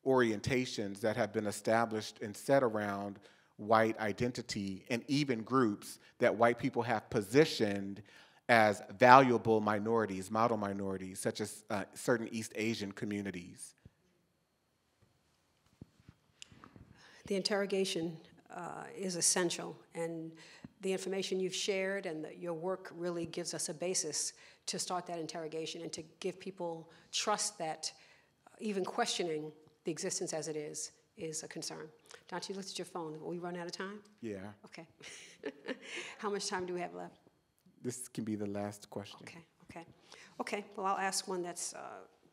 orientations that have been established and set around white identity and even groups that white people have positioned as valuable minorities, model minorities, such as uh, certain East Asian communities. The interrogation uh, is essential, and the information you've shared and the, your work really gives us a basis to start that interrogation and to give people trust that uh, even questioning the existence as it is is a concern. Don't you look at your phone. Will we run out of time? Yeah. Okay. How much time do we have left? This can be the last question. Okay, okay. Okay, well, I'll ask one that's uh,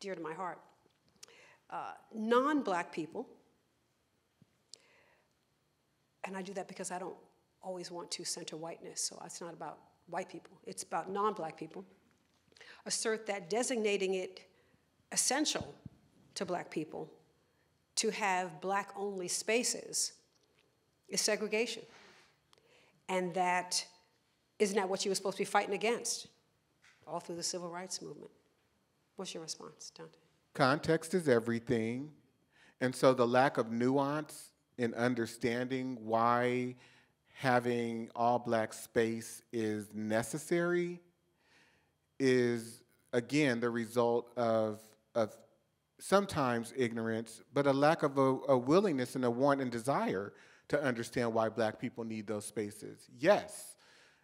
dear to my heart. Uh, non black people, and I do that because I don't always want to center whiteness, so it's not about white people, it's about non black people, assert that designating it essential to black people to have black only spaces is segregation. And that isn't that what you were supposed to be fighting against all through the civil rights movement? What's your response, Dante? Context is everything. And so the lack of nuance in understanding why having all black space is necessary is, again, the result of, of sometimes ignorance, but a lack of a, a, willingness and a want and desire to understand why black people need those spaces. Yes,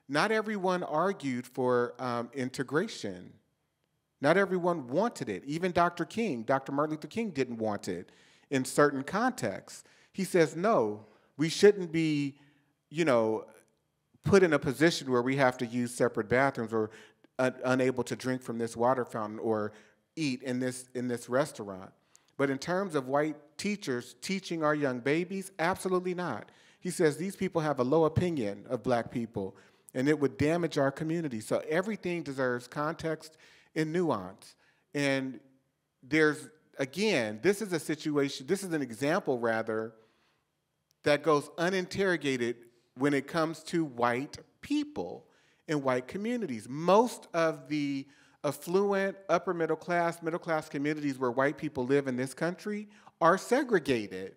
not everyone argued for um, integration. Not everyone wanted it. Even Dr. King, Dr. Martin Luther King didn't want it in certain contexts. He says, no, we shouldn't be you know, put in a position where we have to use separate bathrooms or unable to drink from this water fountain or eat in this in this restaurant. But in terms of white teachers teaching our young babies, absolutely not. He says these people have a low opinion of black people and it would damage our community. So everything deserves context and nuance. And there's again, this is a situation, this is an example rather that goes uninterrogated when it comes to white people in white communities. Most of the affluent, upper middle class, middle class communities where white people live in this country are segregated.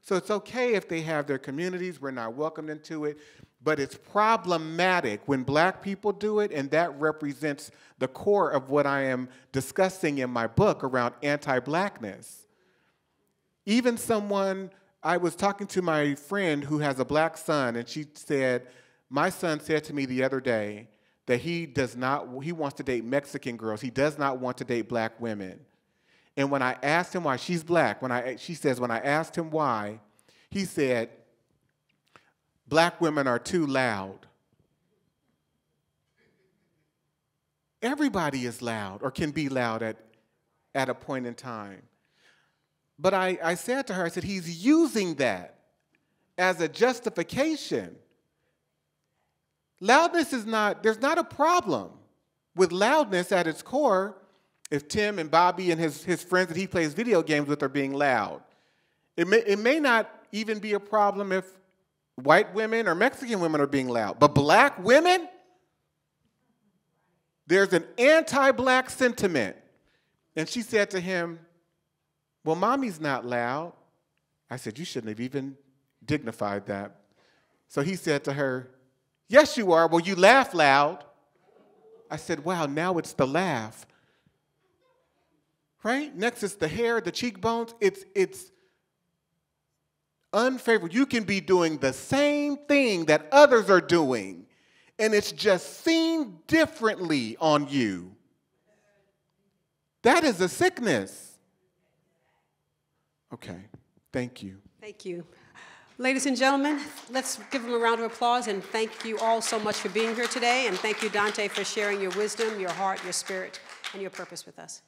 So it's okay if they have their communities, we're not welcomed into it, but it's problematic when black people do it, and that represents the core of what I am discussing in my book around anti blackness. Even someone I was talking to my friend who has a black son, and she said, My son said to me the other day that he does not, he wants to date Mexican girls. He does not want to date black women. And when I asked him why, she's black. When I, she says, when I asked him why, he said, black women are too loud. Everybody is loud or can be loud at, at a point in time. But I, I said to her, I said, he's using that as a justification. Loudness is not, there's not a problem with loudness at its core if Tim and Bobby and his, his friends that he plays video games with are being loud. It may, it may not even be a problem if white women or Mexican women are being loud, but black women? There's an anti black sentiment. And she said to him, Well, mommy's not loud. I said, You shouldn't have even dignified that. So he said to her, Yes, you are. Well, you laugh loud. I said, Wow, now it's the laugh. Right? Next is the hair, the cheekbones. It's, it's unfavorable. You can be doing the same thing that others are doing, and it's just seen differently on you. That is a sickness. Okay, thank you. Thank you. Ladies and gentlemen, let's give them a round of applause and thank you all so much for being here today. And thank you, Dante, for sharing your wisdom, your heart, your spirit, and your purpose with us.